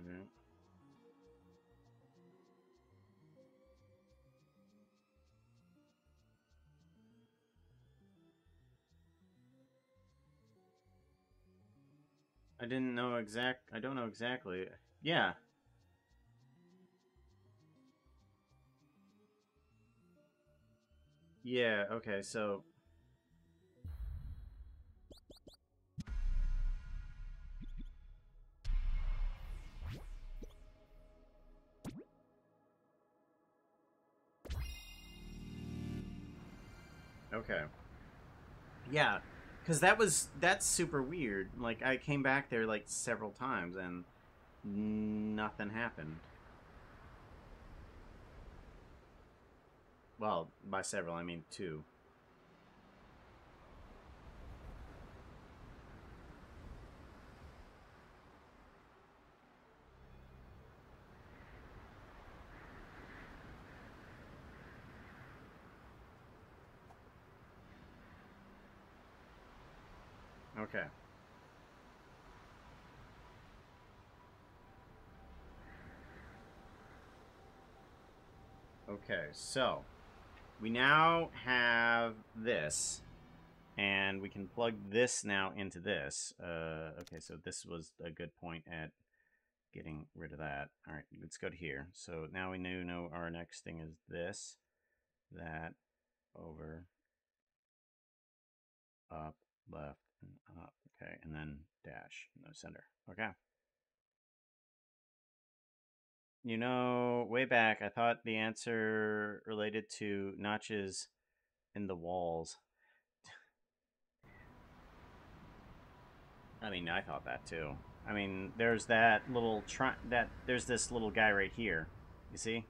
Speaker 1: Alright. I didn't know exact. I don't know exactly. Yeah. Yeah, okay, so... Okay. Yeah, because that was, that's super weird. Like, I came back there, like, several times, and nothing happened. Well, by several I mean two. Okay. Okay, so we now have this, and we can plug this now into this. Uh, okay, so this was a good point at getting rid of that. All right, let's go to here. So now we know, know our next thing is this, that, over, up, left, and up. Okay, and then dash, no center. Okay. You know, way back, I thought the answer related to notches in the walls. I mean, I thought that too. I mean, there's that little tri- that there's this little guy right here. You see?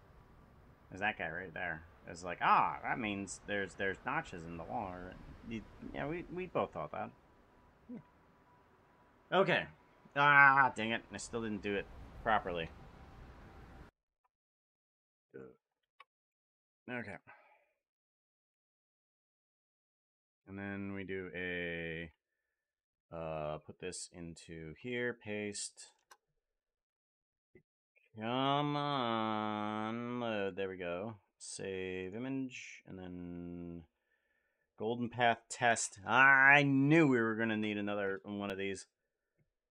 Speaker 1: There's that guy right there. It's like, ah, that means there's there's notches in the wall. Yeah, we we both thought that. Okay. Ah, dang it! I still didn't do it properly. Okay. And then we do a uh put this into here, paste. Come on, load. There we go. Save image and then golden path test. I knew we were going to need another one of these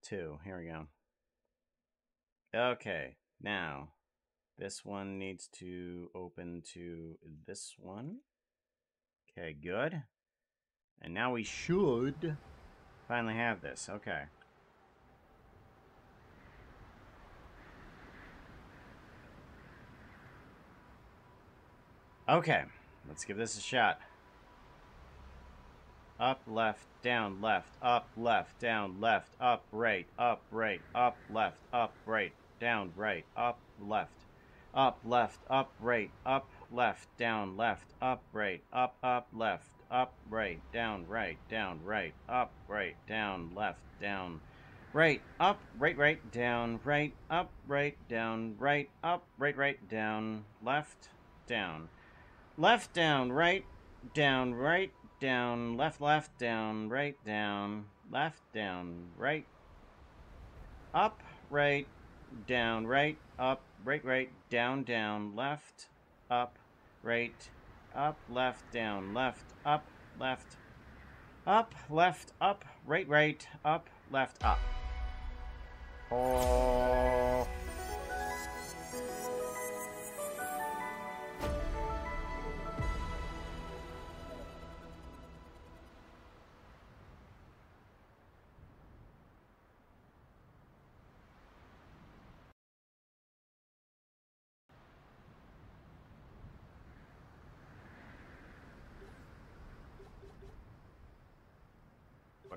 Speaker 1: too. Here we go. Okay. Now, this one needs to open to this one. Okay, good. And now we should finally have this. Okay. Okay, let's give this a shot. Up, left, down, left, up, left, down, left, up, right, up, right, up, left, up, right, down, right, up, left, up, left, up, right, up, left, down, left, up, right, up, up, left, up, right, down, right, down, right, up, right, down, left, down, right, up, right, right, down, right, up, right, down, right, up, right, right, down, left, down, left, down, right, down, right, down, left, left, down, right, down, left, down, right, up, right, down, right, up, right, right, down, down, left, up, right, up, left, down, left, up, left, up, left, up, right, right, up, left, up. Oh.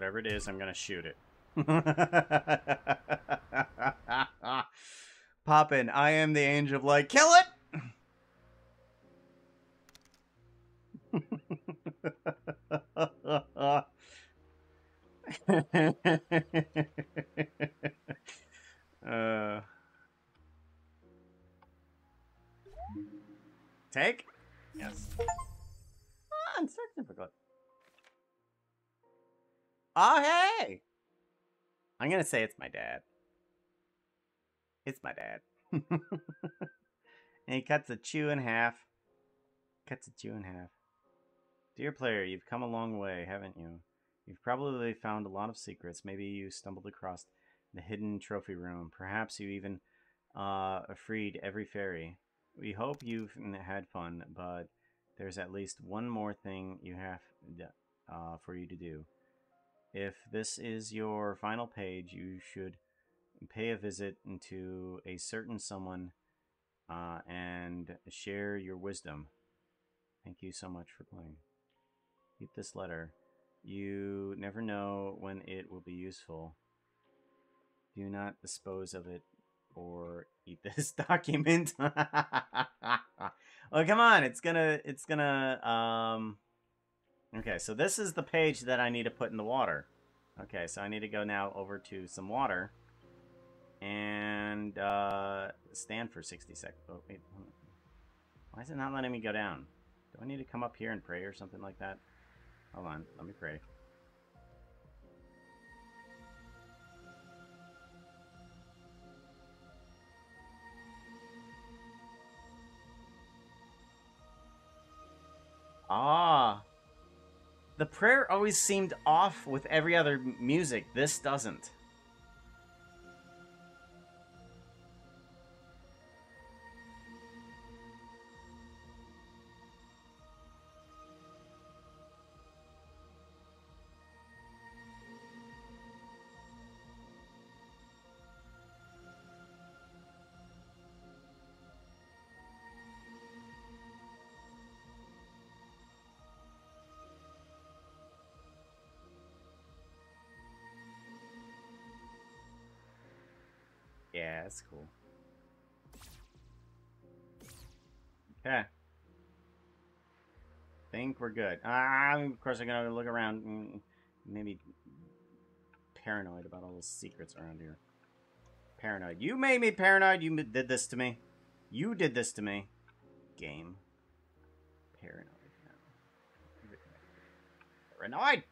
Speaker 1: Whatever it is, I'm gonna shoot it. Poppin', I am the angel of light. Kill it! uh, take? Yes. Ah, insert difficult. Oh, hey! I'm gonna say it's my dad. It's my dad. and he cuts a chew in half. Cuts a chew in half. Dear player, you've come a long way, haven't you? You've probably found a lot of secrets. Maybe you stumbled across the hidden trophy room. Perhaps you even uh, freed every fairy. We hope you've had fun, but there's at least one more thing you have uh, for you to do. If this is your final page, you should pay a visit to a certain someone uh, and share your wisdom. Thank you so much for playing. Keep this letter. You never know when it will be useful. Do not dispose of it or eat this document. oh, come on. It's gonna, it's gonna, um... Okay, so this is the page that I need to put in the water. Okay, so I need to go now over to some water and uh, stand for 60 seconds. Oh, wait. Why is it not letting me go down? Do I need to come up here and pray or something like that? Hold on, let me pray. Ah. The prayer always seemed off with every other music. This doesn't. That's cool. Okay. Think we're good. Ah, of course I'm gonna look around. Maybe paranoid about all the secrets around here. Paranoid. You made me paranoid. You did this to me. You did this to me. Game. Paranoid. Paranoid.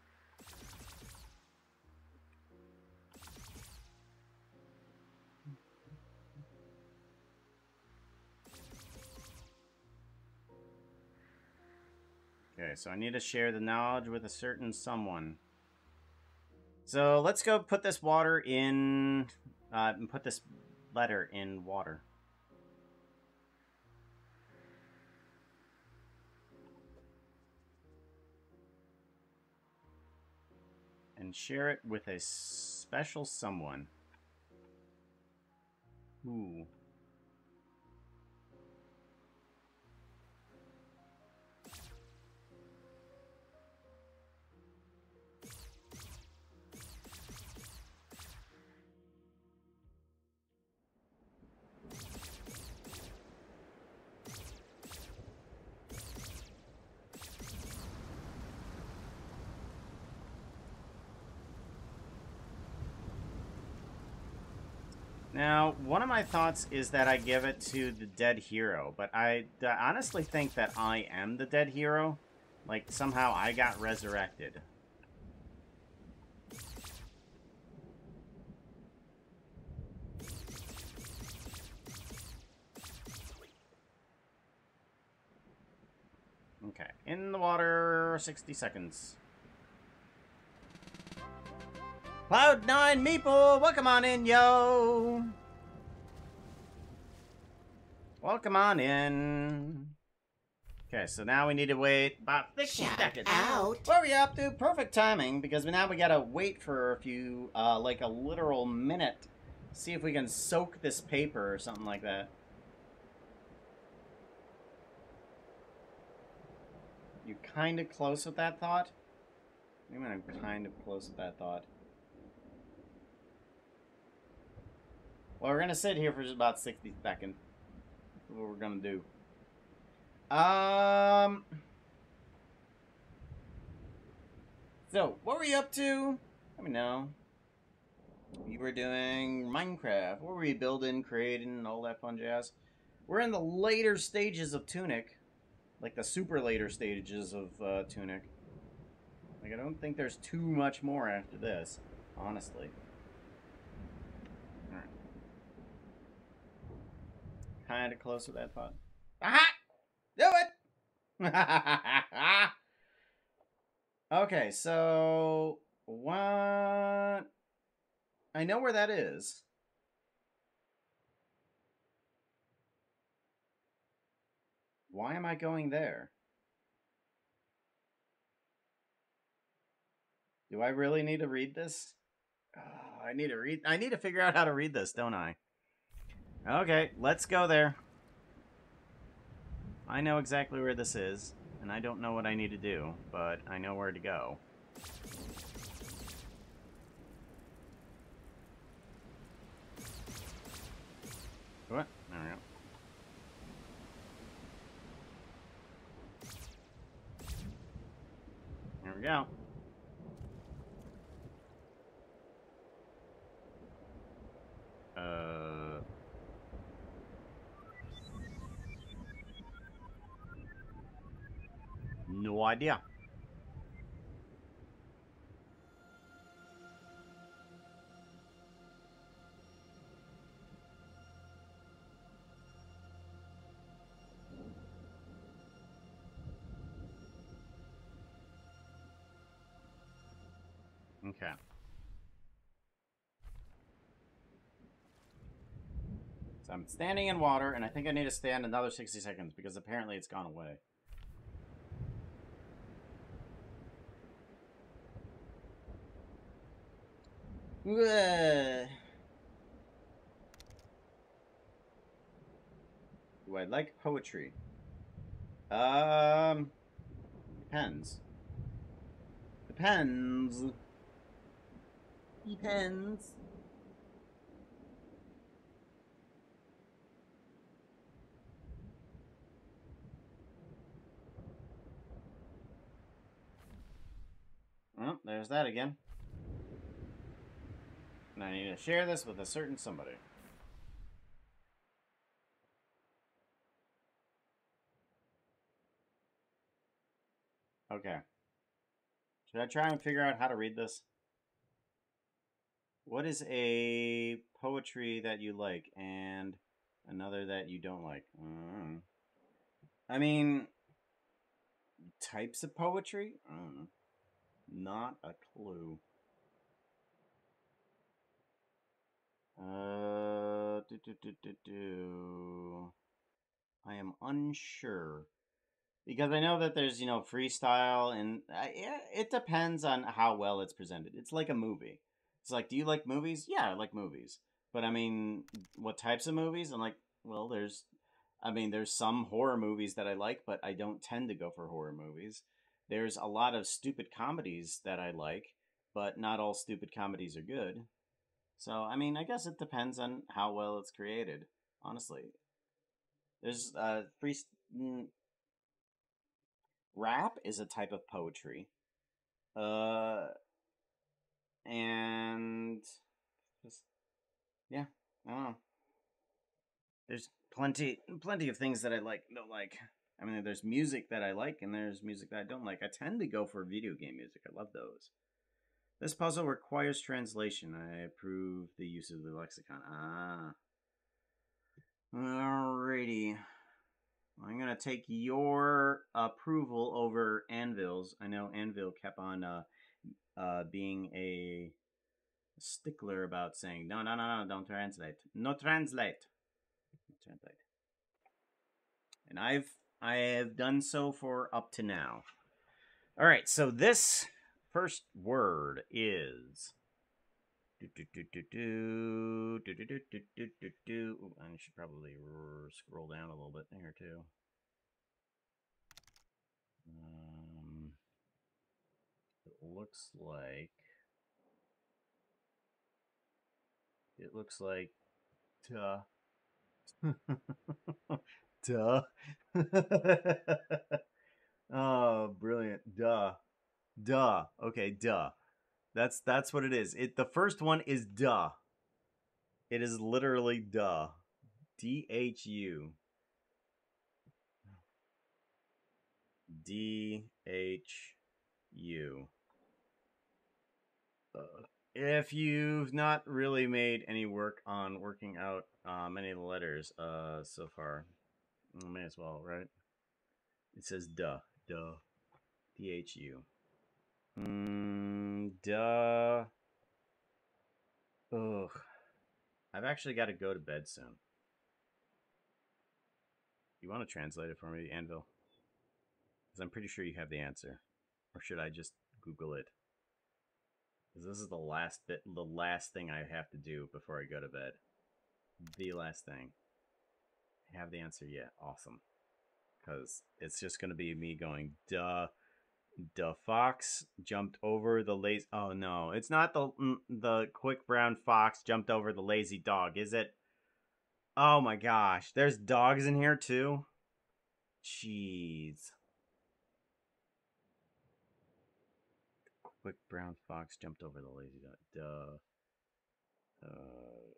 Speaker 1: Okay, so I need to share the knowledge with a certain someone. So let's go put this water in, uh, and put this letter in water. And share it with a special someone. Ooh. Now, one of my thoughts is that I give it to the dead hero, but I d- honestly think that I am the dead hero. Like, somehow I got resurrected. Okay, in the water, 60 seconds. Cloud9 Meeple, welcome on in, yo! Welcome on in. Okay, so now we need to wait about 60
Speaker 2: Shout
Speaker 1: seconds.
Speaker 2: out.
Speaker 1: We up to? Perfect timing, because now we gotta wait for a few, uh, like a literal minute. See if we can soak this paper or something like that. You kind of close with that thought? I mean, I'm kind of close with that thought. Well, we're gonna sit here for just about 60 seconds. What we're gonna do. Um. So, what were you up to? Let me know. We were doing Minecraft. What were we building, creating, and all that fun jazz? We're in the later stages of Tunic. Like the super later stages of uh, Tunic. Like, I don't think there's too much more after this, honestly. Kinda close to that thought. Aha! Uh-huh. Do it! okay, so what? I know where that is. Why am I going there? Do I really need to read this? Oh, I need to read. I need to figure out how to read this, don't I? Okay, let's go there. I know exactly where this is, and I don't know what I need to do, but I know where to go. What? There we go. There we go. Uh. No idea. Okay. So I'm standing in water, and I think I need to stand another 60 seconds because apparently it's gone away. Do I like poetry? Um, depends. Depends.
Speaker 2: Depends.
Speaker 1: Well, there's that again. And I need to share this with a certain somebody. Okay. Should I try and figure out how to read this? What is a poetry that you like and another that you don't like? Mm. I mean, types of poetry? Mm. Not a clue. Uh, do, do, do, do, do. I am unsure because I know that there's you know freestyle and uh, yeah, it depends on how well it's presented. It's like a movie. It's like, do you like movies? Yeah, I like movies. But I mean, what types of movies? I'm like, well, there's, I mean, there's some horror movies that I like, but I don't tend to go for horror movies. There's a lot of stupid comedies that I like, but not all stupid comedies are good. So, I mean, I guess it depends on how well it's created, honestly. There's uh free mm, rap is a type of poetry. Uh and just yeah, I don't know. There's plenty plenty of things that I like don't like. I mean, there's music that I like and there's music that I don't like. I tend to go for video game music. I love those. This puzzle requires translation. I approve the use of the lexicon. Ah. Alrighty. I'm gonna take your approval over Anvil's. I know Anvil kept on uh, uh, being a stickler about saying no, no, no, no, don't translate. No translate. Translate. And I've I have done so for up to now. All right, so this first word is. I should probably scroll down a little bit there too. Um, it looks like it looks like duh duh oh brilliant duh duh. Okay duh. That's that's what it is. It the first one is duh. It is literally duh. D h u. D H U. Uh, if you've not really made any work on working out uh, many letters uh, so far, may as well, right? It says duh, duh, D H U. Mm, duh. Ugh. I've actually got to go to bed soon. You want to translate it for me, Anvil? Because I'm pretty sure you have the answer. Or should I just Google it? Because this is the last bit, the last thing I have to do before I go to bed. The last thing. I have the answer yet. Awesome. because it's just gonna be me going duh. The fox jumped over the lazy. Oh no, it's not the mm, the quick brown fox jumped over the lazy dog, is it? Oh my gosh, there's dogs in here too. Jeez. Quick brown fox jumped over the lazy dog. Duh. Uh,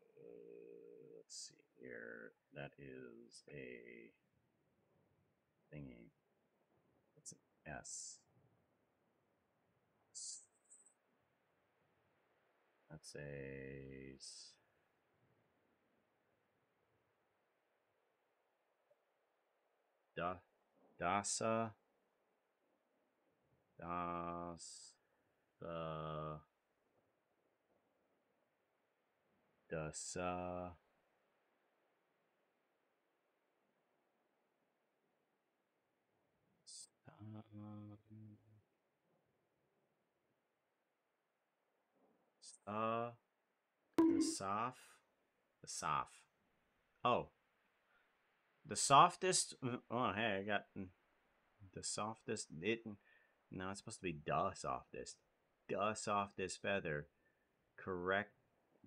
Speaker 1: let's see here. That is a thingy. It's an S. S- That's a. s- Da, dasa. Das. The. Dasa. Um, uh, the soft, the soft. Oh, the softest. Oh, hey, I got mm, the softest. It no, it's supposed to be the softest. The softest feather, correct,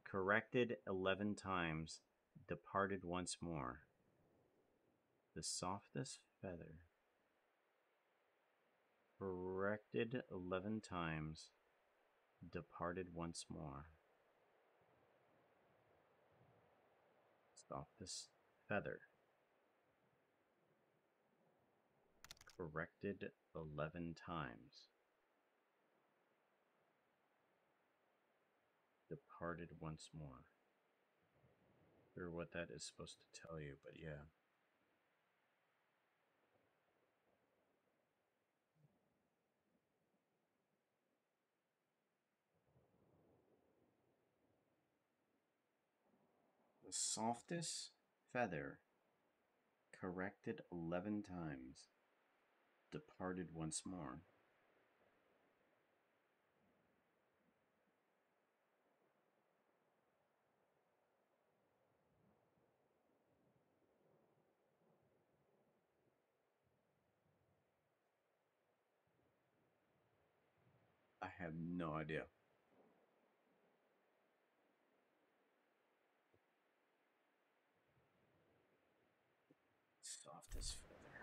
Speaker 1: corrected eleven times, departed once more. The softest feather corrected 11 times, departed once more. Stop this feather. Corrected 11 times. Departed once more. Sure what that is supposed to tell you, but yeah. Softest feather, corrected 11 times, departed once more. I have no idea. Softest feather.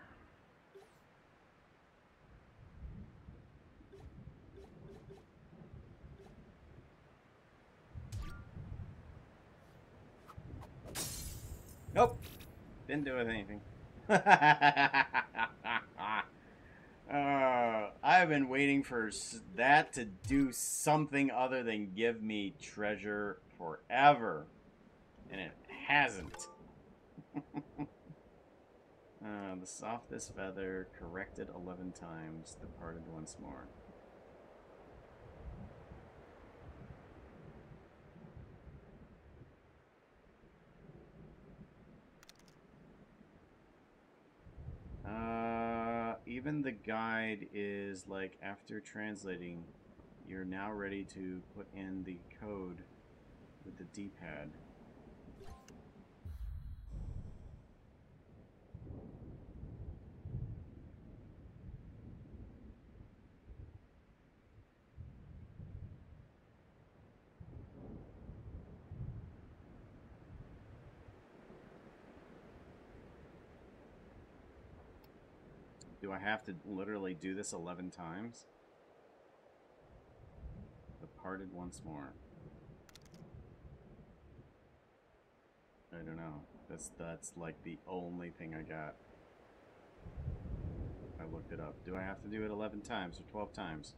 Speaker 1: Nope. Didn't do anything. Uh, I've been waiting for that to do something other than give me treasure forever. And it hasn't. Uh, the softest feather, corrected 11 times, departed once more. Uh, even the guide is like after translating, you're now ready to put in the code with the D-pad. Do I have to literally do this 11 times? Departed once more. I don't know. That's that's like the only thing I got. I looked it up. Do I have to do it 11 times or 12 times?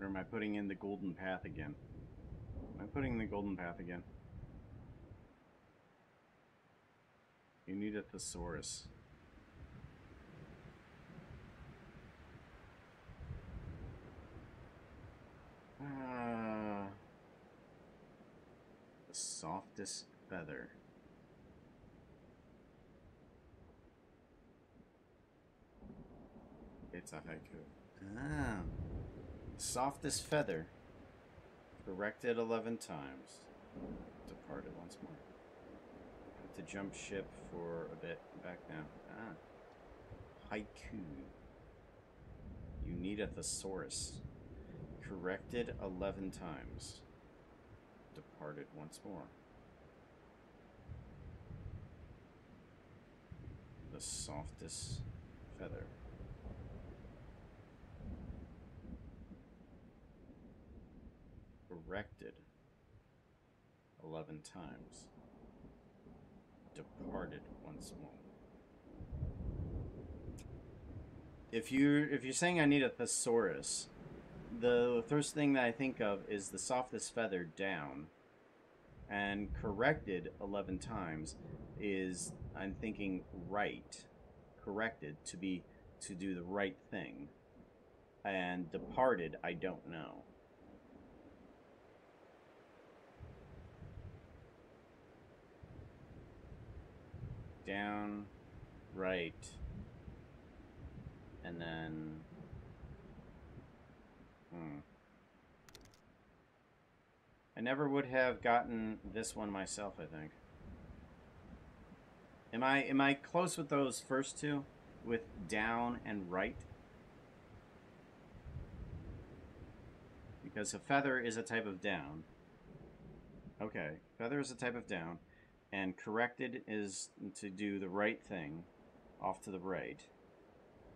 Speaker 1: Or am I putting in the golden path again? Am I putting in the golden path again? You need a thesaurus. The softest feather. It's a haiku. Ah, softest feather. Corrected eleven times. Departed once more. to jump ship for a bit. Back now. Ah. Haiku. You need a thesaurus. Corrected 11 times. Departed once more. The softest feather. Corrected 11 times. Departed once more. If you if you're saying I need a thesaurus, the first thing that I think of is the softest feather down, and corrected eleven times is I'm thinking right, corrected to be to do the right thing, and departed I don't know. Down, right, and then. Hmm. I never would have gotten this one myself, I think. Am I am I close with those first two? With down and right? Because a feather is a type of down. Okay, feather is a type of down. And corrected is to do the right thing off to the right.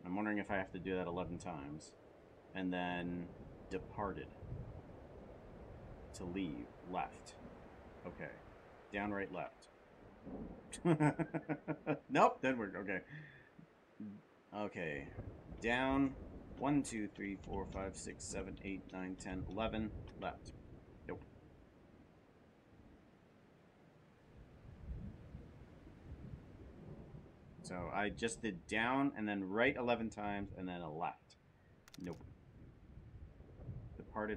Speaker 1: I'm wondering if I have to do that 11 times. And then departed. To leave. Left. Okay. Down, right, left. nope, didn't work. Okay. Okay. Down. 1, 2, 3, 4, 5, 6, 7, 8, 9, 10, 11. Left. Nope. So I just did down and then right 11 times and then a left. Nope.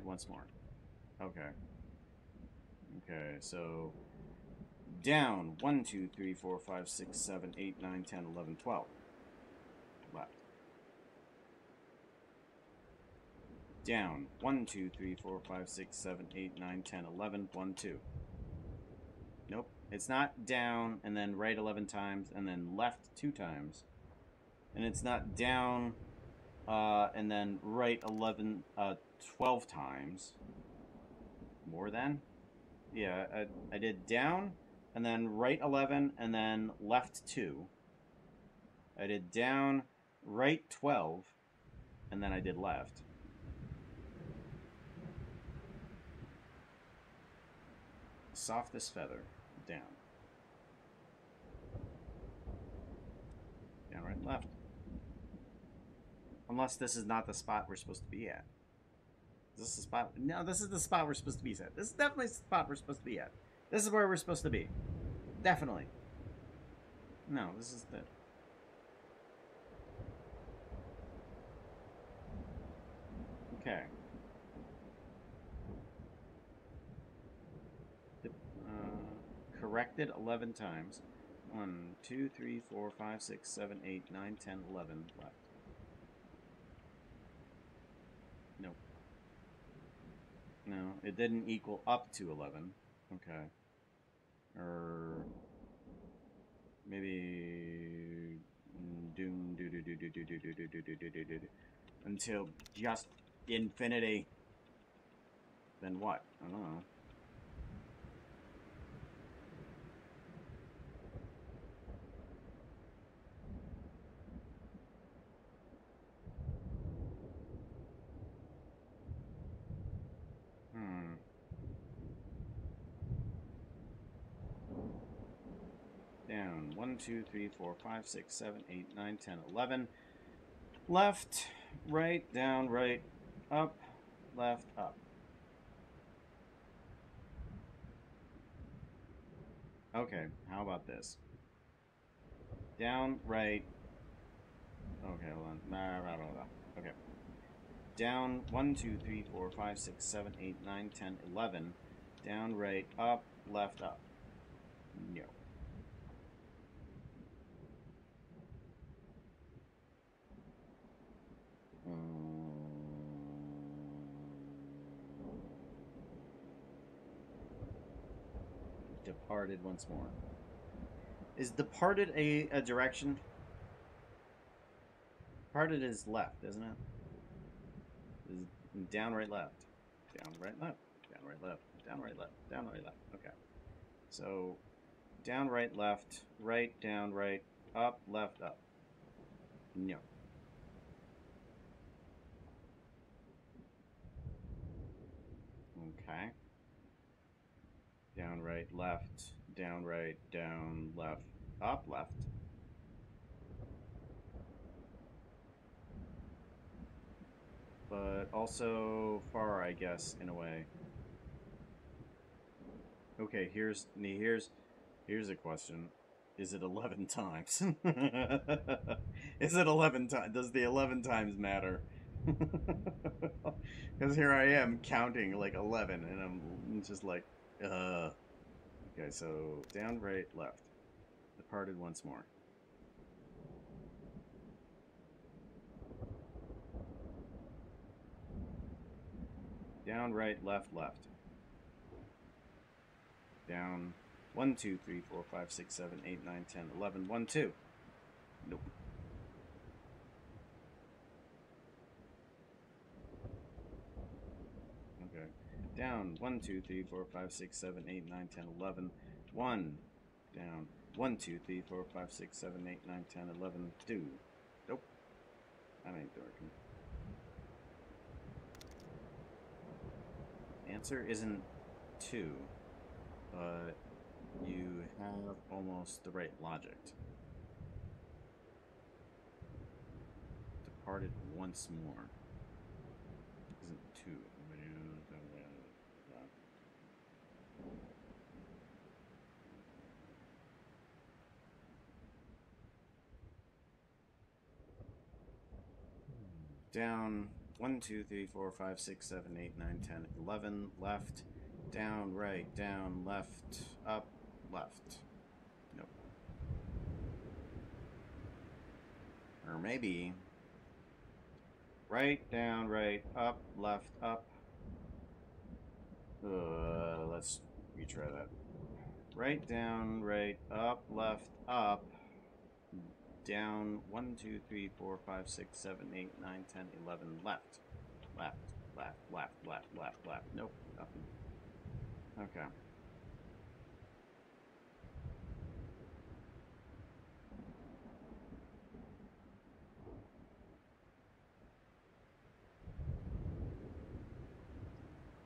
Speaker 1: Once more. Okay. Okay, so down 1, 2, 3, 4, 5, 6, 7, 8, 9, 10, 11, 12. Left. Down 1, 2, 3, 4, 5, 6, 7, 8, 9, 10, 11, 1, 2. Nope. It's not down and then right 11 times and then left 2 times. And it's not down uh, and then right 11, uh, 12 times. More than? Yeah, I, I did down and then right 11 and then left 2. I did down, right 12, and then I did left. Softest feather, down. Down, right, left. Unless this is not the spot we're supposed to be at. Is this the spot? No, this is the spot we're supposed to be at. This is definitely the spot we're supposed to be at. This is where we're supposed to be. Definitely. No, this is the... Okay. Uh, corrected 11 times. 1, 2, 3, 4, 5, 6, 7, 8, 9, 10, 11. 5. No, it didn't equal up to 11. Okay. Or maybe doom do do do do do do do do do do do do do until just infinity. Then what? I don't know. Hmm. Down. 1, 2, 3, 4, 5, 6, 7, 8, 9, 10, 11. Left, right, down, right, up, left, up. Okay, how about this? Down, right. Okay, hold on. Okay. Down, 1, 2, 3, 4, 5, 6, 7, 8, 9, 10, 11. Down, right, up, left, up. No. Departed once more. Is departed a, a direction? Departed is left, isn't it? Is down, right, left. Down, right, left. Down, right, left. Down, right, left. Down, right, left. Okay. So, down, right, left. Right, down, right. Up, left, up. No. Okay. Down, right, left. Down, right, down, left. Up, left. But also far, I guess, in a way. Okay, here's here's here's a question. Is it 11 times? Is it 11 times? Does the 11 times matter? Because here I am counting like 11, and I'm just like, uh. Okay, so down, right, left. Departed once more. Down, right, left, left. Down. 1, 2, 3, 4, 5, 6, 7, 8, 9, 10, 11, 1, 2. Nope. Okay. Down. 1, 2, 3, 4, 5, 6, 7, 8, 9, 10, 11, 1. Down. 1, 2, 3, 4, 5, 6, 7, 8, 9, 10, 11, 2. Nope. That ain't working. Answer isn't 2, but you have almost the right logic. Departed once more. Isn't 2. Down 1, 2, 3, 4, 5, 6, 7, 8, 9, 10, 11, left, down, right, down, left, up, left. Nope. Or maybe right, down, right, up, left, up. Uh, let's retry that. Right, down, right, up, left, up, down, 1, 2, 3, 4, 5, 6, 7, 8, 9, 10, 11, left. Left, left, left, left, left, left. Nope, nothing. Okay.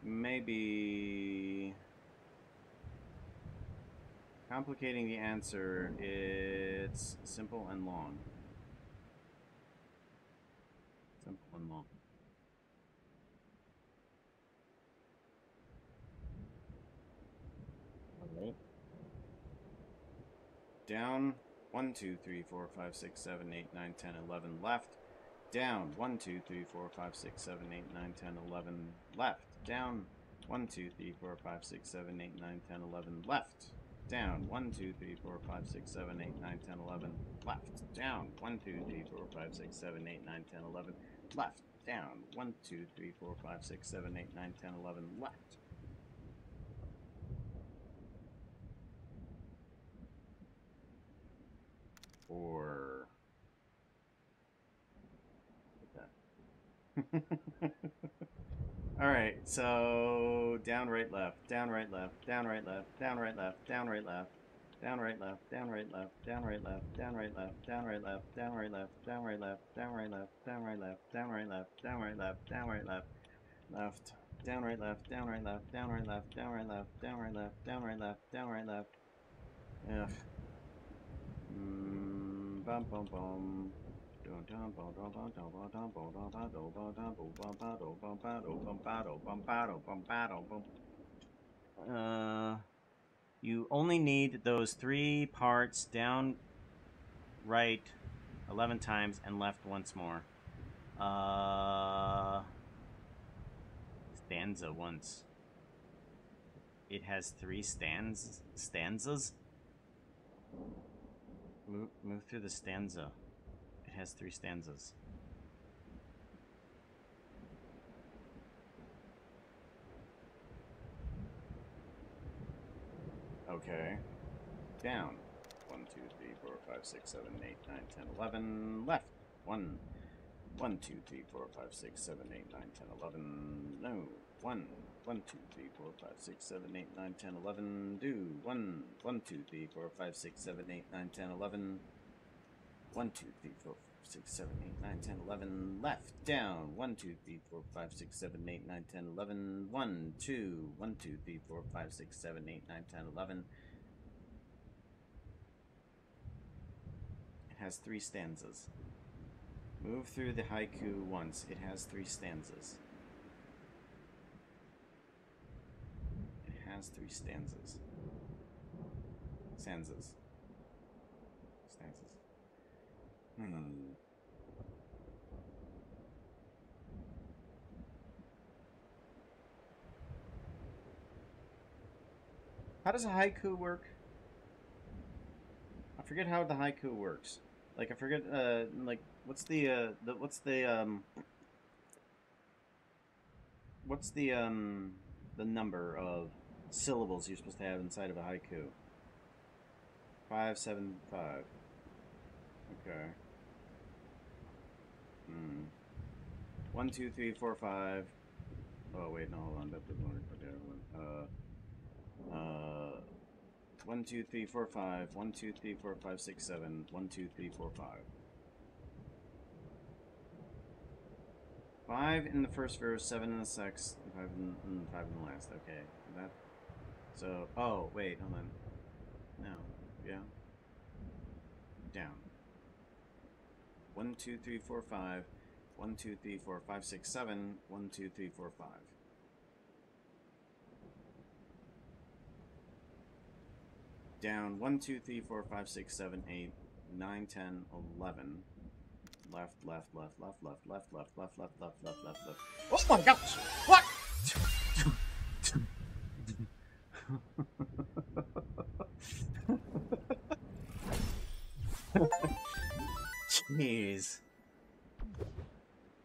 Speaker 1: Maybe complicating the answer, it's simple and long. Simple and long. Alright. Down 1, 2, 3, 4, 5, 6, 7, 8, 9, 10, 11, left. Down 1, 2, 3, 4, 5, 6, 7, 8, 9, 10, 11, left. Down 1, 2, 3, 4, 5, 6, 7, 8, 9, 10, 11, left. Down. 1, 2, 3, 4, 5, 6, 7, 8, 9, 10, 11, left. Down. 1, 2, 3, 4, 5, 6, 7, 8, 9, 10, 11, left. Down. 1, 2, 3, 4, 5, 6, 7, 8, 9, 10, 11, left. Or All right, so down, right, left, down, right, left, down, right, left, down, right, left, down, right, left, down, right, left, down, right, left, down, right, left, down, right, left, down, right, left, down, right, left, down, right, left, down, right, left, down, right, left, down, right, left, down, right, left, down, right, left, left, down, right, left, down, right, left, down, right, left, down, right, left, down, right, left, down, right, left, down, right, left. Yeah. Mm, bum, bum, bum. Uh, you only need those three parts down, right, 11 times, and left once more. Uh, stanza once. It has three stands, stanzas. Move, move through the stanza has three stanzas. Okay. Down. 1, 2, 3, 4, 5, 6, 7, 8, 9, 10, 11. Left. 1. 1, 2, 3, 4, 5, 6, 7, 8, 9, 10, 11. No. 1. 1, 2, 3, 4, 5, 6, 7, 8, 9, 10, 11. Do. 1. 1, 2, 3, 4, 5, 6, 7, 8, 9, 10, 11. 1, 2, 3, 4, 5, 6, 7, 8, 9, 10, 11. Left. Down. 1, 2, 3, 4, 5, 6, 7, 8, 9, 10, 11. 1, 2. 1, 2, 3, 4, 5, 6, 7, 8, 9, 10, 11. It has three stanzas. Move through the haiku once. It has three stanzas. It has three stanzas. Stanzas. Hmm. How does a haiku work? I forget how the haiku works. Like I forget uh like what's the uh the what's the um what's the um the number of syllables you're supposed to have inside of a haiku? Five seven five. Okay. Hmm. One, two, three, four, five. Oh wait, no, hold on. That doesn't work. Okay, hold on. Uh, uh, one, two, three, four, five. One, two, three, four, five, six, seven. One, two, three, four, five. Five in the first verse, seven in the sex, five in, five in the last. Okay, that. So, oh wait, hold on. No, yeah. Down. One, two, three, four, five. One, two, three, four, five, six, seven. One, two, three, four, five. Down. One, two, three, four, five, six, seven, eight, nine, ten, eleven. Left, left, left, left, left, left, left, left, left, left, left, left, left. Oh my gosh! What? Jeez.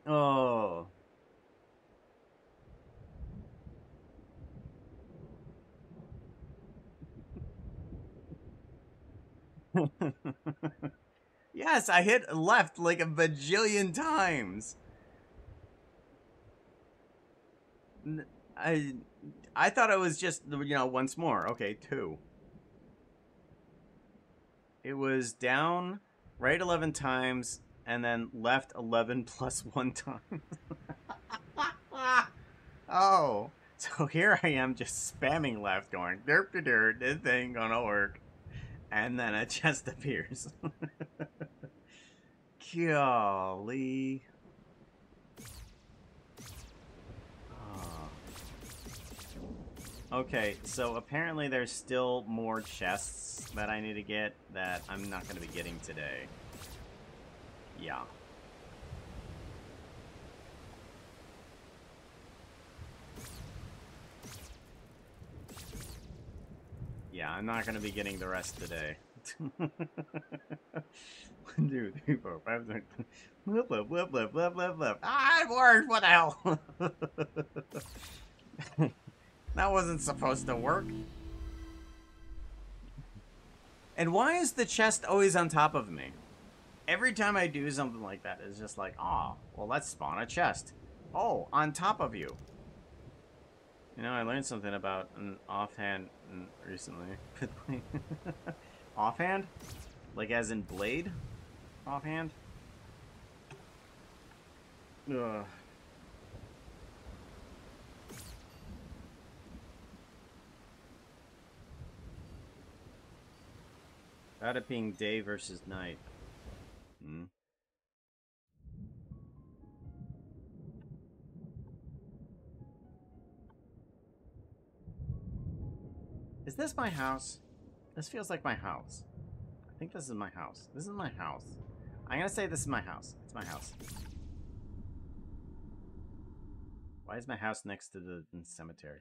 Speaker 1: Oh. yes, I hit left like a bajillion times. I I thought it was just you know once more. Okay, two. It was down right 11 times and then left 11 plus 1 time. oh, so here I am just spamming left going derp to dirt, this ain't gonna work. And then it just appears. Golly. Okay, so apparently there's still more chests that I need to get that I'm not going to be getting today. Yeah. Yeah, I'm not going to be getting the rest today. One, two, three, four, five, six. Blah, blah, blah, blah, blah, blah, blah. Ah, it worked! What the hell? That wasn't supposed to work. And why is the chest always on top of me? Every time I do something like that, it's just like, oh, well, let's spawn a chest. Oh, on top of you. You know, I learned something about an offhand mm, recently. offhand? Like as in blade? Offhand? Ugh. About it being day versus night. Hmm. Is this my house? This feels like my house. I think this is my house. This is my house. I'm gonna say this is my house. It's my house. Why is my house next to the cemetery?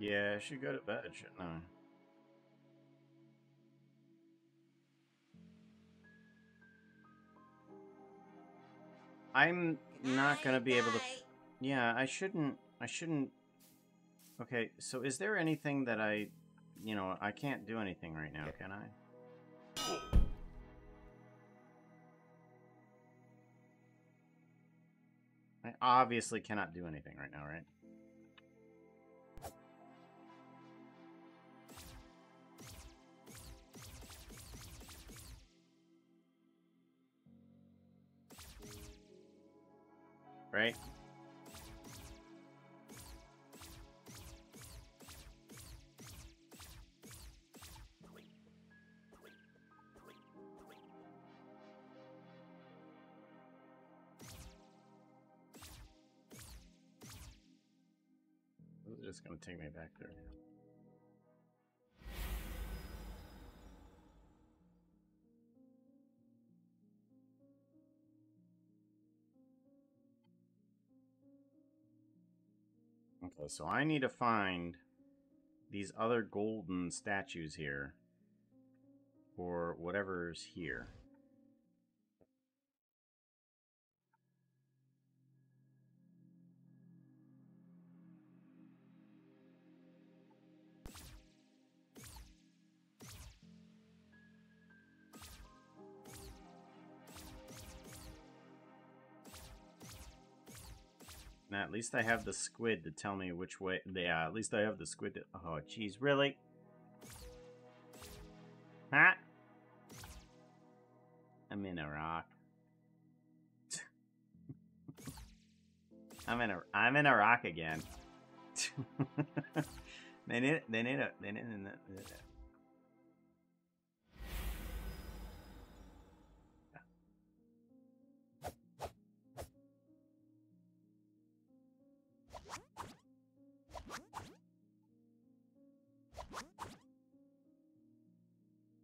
Speaker 1: Yeah, I should go to bed, shouldn't I? I'm not gonna be able to. Yeah, I shouldn't. I shouldn't. Okay, so is there anything that I, you know, I can't do anything right now, can I? I obviously cannot do anything right now, right? Right? Is just gonna take me back there. So I need to find these other golden statues here. Or whatever's here. Now, at least I have the squid to tell me which way. Yeah, at least I have the squid to. Oh, jeez, really? Huh? I'm in a rock. I'm in a. I'm in a rock again. they need. They need a. They need. A,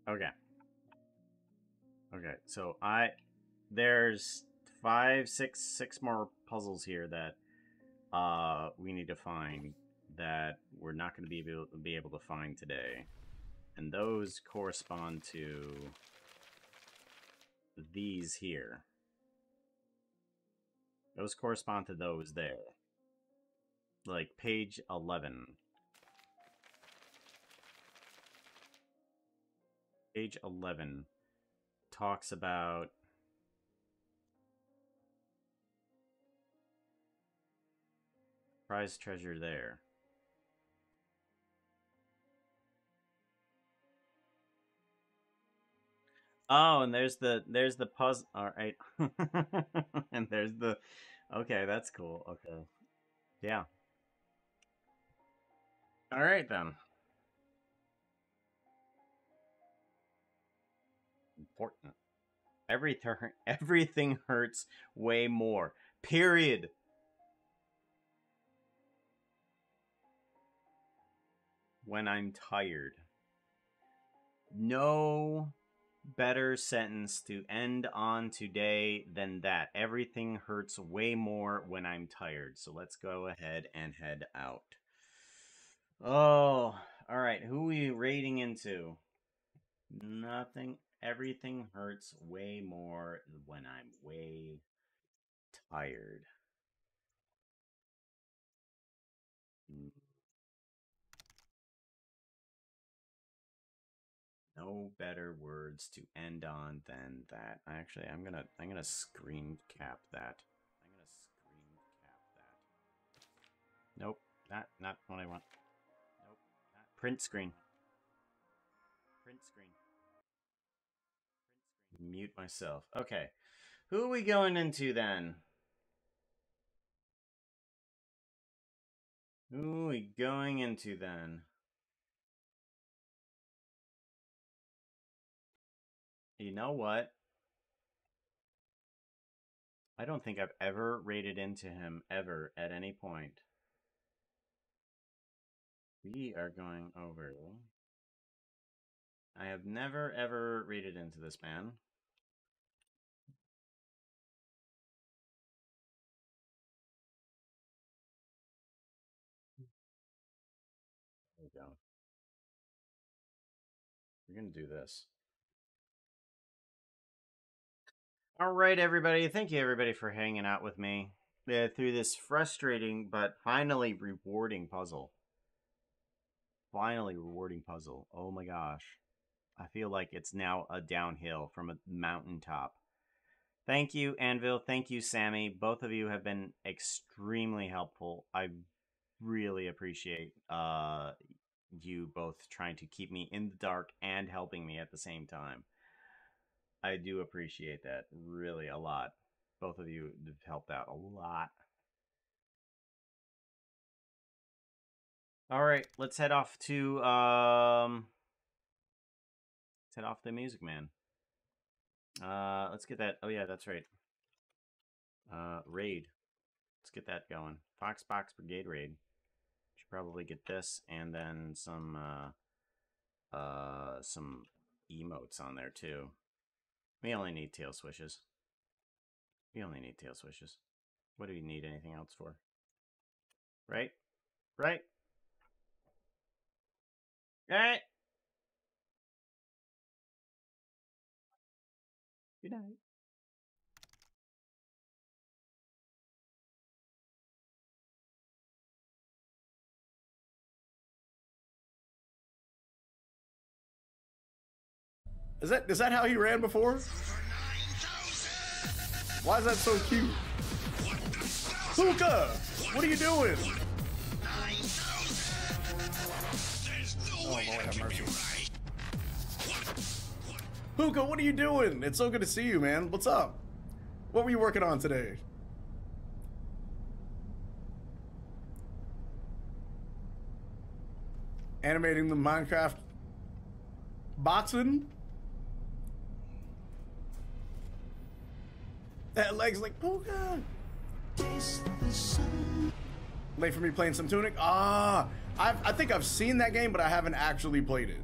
Speaker 1: Okay. Okay, so I there's five, six, six more puzzles here that uh we need to find that we're not going to be able be able to find today, and those correspond to these here. Those correspond to those there, like page eleven. Page 11 talks about prize treasure there. Oh, and there's the there's the puzzle. All right, and there's the. Okay, that's cool. Okay, yeah. All right then. Important. Everything everything hurts way more. Period. When I'm tired. No better sentence to end on today than that. Everything hurts way more when I'm tired. So let's go ahead and head out. Oh, all right. Who are we rating into? Nothing everything hurts way more when I'm way tired. Mm. No better words to end on than that. Actually, I'm gonna I'm gonna screen cap that. I'm gonna screen cap that. Nope, not not what I want. Nope, print screen. Print screen mute myself. Okay. Who are we going into then? Who are we going into then? You know what? I don't think I've ever raided into him ever at any point. We are going over. I have never ever raided into this man. We're gonna do this. All right, everybody. Thank you, everybody, for hanging out with me uh, through this frustrating but finally rewarding puzzle. Finally rewarding puzzle. Oh my gosh. I feel like it's now a downhill from a mountaintop. Thank you, Anvil. Thank you, Sammy. Both of you have been extremely helpful. I really appreciate uh, you both trying to keep me in the dark and helping me at the same time. I do appreciate that really a lot. Both of you have helped out a lot. All right, let's head off to um let's head off to Music Man. Uh let's get that. Oh yeah, that's right. Uh raid. Let's get that going. Foxbox Brigade raid. Probably get this and then some uh uh some emotes on there too. We only need tail swishes. We only need tail swishes. What do we need anything else for? Right? Right? Right? Good night.
Speaker 5: Is that is that how he ran before? Why is that so cute? Pooka, what are you doing? Oh Lord have. Pooka, what are you doing? It's so good to see you, man. What's up? What were you working on today? Animating the Minecraft boxing? That leg's like Pooka. Late for me playing some Tunic. Ah, I've, I think I've seen that game, but I haven't actually played it.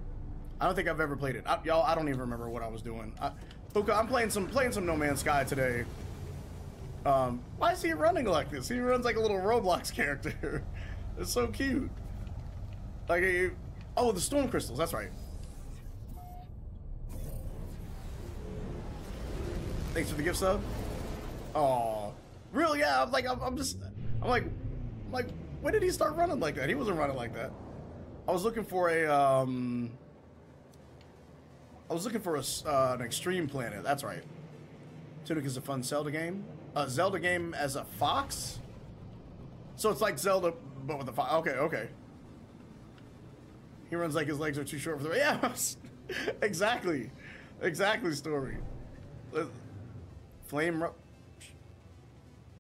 Speaker 5: I don't think I've ever played it. Y'all, I don't even remember what I was doing. I, Pooka, I'm playing some playing some No Man's Sky today. Um, why is he running like this? He runs like a little Roblox character. it's so cute. Like, he, oh, the storm crystals. That's right. Thanks for the gift sub. Oh, really? Yeah. I'm like, I'm, I'm just, I'm like, I'm like, when did he start running like that? He wasn't running like that. I was looking for a, um, I was looking for a, uh, an extreme planet. That's right. Tunic is a fun Zelda game. A Zelda game as a fox. So it's like Zelda, but with a fox. Okay, okay. He runs like his legs are too short for the. Yeah, exactly, exactly. Story. Flame. Ru-